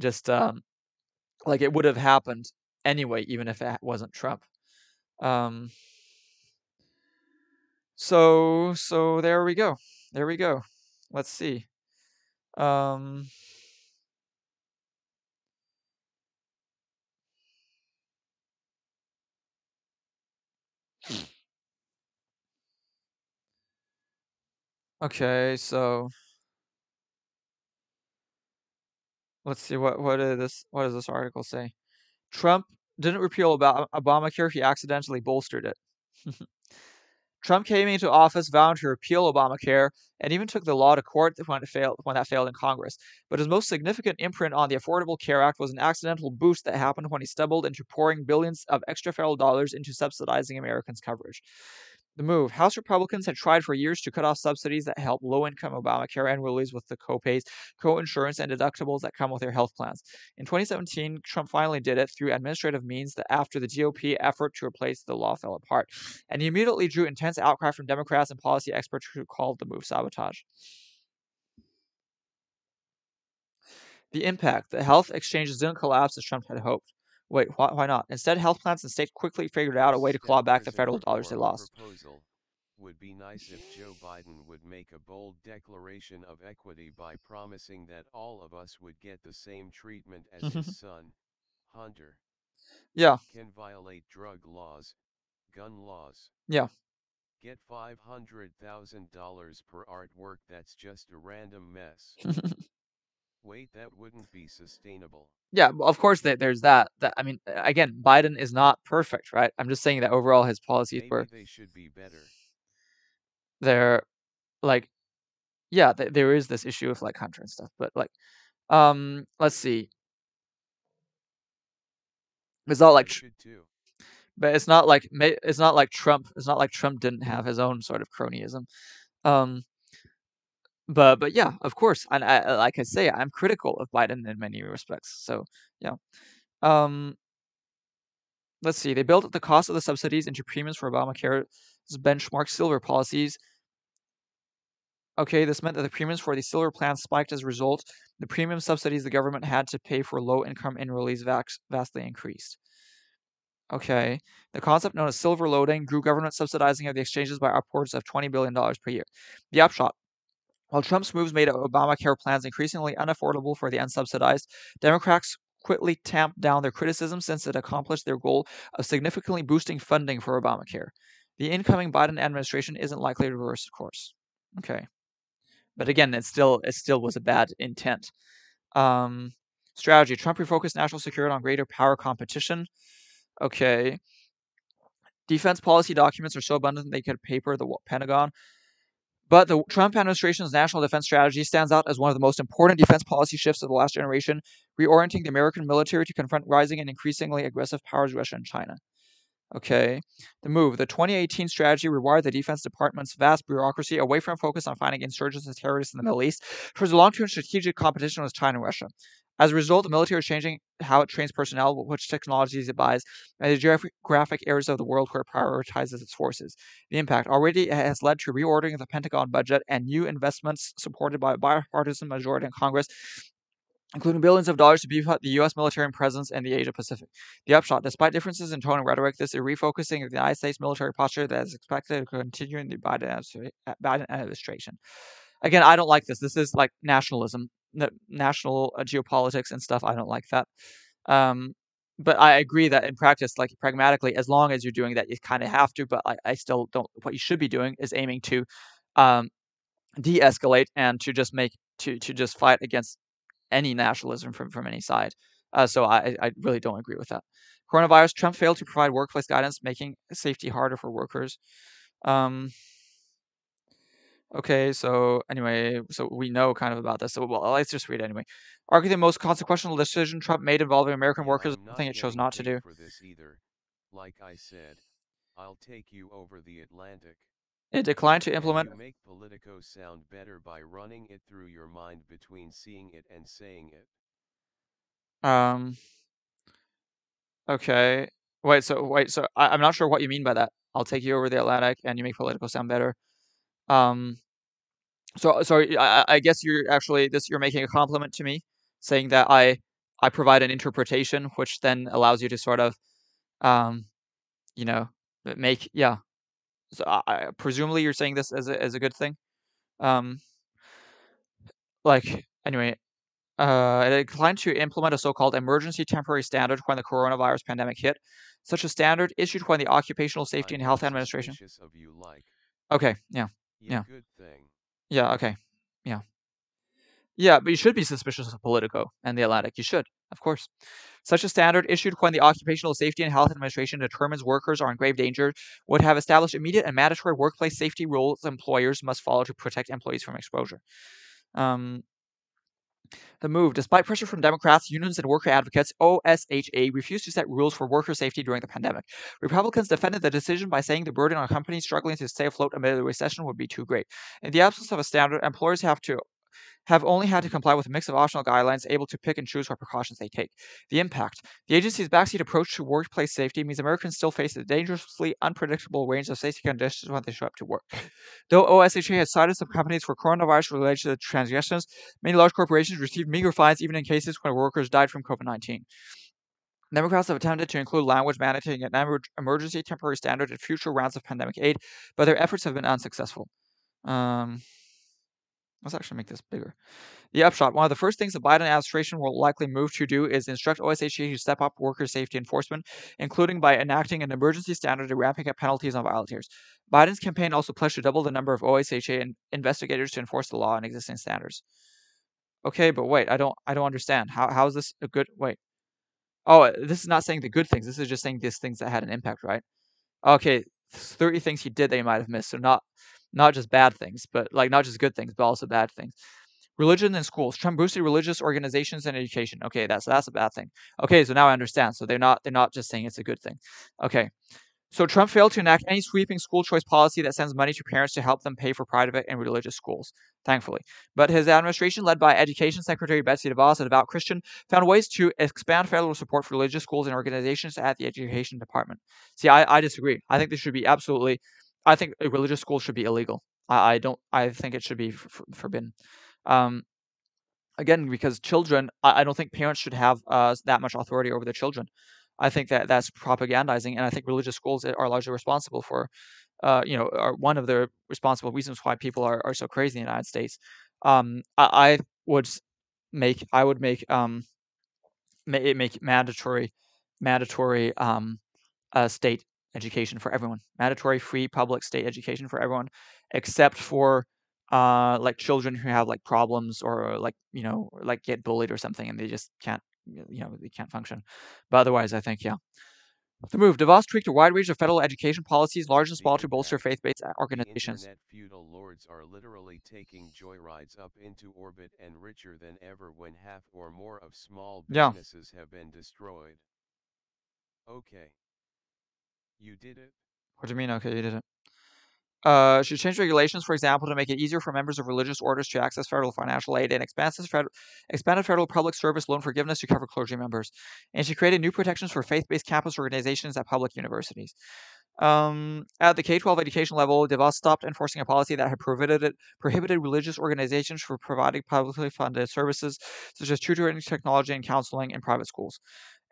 Just um, like it would have happened anyway, even if it wasn't Trump. Um, so so there we go. There we go. Let's see. Um, okay, so let's see what what is this what does this article say? Trump didn't repeal Ob- Obamacare; he accidentally bolstered it. [LAUGHS] Trump came into office vowing to repeal Obamacare and even took the law to court when, it failed, when that failed in Congress. But his most significant imprint on the Affordable Care Act was an accidental boost that happened when he stumbled into pouring billions of extra federal dollars into subsidizing Americans' coverage. The move. House Republicans had tried for years to cut off subsidies that help low income Obamacare enrollees with the copays, co insurance, and deductibles that come with their health plans. In 2017, Trump finally did it through administrative means that after the GOP effort to replace the law fell apart. And he immediately drew intense outcry from Democrats and policy experts who called the move sabotage. The impact: the health exchanges didn't collapse as Trump had hoped. Wait, why, why not? Instead, health plans and states quickly figured out a way to claw back the federal dollars they lost. Proposal would be nice if Joe Biden would make a bold declaration of equity by promising that all of us would get the same treatment as his mm-hmm. son, Hunter. Yeah. Can violate drug laws, gun laws. Yeah. Get $500,000 per artwork that's just a random mess. [LAUGHS] Wait, that wouldn't be sustainable. Yeah, of course there's that. That I mean, again, Biden is not perfect, right? I'm just saying that overall his policies Maybe were they should be better. they're like yeah, th- there is this issue of like Hunter and stuff, but like um let's see. It's not like I tr- should too. but it's not like it's not like Trump. It's not like Trump didn't have his own sort of cronyism. Um, but but yeah, of course, and I, I- like I say, I'm critical of Biden in many respects. So yeah. Um, let's see. They built the cost of the subsidies into premiums for Obamacare's benchmark silver policies. Okay, this meant that the premiums for the silver plans spiked as a result. The premium subsidies the government had to pay for low-income enrollees vastly increased. Okay. The concept known as silver loading grew government subsidizing of the exchanges by upwards of $20 billion per year. The upshot while Trump's moves made Obamacare plans increasingly unaffordable for the unsubsidized, Democrats quickly tamped down their criticism since it accomplished their goal of significantly boosting funding for Obamacare. The incoming Biden administration isn't likely to reverse course. Okay. But again, it still it still was a bad intent. Um, strategy: Trump refocused national security on greater power competition. Okay. Defense policy documents are so abundant they could paper the Pentagon. But the Trump administration's national defense strategy stands out as one of the most important defense policy shifts of the last generation, reorienting the American military to confront rising and increasingly aggressive powers Russia and China. Okay. The move. The 2018 strategy rewired the Defense Department's vast bureaucracy away from focus on fighting insurgents and terrorists in the Middle East towards long term strategic competition with China and Russia. As a result, the military is changing how it trains personnel, which technologies it buys, and the geographic areas of the world where it prioritizes its forces. The impact already has led to reordering of the Pentagon budget and new investments supported by a bipartisan majority in Congress including billions of dollars to beef up the U.S. military presence in the Asia Pacific. The upshot, despite differences in tone and rhetoric, this is a refocusing of the United States military posture that is expected to continue in the Biden administration. Again, I don't like this. This is like nationalism, national uh, geopolitics and stuff. I don't like that. Um, but I agree that in practice, like pragmatically, as long as you're doing that, you kind of have to. But I, I still don't. What you should be doing is aiming to um, de-escalate and to just make to to just fight against any nationalism from, from any side. Uh, so I, I really don't agree with that. Coronavirus, Trump failed to provide workplace guidance, making safety harder for workers. Um, okay, so anyway, so we know kind of about this. So well, let's just read anyway. Argue the most consequential decision Trump made involving American workers, something it chose not to do. For this either. Like I said, I'll take you over the Atlantic. It declined to implement. you make Politico sound better by running it through your mind between seeing it and saying it? Um, okay. Wait, so wait, so I, I'm not sure what you mean by that. I'll take you over the Atlantic, and you make political sound better. Um, so sorry, I, I- guess you're actually this you're making a compliment to me, saying that I I provide an interpretation, which then allows you to sort of, um, you know, make yeah. So I, I, presumably you're saying this as a as a good thing. Um, like anyway, uh, it declined to implement a so-called emergency temporary standard when the coronavirus pandemic hit. Such a standard issued when the Occupational Safety and Health Administration. Of you like, Okay, yeah, yeah, Yeah. good thing. yeah, okay, yeah, yeah. But you should be suspicious of Politico and the Atlantic. You should, of course. Such a standard issued when the Occupational Safety and Health Administration determines workers are in grave danger would have established immediate and mandatory workplace safety rules employers must follow to protect employees from exposure. Um, the move, despite pressure from Democrats, unions, and worker advocates, OSHA refused to set rules for worker safety during the pandemic. Republicans defended the decision by saying the burden on companies struggling to stay afloat amid the recession would be too great. In the absence of a standard, employers have to have only had to comply with a mix of optional guidelines, able to pick and choose what precautions they take. The impact. The agency's backseat approach to workplace safety means Americans still face a dangerously unpredictable range of safety conditions when they show up to work. Though OSHA has cited some companies for coronavirus related transgressions, many large corporations received meager fines even in cases when workers died from COVID 19. Democrats have attempted to include language mandating an emergency temporary standard in future rounds of pandemic aid, but their efforts have been unsuccessful. Um, let's actually make this bigger. The upshot one of the first things the Biden administration will likely move to do is instruct OSHA to step up worker safety enforcement, including by enacting an emergency standard and ramping up penalties on violators. Biden's campaign also pledged to double the number of OSHA in- investigators to enforce the law and existing standards. Okay, but wait, I don't I don't understand. How how is this a good wait? Oh, uh, this is not saying the good things. This is just saying these things that had an impact, right? Okay, 30 things he did that you might have missed. So not not just bad things, but like not just good things, but also bad things. Religion in schools. Trump boosted religious organizations and education. Okay, that's that's a bad thing. Okay, so now I understand. So they're not they're not just saying it's a good thing. Okay. So Trump failed to enact any sweeping school choice policy that sends money to parents to help them pay for private and religious schools, thankfully. But his administration, led by Education Secretary Betsy DeVos, a devout Christian, found ways to expand federal support for religious schools and organizations at the Education Department. See, I, I disagree. I think this should be absolutely. I think religious schools should be illegal. I, I don't. I think it should be f- forbidden. Um, again, because children, I, I, don't think parents should have uh, that much authority over their children. I think that that's propagandizing, and I think religious schools are largely responsible for, uh, you know, are one of the responsible reasons why people are, are so crazy in the United States. Um, I, I would make I would make um, make, make mandatory mandatory um, uh, state education for everyone, mandatory free public state education for everyone, except for uh, like children who have like problems or like you know like get bullied or something and they just can't you know they can't function. But otherwise, I think yeah. The move. DeVos tweaked a wide range of federal education policies, large and small, to bolster faith-based organizations. Internet feudal lords are literally taking joyrides up into orbit and richer than ever when half or more of small businesses yeah. have been destroyed. Okay. You did it? What do you mean, okay, you did it? uh, should change regulations, for example, to make it easier for members of religious orders to access federal financial aid and federal, expanded federal public service loan forgiveness to cover clergy members, and she created new protections for faith-based campus organizations at public universities. Um, at the K-12 education level, DeVos stopped enforcing a policy that had prohibited prohibited religious organizations from providing publicly funded services such as tutoring, technology, and counseling in private schools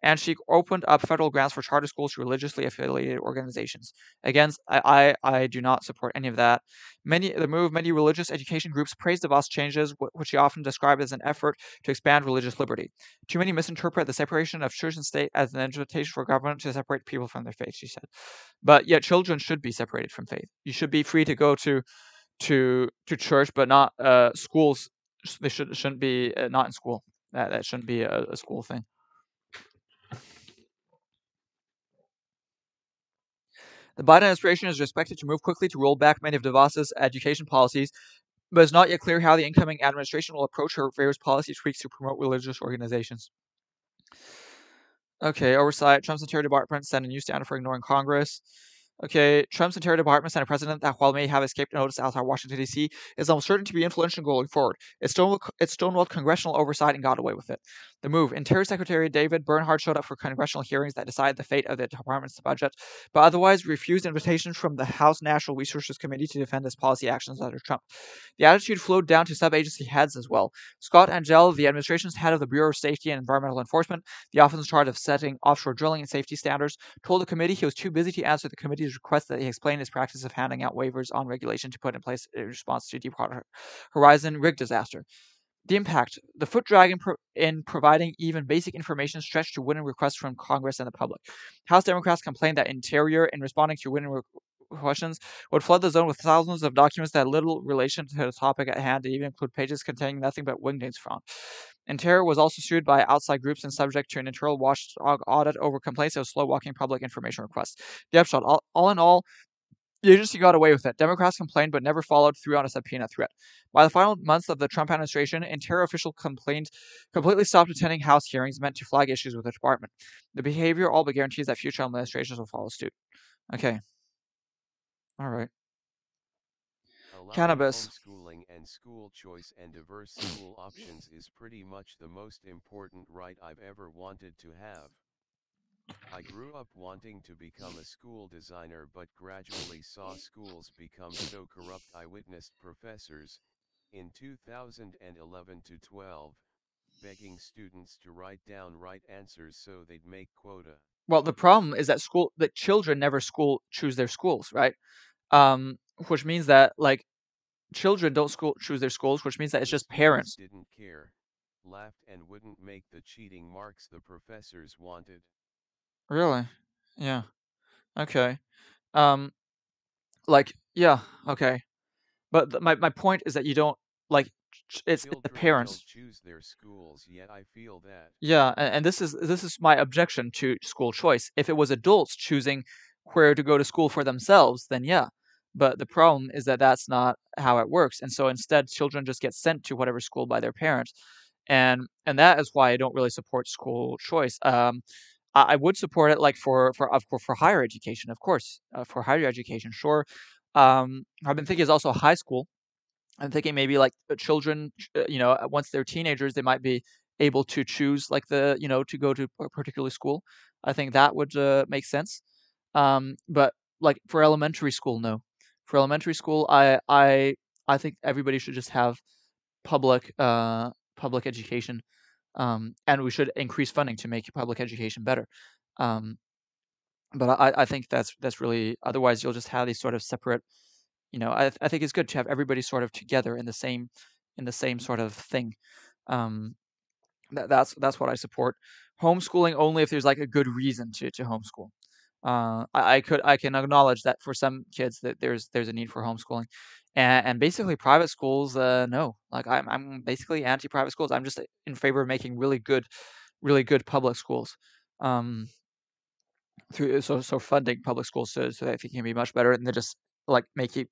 and she opened up federal grants for charter schools to religiously affiliated organizations. Again, I, I, I do not support any of that. Many the move many religious education groups praised DeVos changes, which she often described as an effort to expand religious liberty. Too many misinterpret the separation of church and state as an invitation for government to separate people from their faith. She said, but yet children should be separated from faith. You should be free to go to to to church, but not uh, schools. They should shouldn't be uh, not in school. That that shouldn't be a, a school thing. The Biden administration is expected to move quickly to roll back many of DeVos's education policies, but it's not yet clear how the incoming administration will approach her various policy tweaks to promote religious organizations. Okay, oversight. Trump's Interior Department sent a new standard for ignoring Congress. Okay, Trump's Interior Department sent a president that, while may have escaped notice outside Washington, D.C., is almost certain to be influential going forward. It stonewalled, it stonewalled congressional oversight and got away with it. The move Interior Secretary David Bernhardt showed up for congressional hearings that decided the fate of the department's budget, but otherwise refused invitations from the House Natural Resources Committee to defend his policy actions under Trump. The attitude flowed down to sub agency heads as well. Scott Angelle, the administration's head of the Bureau of Safety and Environmental Enforcement, the office in charge of setting offshore drilling and safety standards, told the committee he was too busy to answer the committee's request that he explain his practice of handing out waivers on regulation to put in place in response to Deepwater Horizon rig disaster. The impact, the foot drag in, pro- in, providing even basic information stretched to winning requests from Congress and the public. House Democrats complained that Interior, in responding to re- questions, would flood the zone with thousands of documents that had little relation to the topic at hand, and even include pages containing nothing but wingdings from. Interior was also sued by outside groups and subject to an internal watchdog audit over complaints of slow walking public information requests. The upshot, all, all in all, the agency got away with it. Democrats complained but never followed through on a subpoena threat. By the final months of the Trump administration, Interior officials complained completely stopped attending House hearings meant to flag issues with the department. The behavior all but guarantees that future administrations will follow suit. Okay. All right. Cannabis. And school choice and diverse [COUGHS] school options is pretty much the most important right I've ever wanted to have. I grew up wanting to become a school designer but gradually saw schools become so corrupt I witnessed professors, in 2011 to 12, begging students to write down right answers so they'd make quota. Well, the problem is that school that children never school choose their schools, right? Um, which means that like children don't school choose their schools, which means that it's just parents. didn't care, laughed and wouldn't make the cheating marks the professors wanted. Really? Yeah. Okay. Um, like yeah. Okay. But th- my my point is that you don't like ch- it's, it's the parents. choose their schools yet I feel that. Yeah, and, and this is this is my objection to school choice. If it was adults choosing where to go to school for themselves, then yeah. But the problem is that that's not how it works, and so instead, children just get sent to whatever school by their parents, and and that is why I don't really support school choice. Um, I, I would support it like for for of course for higher education, of course, uh, for higher education, sure. Um, I've been thinking is also high school. I'm thinking maybe like children, uh, you know, uh, once they're teenagers, they might be able to choose like the, you know, to go to a particular school. I think that would uh, make sense. Um, but like for elementary school, no. For elementary school, I I I think everybody should just have public uh public education. Um, and we should increase funding to make public education better. Um, but I, I think that's that's really otherwise you'll just have these sort of separate you know I, I think it's good to have everybody sort of together in the same in the same sort of thing um that, that's that's what i support homeschooling only if there's like a good reason to to homeschool uh I, I could i can acknowledge that for some kids that there's there's a need for homeschooling. And, and basically private schools uh no. Like i'm i'm basically anti private schools. I'm just in favor of making really good really good public schools um through so so funding public schools so, so think it can be much better and then just like make it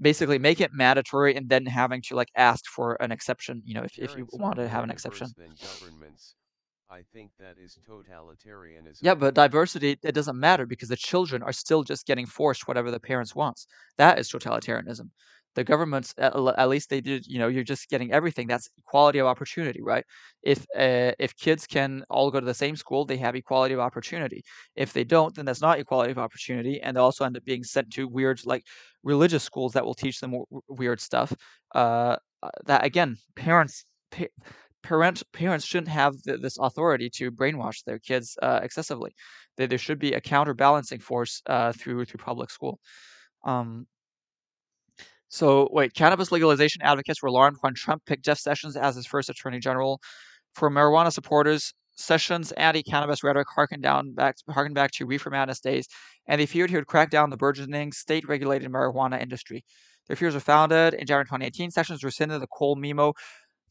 basically make it mandatory and then having to like ask for an exception you know if, if you want to have an exception. I think that is totalitarianism. yeah but diversity it doesn't matter because the children are still just getting forced whatever the parents wants. That is totalitarianism. The governments at, at least they did you know you're just getting everything. That's equality of opportunity right? If uh, if kids can all go to the same school they have equality of opportunity. If they don't then that's not equality of opportunity and they also end up being sent to weird like religious schools that will teach them w- weird stuff. Uh, uh, that again parents pa- parent parents shouldn't have th- this authority to brainwash their kids uh, excessively there, there should be a counterbalancing force uh, through through public school um, so wait, cannabis legalization advocates were alarmed when Trump picked Jeff Sessions as his first attorney general. For marijuana supporters, Sessions' anti-cannabis rhetoric harkened down back harkened back to reefer madness days, and they feared he would crack down the burgeoning state-regulated marijuana industry. Their fears were founded. In January 2018, Sessions rescinded the Cole memo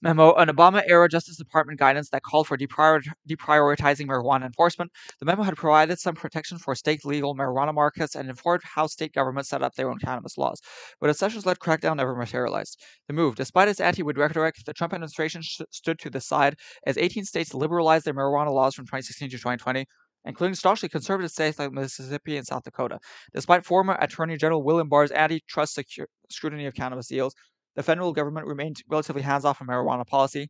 memo, an Obama era Justice Department guidance that called for deprior- deprioritizing marijuana enforcement. The memo had provided some protection for state legal marijuana markets and informed how state governments set up their own cannabis laws. But a sessions led crackdown never materialized. The move, despite its anti weed rhetoric, the Trump administration sh- stood to the side as 18 states liberalized their marijuana laws from 2016 to 2020 including staunchly conservative states like Mississippi and South Dakota. Despite former Attorney General William Barr's antitrust secu- scrutiny of cannabis deals, the federal government remained relatively hands off on marijuana policy.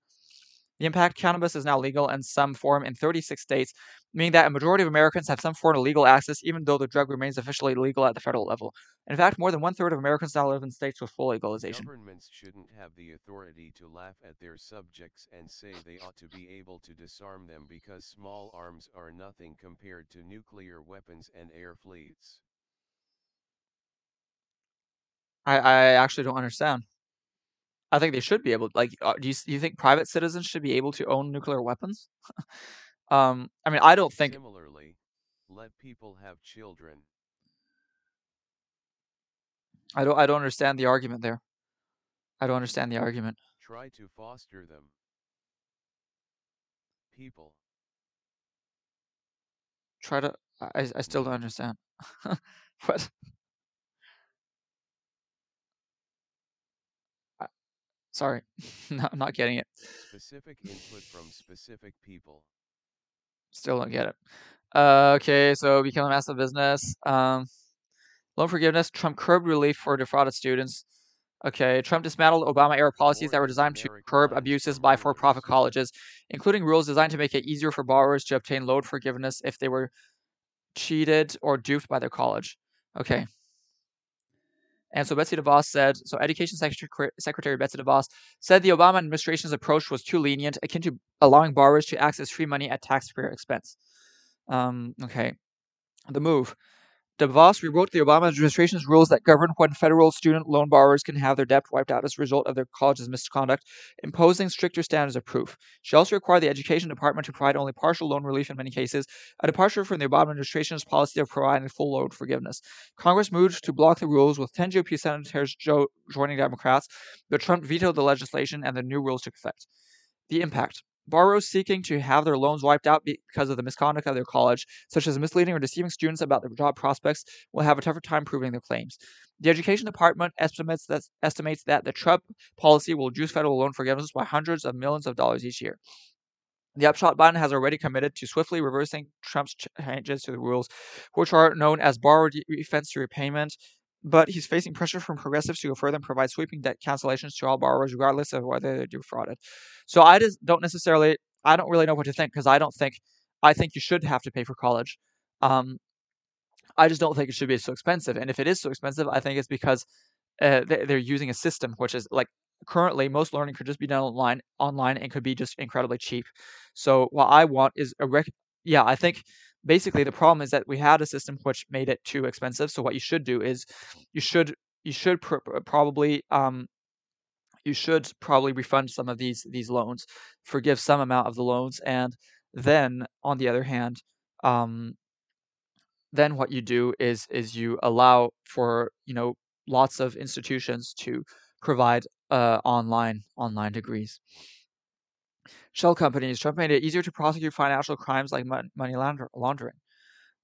The impact cannabis is now legal in some form in 36 states, meaning that a majority of Americans have some form of legal access, even though the drug remains officially legal at the federal level. In fact, more than one third of Americans now live in states with full legalization. Governments shouldn't have the authority to laugh at their subjects and say they ought to be able to disarm them because small arms are nothing compared to nuclear weapons and air fleets. I, I actually don't understand. I think they should be able. Like, uh, do you do you think private citizens should be able to own nuclear weapons? [LAUGHS] um, I mean, I don't think. Similarly, let people have children. I don't. I don't understand the argument there. I don't understand the argument. Try to foster them. People. Try to. I. I still don't understand. [LAUGHS] what? Sorry, [LAUGHS] no, I'm not getting it. Specific input from specific people. Still don't get it. Uh, okay, so become a massive business. Um, loan forgiveness. Trump curbed relief for defrauded students. Okay, Trump dismantled Obama era policies that were designed to curb abuses by for profit colleges, including rules designed to make it easier for borrowers to obtain loan forgiveness if they were cheated or duped by their college. Okay. And so Betsy DeVos said, so Education Secretary, Betsy DeVos said the Obama administration's approach was too lenient, akin to allowing borrowers to access free money at taxpayer expense. Um, okay. The move. DeVos rewrote the Obama administration's rules that govern when federal student loan borrowers can have their debt wiped out as a result of their college's misconduct, imposing stricter standards of proof. She also required the Education Department to provide only partial loan relief in many cases, a departure from the Obama administration's policy of providing full loan forgiveness. Congress moved to block the rules, with 10 GOP senators jo- joining Democrats, but Trump vetoed the legislation and the new rules took effect. The impact. Borrowers seeking to have their loans wiped out because of the misconduct of their college, such as misleading or deceiving students about their job prospects, will have a tougher time proving their claims. The Education Department estimates that, estimates that the Trump policy will reduce federal loan forgiveness by hundreds of millions of dollars each year. The upshot Biden has already committed to swiftly reversing Trump's changes to the rules, which are known as borrower defense to repayment, but he's facing pressure from progressives to go further and provide sweeping debt cancellations to all borrowers, regardless of whether they're defrauded. So I just don't necessarily, I don't really know what to think because I don't think, I think you should have to pay for college. Um, I just don't think it should be so expensive. And if it is so expensive, I think it's because uh, they're using a system which is like currently most learning could just be done online, online and could be just incredibly cheap. So what I want is a rec. Yeah, I think basically the problem is that we had a system which made it too expensive. So what you should do is you should you should pr- probably um, you should probably refund some of these these loans, forgive some amount of the loans, and then on the other hand, um, then what you do is is you allow for you know lots of institutions to provide uh, online online degrees. Shell companies. Trump made it easier to prosecute financial crimes like money laundering.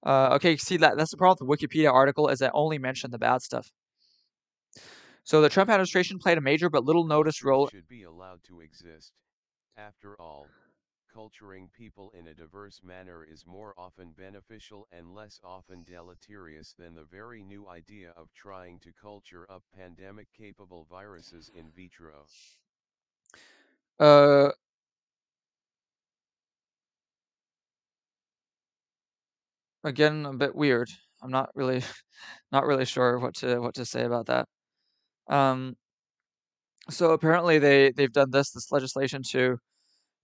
Uh, okay, see that that's the problem with the Wikipedia article is that only mentioned the bad stuff. So the Trump administration played a major but little noticed role. Should be allowed to exist. After all, culturing people in a diverse manner is more often beneficial and less often deleterious than the very new idea of trying to culture up pandemic capable viruses in vitro. Uh, again, a bit weird. I'm not really, [LAUGHS] not really sure what to what to say about that. Um, so apparently they they've done this this legislation to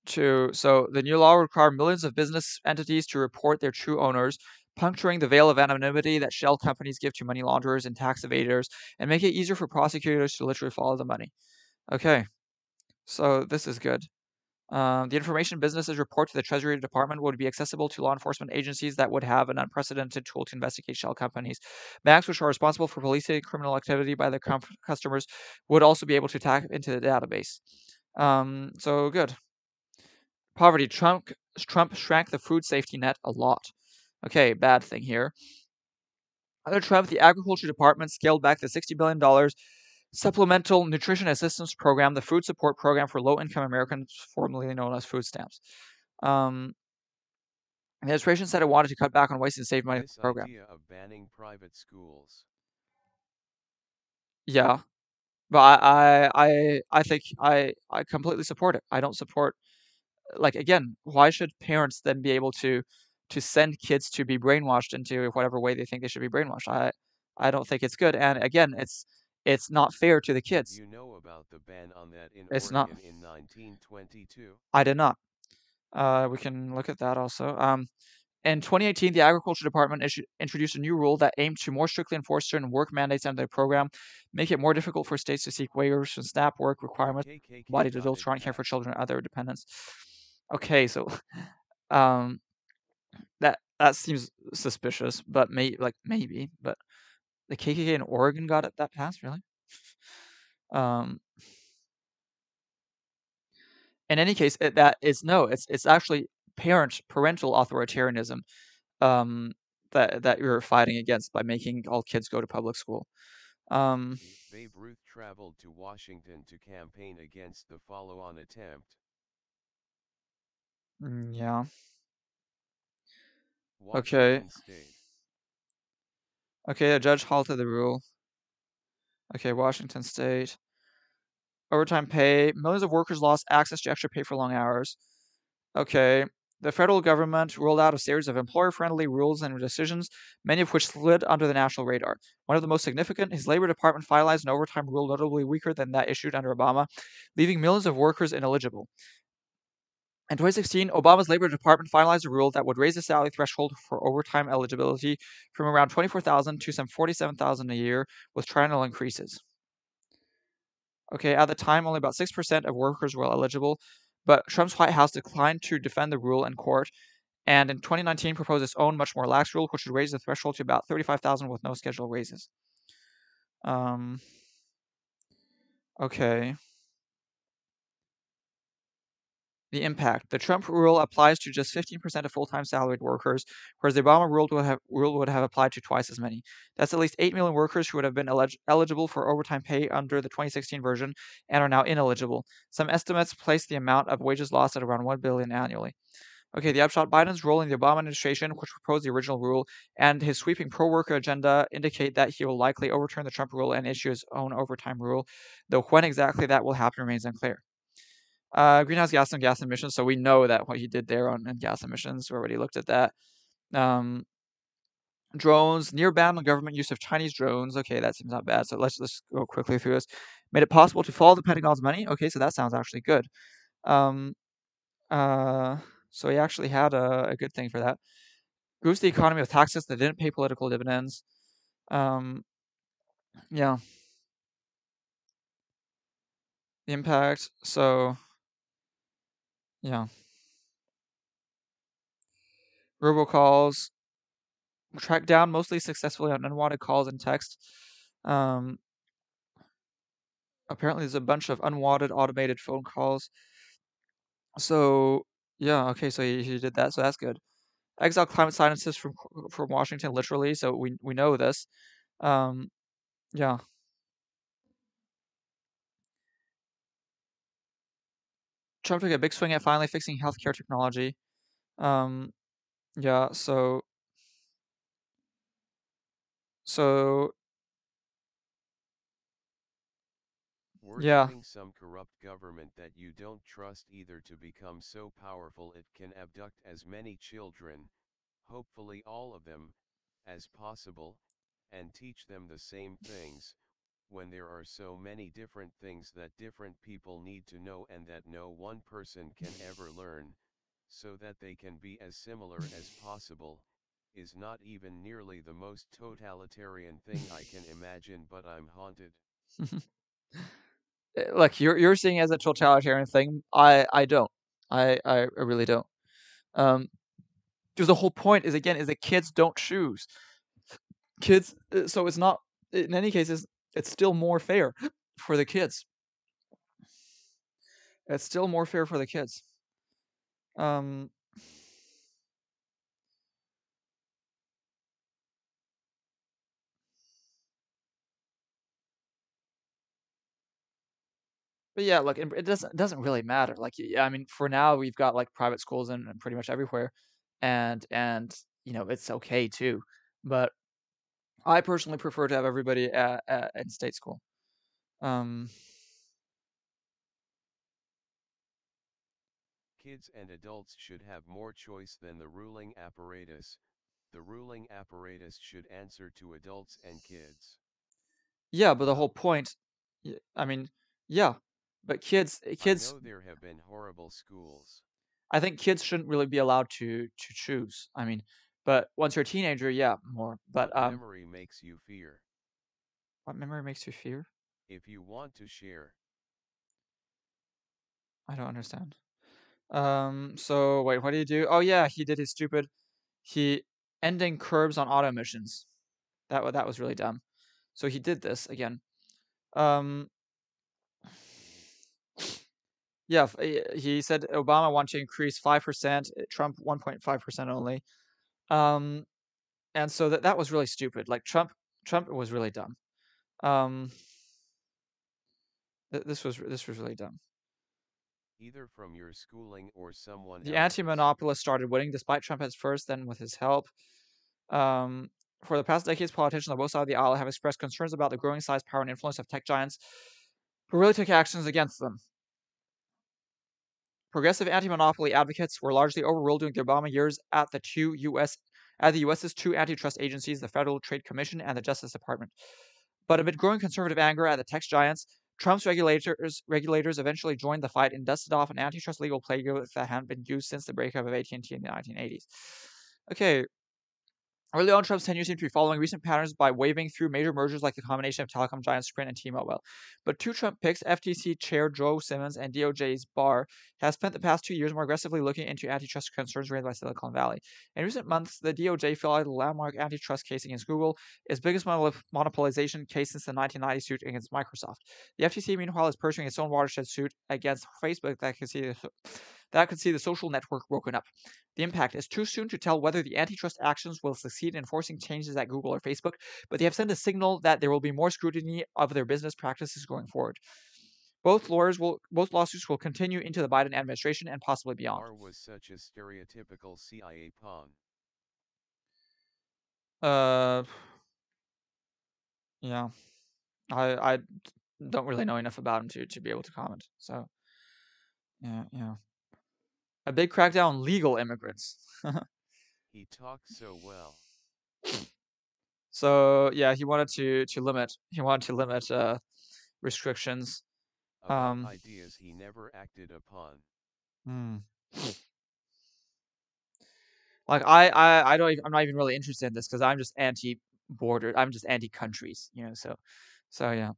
to so the new law require millions of business entities to report their true owners, puncturing the veil of anonymity that shell companies give to money launderers and tax evaders, and make it easier for prosecutors to literally follow the money. Okay, so this is good. Um, the information businesses report to the Treasury Department would be accessible to law enforcement agencies that would have an unprecedented tool to investigate shell companies. Banks, which are responsible for policing criminal activity by their com- customers, would also be able to tap into the database. Um, so good. Poverty. Trump Trump shrank the food safety net a lot. Okay, bad thing here. Under Trump, the Agriculture Department scaled back the $60 billion Supplemental Nutrition Assistance Program, the food support program for low income Americans, formerly known as food stamps. Um, the administration said it wanted to cut back on waste and save money this program. idea of banning private schools. Yeah, but I, I, I, I think I, I completely support it. I don't support, like again, why should parents then be able to, to send kids to be brainwashed into whatever way they think they should be brainwashed? I, I don't think it's good. And again, it's it's not fair to the kids. You know about the ban on that in It's Oregon not. in 1922. I did not. Uh, we can look at that also. Um, in 2018, the Agriculture Department issued, introduced a new rule that aimed to more strictly enforce certain work mandates under the program, make it more difficult for states to seek waivers from SNAP work requirements, bodied got adults trying to care for children and other dependents. Okay, so [LAUGHS] um, that that seems suspicious, but may like maybe, but the KKK in Oregon got it that passed, really? Um, in any case, it, that is no, it's it's actually parent parental authoritarianism um, that that you're fighting against by making all kids go to public school. Um, Babe Ruth traveled to Washington to campaign against the follow on attempt. mm, yeah. Okay. State. Okay, a judge halted the rule. Okay, Washington State. overtime pay. Millions of workers lost access to extra pay for long hours. Okay. The federal government rolled out a series of employer friendly rules and decisions, many of which slid under the national radar. One of the most significant, his Labor Department finalized an overtime rule notably weaker than that issued under Obama, leaving millions of workers ineligible. In 2016, Obama's Labor Department finalized a rule that would raise the salary threshold for overtime eligibility from around 24,000 to some 47,000 a year with triennial increases. Okay, at the time, only about 6% of workers were eligible, but Trump's White House declined to defend the rule in court, and in 2019 proposed its own much more lax rule, which would raise the threshold to about 35,000 with no scheduled raises. Um, okay. The impact. The Trump rule applies to just 15% of full-time salaried workers, whereas the Obama rule would have rule would have applied to twice as many. That's at least 8 million workers who would have been elig- eligible for overtime pay under the 2016 version and are now ineligible. Some estimates place the amount of wages lost at around 1 billion annually. Okay, the upshot Biden's role in the Obama administration, which proposed the original rule, and his sweeping pro worker agenda indicate that he will likely overturn the Trump rule and issue his own overtime rule, though when exactly that will happen remains unclear. Uh, greenhouse gas and gas emissions. So we know that what he did there on, gas emissions. We already looked at that. Um, drones, near ban on government use of Chinese drones. Okay, that seems not bad. So let's let's go quickly through this. Made it possible to follow the Pentagon's money. Okay, so that sounds actually good. Um, uh, so he actually had a, a good thing for that. Boost the economy with taxes that didn't pay political dividends. Um, yeah. The impact. So yeah. Robocalls tracked down mostly successfully on unwanted calls and text. Um, apparently, there's a bunch of unwanted automated phone calls. So yeah, okay, so he, he did that, so that's good. Exile climate scientists from from Washington, literally. So we we know this. Um, yeah. Trump took a big swing at finally fixing healthcare technology. Um, yeah, so so yeah. Worshipping some corrupt government that you don't trust either to become so powerful it can abduct as many children, hopefully all of them, as possible, and teach them the same things, when there are so many different things that different people need to know and that no one person can ever [LAUGHS] learn, so that they can be as similar as possible, is not even nearly the most totalitarian thing I can imagine but I'm haunted. [LAUGHS] Look, you're you're seeing it as a totalitarian thing. I I don't. I I really don't. Um, because the whole point is again is that kids don't choose. Kids, uh, so it's not in any cases it's still more fair for the kids. It's still more fair for the kids. Um, but yeah, look, it, doesn't it doesn't really matter. Like, I mean, for now we've got like private schools in pretty much everywhere, and and you know it's okay too. But I personally prefer to have everybody at, at in state school. Um, Kids and adults should have more choice than the ruling apparatus. The ruling apparatus should answer to adults and kids. yeah, but the whole point, I mean, yeah, but kids kids I there have been horrible schools. I think kids shouldn't really be allowed to to choose. I mean, but once you're a teenager, yeah, more. But What um, memory makes you fear? what memory makes you fear? If you want to share, I don't understand. Um, so wait, what did he do? Oh yeah, he did his stupid, he ending curbs on auto emissions. That that was really dumb. So he did this again. Um, [SIGHS] yeah, eh, he said Obama wants to increase five percent, Trump one point five percent only. Um, and so that that was really stupid. Like Trump, Trump was really dumb. Um, th- this was this was really dumb. either from your schooling or someone The else's. anti-monopolist started winning despite Trump at first, then with his help. Um, for the past decades, politicians on both sides of the aisle have expressed concerns about the growing size, power, and influence of tech giants. who really took actions against them. Progressive anti-monopoly advocates were largely overruled during the Obama years at the two U.S. at the U.S.'s two antitrust agencies, the Federal Trade Commission and the Justice Department. But amid growing conservative anger at the tech giants, Trump's regulators regulators eventually joined the fight and dusted off an antitrust legal playbook that hadn't been used since the breakup of AT&T in the 1980s. Okay, Early on, Trump's tenure seemed to be following recent patterns by waving through major mergers like the combination of telecom giants Sprint and T-Mobile. But two Trump picks, FTC Chair Joe Simons and DOJ's Barr, have spent the past two years more aggressively looking into antitrust concerns raised by Silicon Valley. In recent months, the DOJ filed a landmark antitrust case against Google, its biggest monopolization case since the 1990 suit against Microsoft. The FTC, meanwhile, is pursuing its own watershed suit against Facebook that could see that could see the social network broken up. The impact is too soon to tell whether the antitrust actions will succeed in forcing changes at Google or Facebook, but they have sent a signal that there will be more scrutiny of their business practices going forward. Both lawyers will both lawsuits will continue into the Biden administration and possibly beyond. Was such a stereotypical CIA pawn. Uh yeah. I I don't really know enough about him to to be able to comment. So yeah, yeah. A big crackdown on legal immigrants. [LAUGHS] he talks so well. So yeah, he wanted to to limit he wanted to limit uh restrictions. Um ideas he never acted upon. hmm. Like I I I don't even, I'm not even really interested in this because I'm just anti border. I'm just anti countries, you know. So so yeah.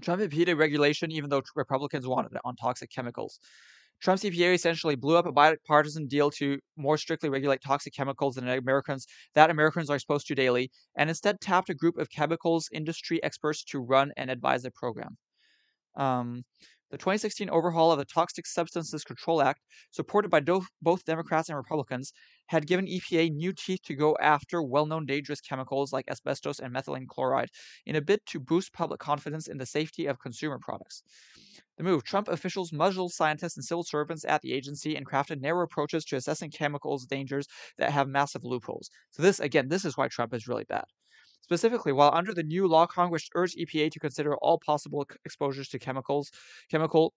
Trump impeded regulation even though Republicans wanted it on toxic chemicals. Trump's EPA essentially blew up a bipartisan deal to more strictly regulate toxic chemicals than Americans that Americans are exposed to daily, and instead tapped a group of chemicals industry experts to run and advise the program. Um, the 2016 overhaul of the Toxic Substances Control Act, supported by do- both Democrats and Republicans, had given EPA new teeth to go after well known dangerous chemicals like asbestos and methylene chloride in a bid to boost public confidence in the safety of consumer products. The move Trump officials muzzled scientists and civil servants at the agency and crafted narrow approaches to assessing chemicals dangers that have massive loopholes. So, this, again, this is why Trump is really bad. Specifically, while under the new law, Congress urged EPA to consider all possible exposures to chemicals, chemical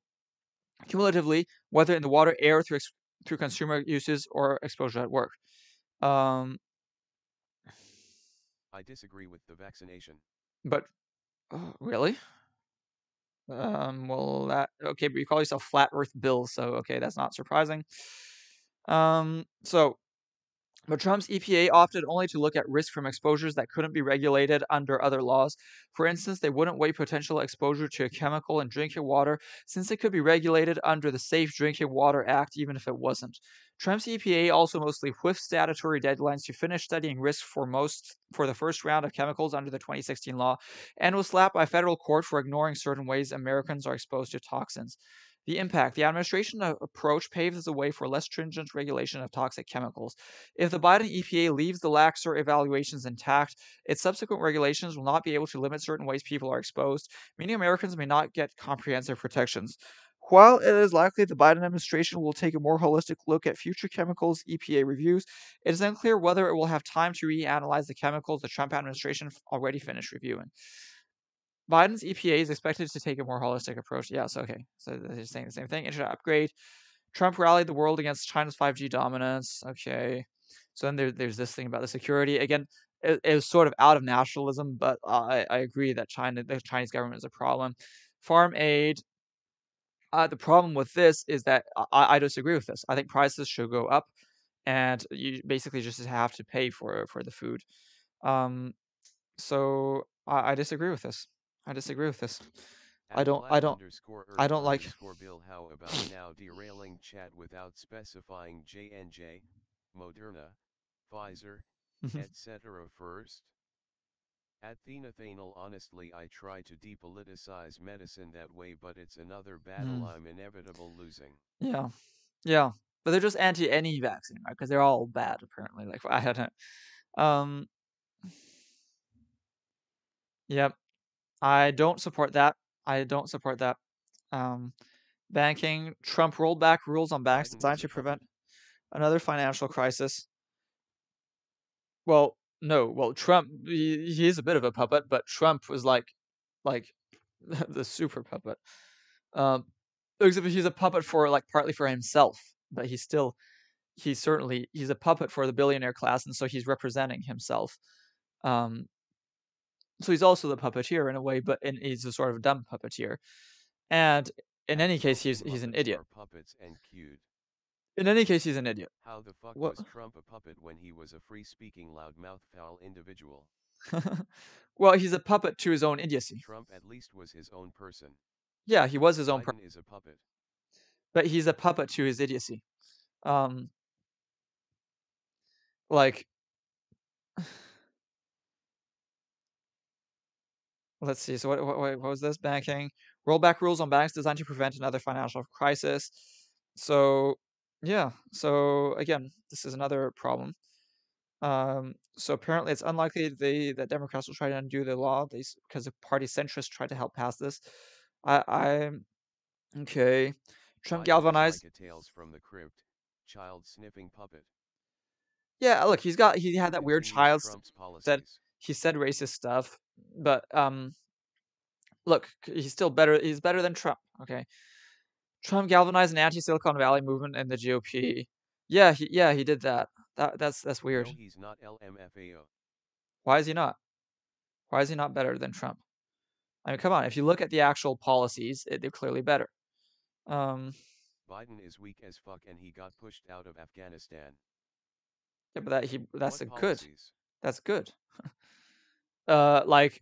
cumulatively, whether in the water, air, through ex- through consumer uses or exposure at work. Um, I disagree with the vaccination. but uh, really, um, well, that okay, but you call yourself Flat Earth Bill, so okay, that's not surprising. Um, so but Trump's EPA opted only to look at risk from exposures that couldn't be regulated under other laws. For instance, they wouldn't weigh potential exposure to a chemical in drinking water since it could be regulated under the Safe Drinking Water Act even if it wasn't. Trump's EPA also mostly whiffed statutory deadlines to finish studying risk for most for the first round of chemicals under the 2016 law and was slapped by federal court for ignoring certain ways Americans are exposed to toxins. The impact. The administration approach paves the way for less stringent regulation of toxic chemicals. If the Biden EPA leaves the laxer evaluations intact, its subsequent regulations will not be able to limit certain ways people are exposed, meaning Americans may not get comprehensive protections. While it is likely the Biden administration will take a more holistic look at future chemicals EPA reviews, it is unclear whether it will have time to reanalyze the chemicals the Trump administration already finished reviewing. Biden's EPA is expected to take a more holistic approach. Yes, okay. So they're saying the same thing. Internet upgrade. Trump rallied the world against China's 5G dominance. Okay. So then there, there's this thing about the security. Again, it, it was sort of out of nationalism, but uh, I, I agree that China, the Chinese government is a problem. Farm aid. Uh, the problem with this is that I, I disagree with this. I think prices should go up, and you basically just have to pay for for the food. Um, so I, I disagree with this. I disagree with this. I don't. I don't. I don't like. Bill, how about now derailing chat without specifying J and J, Moderna, Pfizer, Mm-hmm. etc. first? At Thenathanal honestly I try to depoliticize medicine that way but it's another battle Mm. I'm inevitable losing. Yeah, yeah. But they're just anti any vaccine, right? Because they're all bad apparently. Like [LAUGHS] I don't. Um. [SIGHS] Yep. I don't support that. I don't support that. Um, banking. Trump rolled back rules on banks designed to prevent another financial crisis. Well, no. Well, Trump he, he is a bit of a puppet, but Trump was like, like [LAUGHS] the super puppet. Um, except he's a puppet for like partly for himself, but he's still he's certainly he's a puppet for the billionaire class, and so he's representing himself. Um, so he's also the puppeteer in a way, but in, he's a sort of dumb puppeteer. And in any case, he's he's an idiot. puppets and cute. In any case, he's an idiot. How the fuck What? was Trump a puppet when he was a free-speaking loudmouth foul individual? [LAUGHS] well, he's a puppet to his own idiocy. Trump at least was his own person. Yeah, he was his own, person. Is a puppet. but he's a puppet to his idiocy. Um, like, let's see. So what, what, what was this? Banking rollback rules on banks designed to prevent another financial crisis. So yeah. So again, this is another problem. Um, so apparently, it's unlikely they that Democrats will try to undo the law. Because the party centrists tried to help pass this. I I'm okay. Trump galvanized. like Tales from the Crypt, child sniffing puppet. Yeah, look, he's got he had that weird child that. He said racist stuff, but um, look, he's still better. He's better than Trump. Okay, Trump galvanized an anti-Silicon Valley movement in the GOP. Yeah, he yeah he did that. That that's that's weird. No, he's not LMFAO. Why is he not? Why is he not better than Trump? I mean, come on. If you look at the actual policies, it, they're clearly better. Um, Biden is weak as fuck and he got pushed out of Afghanistan. yeah, but that he that's good. That's [LAUGHS] good. Uh, like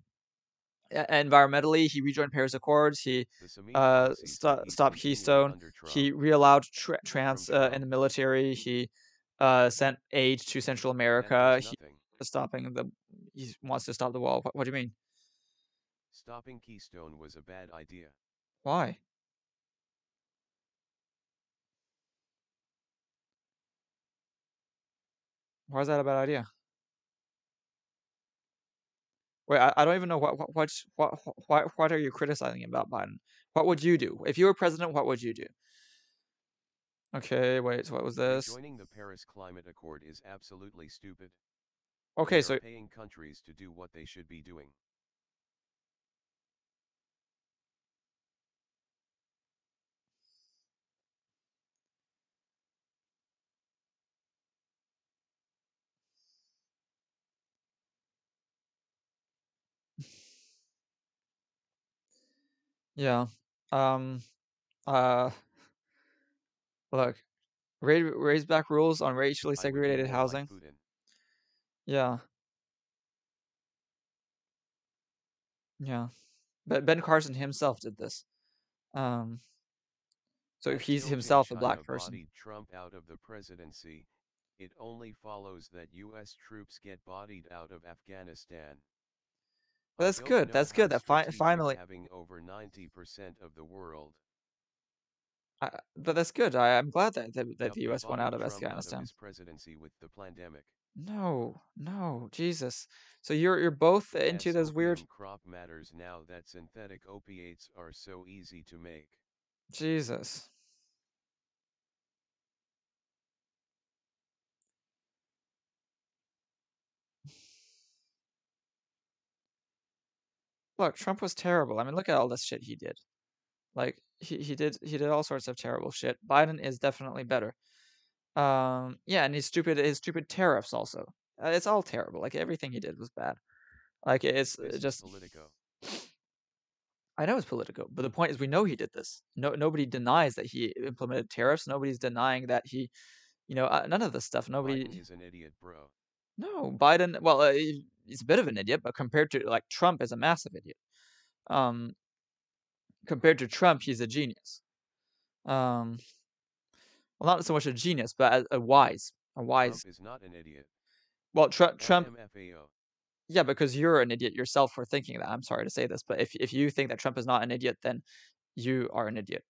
environmentally, he rejoined Paris Accords. He uh sto- stopped Keystone. He reallowed tra- trans uh, in the military. He uh sent aid to Central America. He stopping the he wants to stop the wall. What, what do you mean? Stopping Keystone was a bad idea. Why? Why is that a bad idea? Wait, I, I don't even know what what what's, what what what are you criticizing about Biden? What would you do if you were president? What would you do? Okay, wait. So what was this? Joining the Paris Climate Accord is absolutely stupid. Okay, so paying countries to do what they should be doing. Yeah. Um. Uh. [LAUGHS] Look, raise raise back rules on racially I segregated housing. Putin. Yeah. Yeah. But Ben Carson himself did this. Um. So As he's himself a China black person. bodied Trump out of the presidency. It only follows that U.S. troops get bodied out of Afghanistan. I that's good. That's good. That fi- finally. having over 90% of the world. I, but that's good. I, I'm glad that that, that the U.S. won out of Trump out of Afghanistan. presidency with the pandemic. No, no, Jesus. So you're you're both into Yes, those weird. crop matters now that synthetic opiates are so easy to make. Jesus. Look, Trump was terrible. I mean, look at all this shit he did. Like he he did he did all sorts of terrible shit. Biden is definitely better. Um, yeah, and his stupid his stupid tariffs also. Uh, it's all terrible. Like everything he did was bad. Like it's uh, is just. Politico. [SNIFFS] I know it's Politico, but the point is we know he did this. No, nobody denies that he implemented tariffs. Nobody's denying that he, you know, uh, none of this stuff. Nobody. Biden is an idiot, bro. No, Biden. Well, uh, he's a bit of an idiot, but compared to like Trump, is a massive idiot. Um, compared to Trump, he's a genius. Um, well, not so much a genius, but a, a wise, a wise. Trump is not an idiot. Well, Tru- Trump. Yeah, because you're an idiot yourself for thinking that. I'm sorry to say this, but if if you think that Trump is not an idiot, then you are an idiot.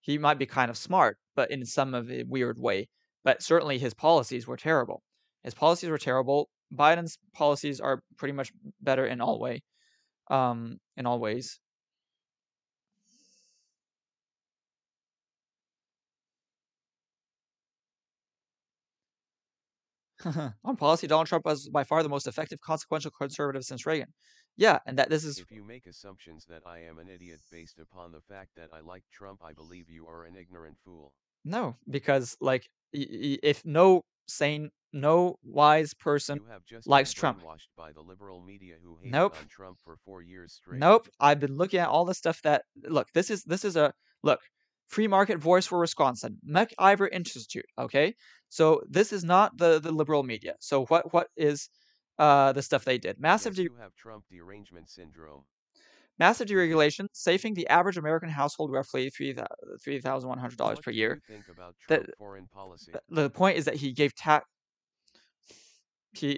He might be kind of smart, but in some of a weird way. But certainly his policies were terrible. His policies were terrible. Biden's policies are pretty much better in all way, um, in all ways. [LAUGHS] on policy, Donald Trump was by far the most effective, consequential conservative since Reagan. Yeah, and that this is If you make assumptions that I am an idiot based upon the fact that I like Trump, I believe you are an ignorant fool. no, because like if no sane, no wise person You have just likes Trump. by the liberal media who Nope. Trump for four years straight. Nope. I've been looking at all the stuff that look. This is this is a look. Free market voice for Wisconsin, MacIver Institute. Okay, so this is not the the liberal media. So what what is uh the stuff they did? Massive Yes, you have Trump derangement syndrome. Massive deregulation, saving the average American household roughly three three thousand one hundred dollars What per year. think about The- foreign policy? The point is that he gave tax. He.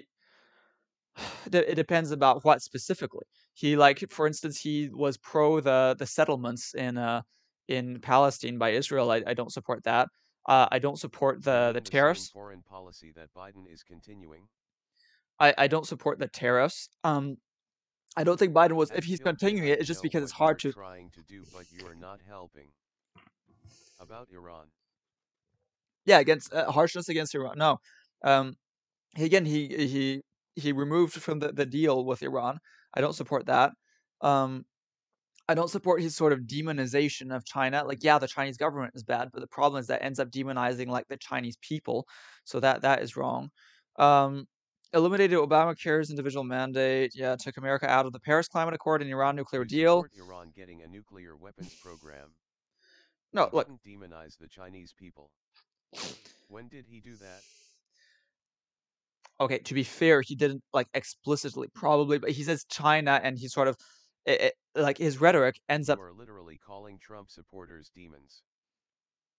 [SIGHS] It depends about what specifically. He like, for instance, he was pro the the settlements in uh in Palestine by Israel. I, I don't support that. Uh, I don't support the the tariffs. foreign policy that Biden is continuing. I, I don't support the tariffs. Um, I don't think Biden was. If he's continuing it, it's just because it's hard to. trying to do, but you are not helping. About Iran. Yeah, against uh, harshness against Iran. No. Um, again, he he he removed from the, the deal with Iran. I don't support that. Um, I don't support his sort of demonization of China. Like, yeah, the Chinese government is bad, but the problem is that ends up demonizing like the Chinese people. So that that is wrong. Um, eliminated Obamacare's individual mandate. Yeah, took America out of the Paris Climate Accord and Iran nuclear deal. Iran getting a nuclear weapons program. No, look, demonize the Chinese people. When did he do that? okay, to be fair, he didn't like explicitly, probably, but he says China, and he sort of, it, it, like his rhetoric ends up. You are literally calling Trump supporters demons.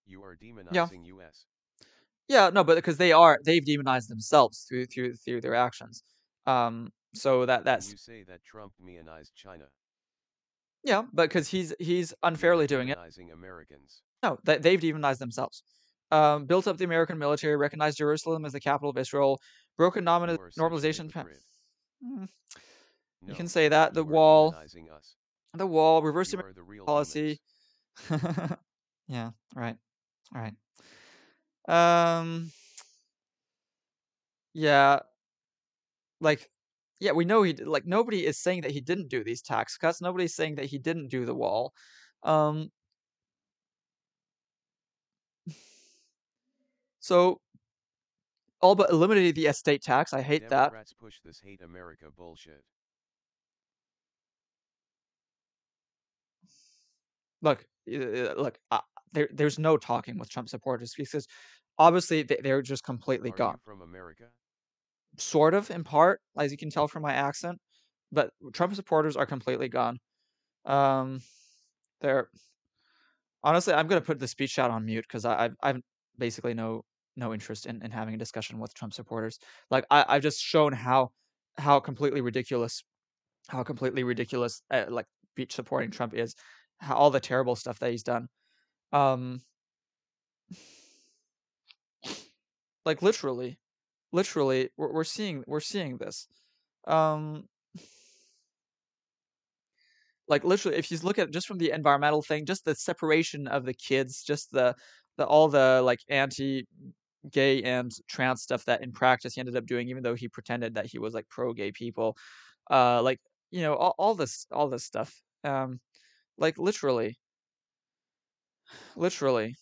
You are demonizing US. Yeah, no, but because they are, they've demonized themselves through through through their actions. Um, so that that's you say that Trump demonized China. yeah, but because he's he's unfairly doing it. Americans. No, they, they've demonized themselves. Um, built up the American military, recognized Jerusalem as the capital of Israel, broken You nomina- are such a normalization. Pa- Mm, No, you can say that the wall, the wall, reverse You the are the real policy. [LAUGHS] yeah, right, right. Um, yeah, like, yeah, we know he like nobody is saying that he didn't do these tax cuts. Nobody's saying that he didn't do the wall. Um, so all but eliminated the estate tax. I hate that. Democrats push this hate America bullshit. Look, look, uh, there, there's no talking with Trump supporters because obviously they, they're just completely Are gone. from America? Sort of, in part, as you can tell from my accent, but Trump supporters are completely gone. Um, they're honestly, I'm gonna put the speech chat on mute because I, I've, I've basically no no interest in, in having a discussion with Trump supporters. Like I, I've just shown how how completely ridiculous how completely ridiculous uh, like speech supporting Trump is, how all the terrible stuff that he's done. Um, like literally, literally, we're, we're seeing we're seeing this. Um, like literally, if you look at just from the environmental thing, just the separation of the kids, just the the all the like anti gay and trans stuff that in practice he ended up doing, even though he pretended that he was like pro gay people. Uh, like you know all, all this all this stuff. Um, like literally, literally.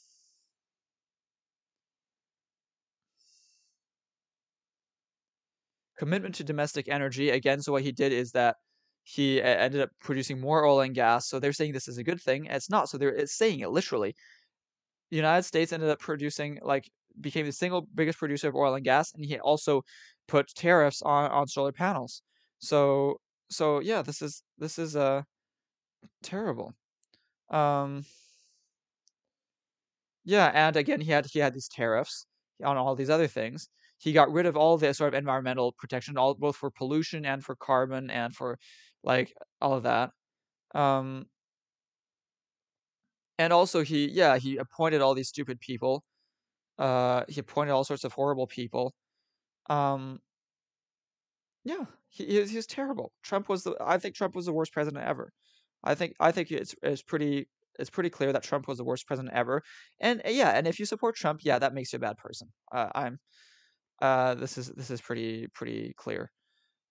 Commitment to domestic energy again so what he did is that he ended up producing more oil and gas so they're saying this is a good thing it's not so they're saying it literally. The united states ended up producing like became the single biggest producer of oil and gas and he also put tariffs on on solar panels. So so yeah this is this is uh terrible. Um yeah and again he had he had these tariffs on all these other things he got rid of all the sort of environmental protection, all both for pollution and for carbon and for like all of that. Um, and also he, yeah, he appointed all these stupid people. Uh, he appointed all sorts of horrible people. Um, yeah, he, he was- terrible. Trump was the, I think Trump was the worst president ever. I think I think it's it's pretty it's pretty clear that Trump was the worst president ever. And yeah, and if you support Trump, yeah, that makes you a bad person. Uh, I'm Uh, this is this is pretty pretty clear.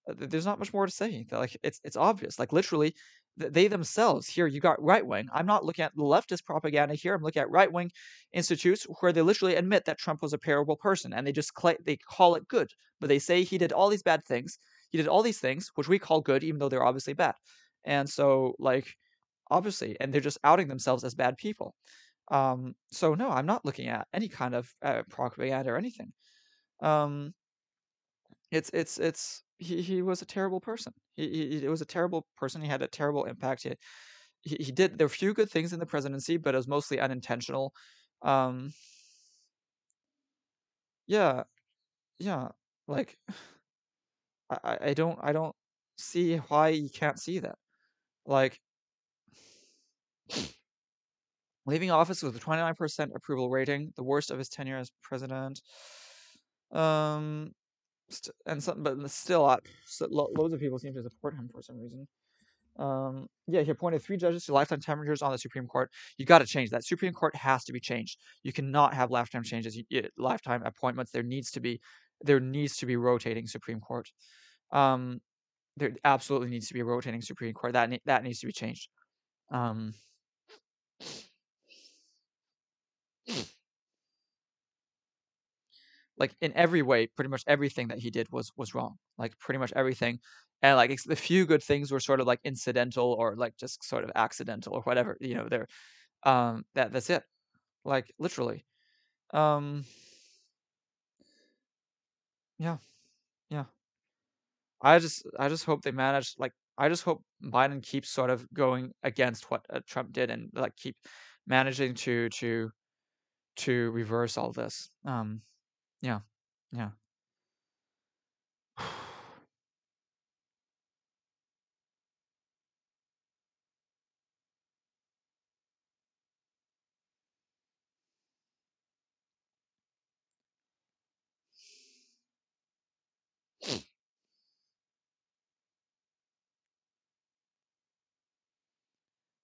Uh, there's not much more to say. Like it's it's obvious. Like literally, they themselves here. You got right wing. I'm not looking at leftist propaganda here. I'm looking at right wing institutes where they literally admit that Trump was a terrible person, and they just cl- they call it good, but they say he did all these bad things. He did all these things which we call good, even though they're obviously bad. And so like obviously, and they're just outing themselves as bad people. Um, so no, I'm not looking at any kind of uh, propaganda or anything. Um, it's it's it's he he was a terrible person. He, he he was a terrible person. He had a terrible impact. He, he he did there were few good things in the presidency, but it was mostly unintentional. Um, yeah, yeah, like [SIGHS] I I I don't I don't see why you can't see that. Like [SIGHS] leaving office with a 29% approval rating, the worst of his tenure as president. Um, st- and some, but still, uh, lo- loads of people seem to support him for some reason. Um, yeah, he appointed three judges to lifetime temperatures on the Supreme Court. You got to change that. Supreme Court has to be changed. You cannot have lifetime changes, you, you, lifetime appointments. There needs to be, there needs to be rotating Supreme Court. Um, there absolutely needs to be a rotating Supreme Court. That ne- that needs to be changed. Um, like in every way, pretty much everything that he did was was wrong. Like pretty much everything, and like the few good things were sort of like incidental or like just sort of accidental or whatever. You know, they're um that that's it. Like literally. Um. Yeah, yeah. I just I just hope they manage like I just hope Biden keeps sort of going against what uh, Trump did and like keep managing to to to reverse all this. Um, yeah, yeah. [SIGHS]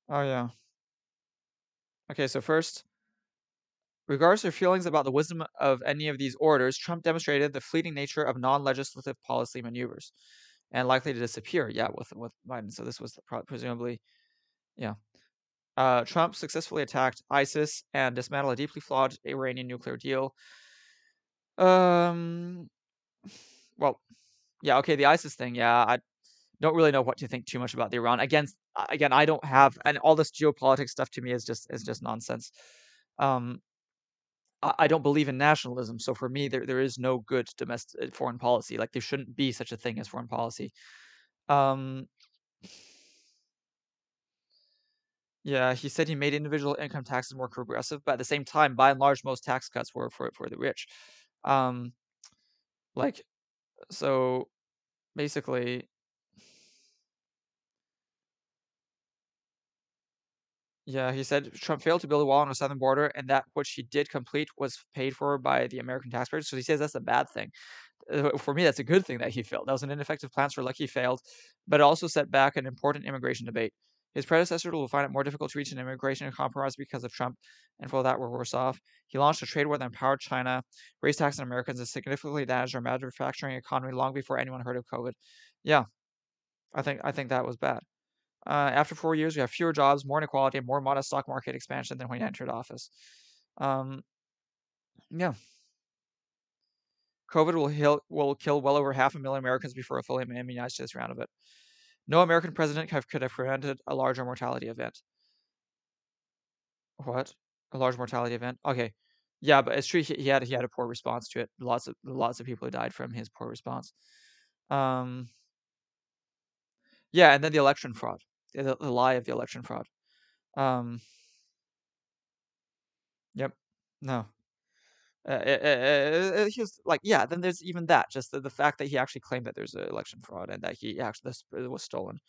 Oh yeah. Okay, so first, regardless of feelings about the wisdom of any of these orders, Trump demonstrated the fleeting nature of non-legislative policy maneuvers, and likely to disappear. Yeah, with with Biden. So this was presumably, yeah. Uh, Trump successfully attacked ISIS and dismantled a deeply flawed Iranian nuclear deal. Um, [SIGHS] well, yeah, okay, the ISIS thing, yeah, I don't really know what to think too much about the Iran. Again, again, I don't have, and all this geopolitics stuff to me is just is just nonsense. Um, I, don't believe in nationalism, so for me, there there is no good domestic uh, foreign policy. Like there shouldn't be such a thing as foreign policy. Um, yeah, he said he made individual income taxes more progressive, but at the same time, by and large, most tax cuts were for for the rich. Um, like, so basically, Yeah, he said Trump failed to build a wall on the southern border, and that which he did complete was paid for by the American taxpayers. So he says that's a bad thing. Uh, for me, that's a good thing that he failed. That was an ineffective plan, so lucky he failed, but it also set back an important immigration debate. His predecessor will find it more difficult to reach an immigration compromise because of Trump, and for that, we're worse off. He launched a trade war that empowered China, raised taxes on Americans, and significantly damaged our manufacturing economy long before anyone heard of COVID. Yeah, I think I think that was bad. Uh, after four years, we have fewer jobs, more inequality, and more modest stock market expansion than when he entered office. Um, yeah. COVID will, heal, will kill well over half a million Americans before a fully immunized this round of it. No American president have, could have prevented a larger mortality event. What? A large mortality event? Okay. Yeah, but it's true. He, he had he had a poor response to it. Lots of lots of people who died from his poor response. Um. Yeah, and then the election fraud, the, the lie of the election fraud. Um. Yep. No. Uh, uh, uh, he was like, yeah. Then there's even that, just the, the fact that he actually claimed that there's election fraud and that he actually this was stolen.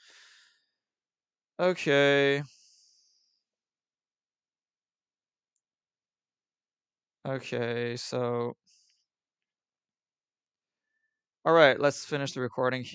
Okay. Okay, so. All right, let's finish the recording here.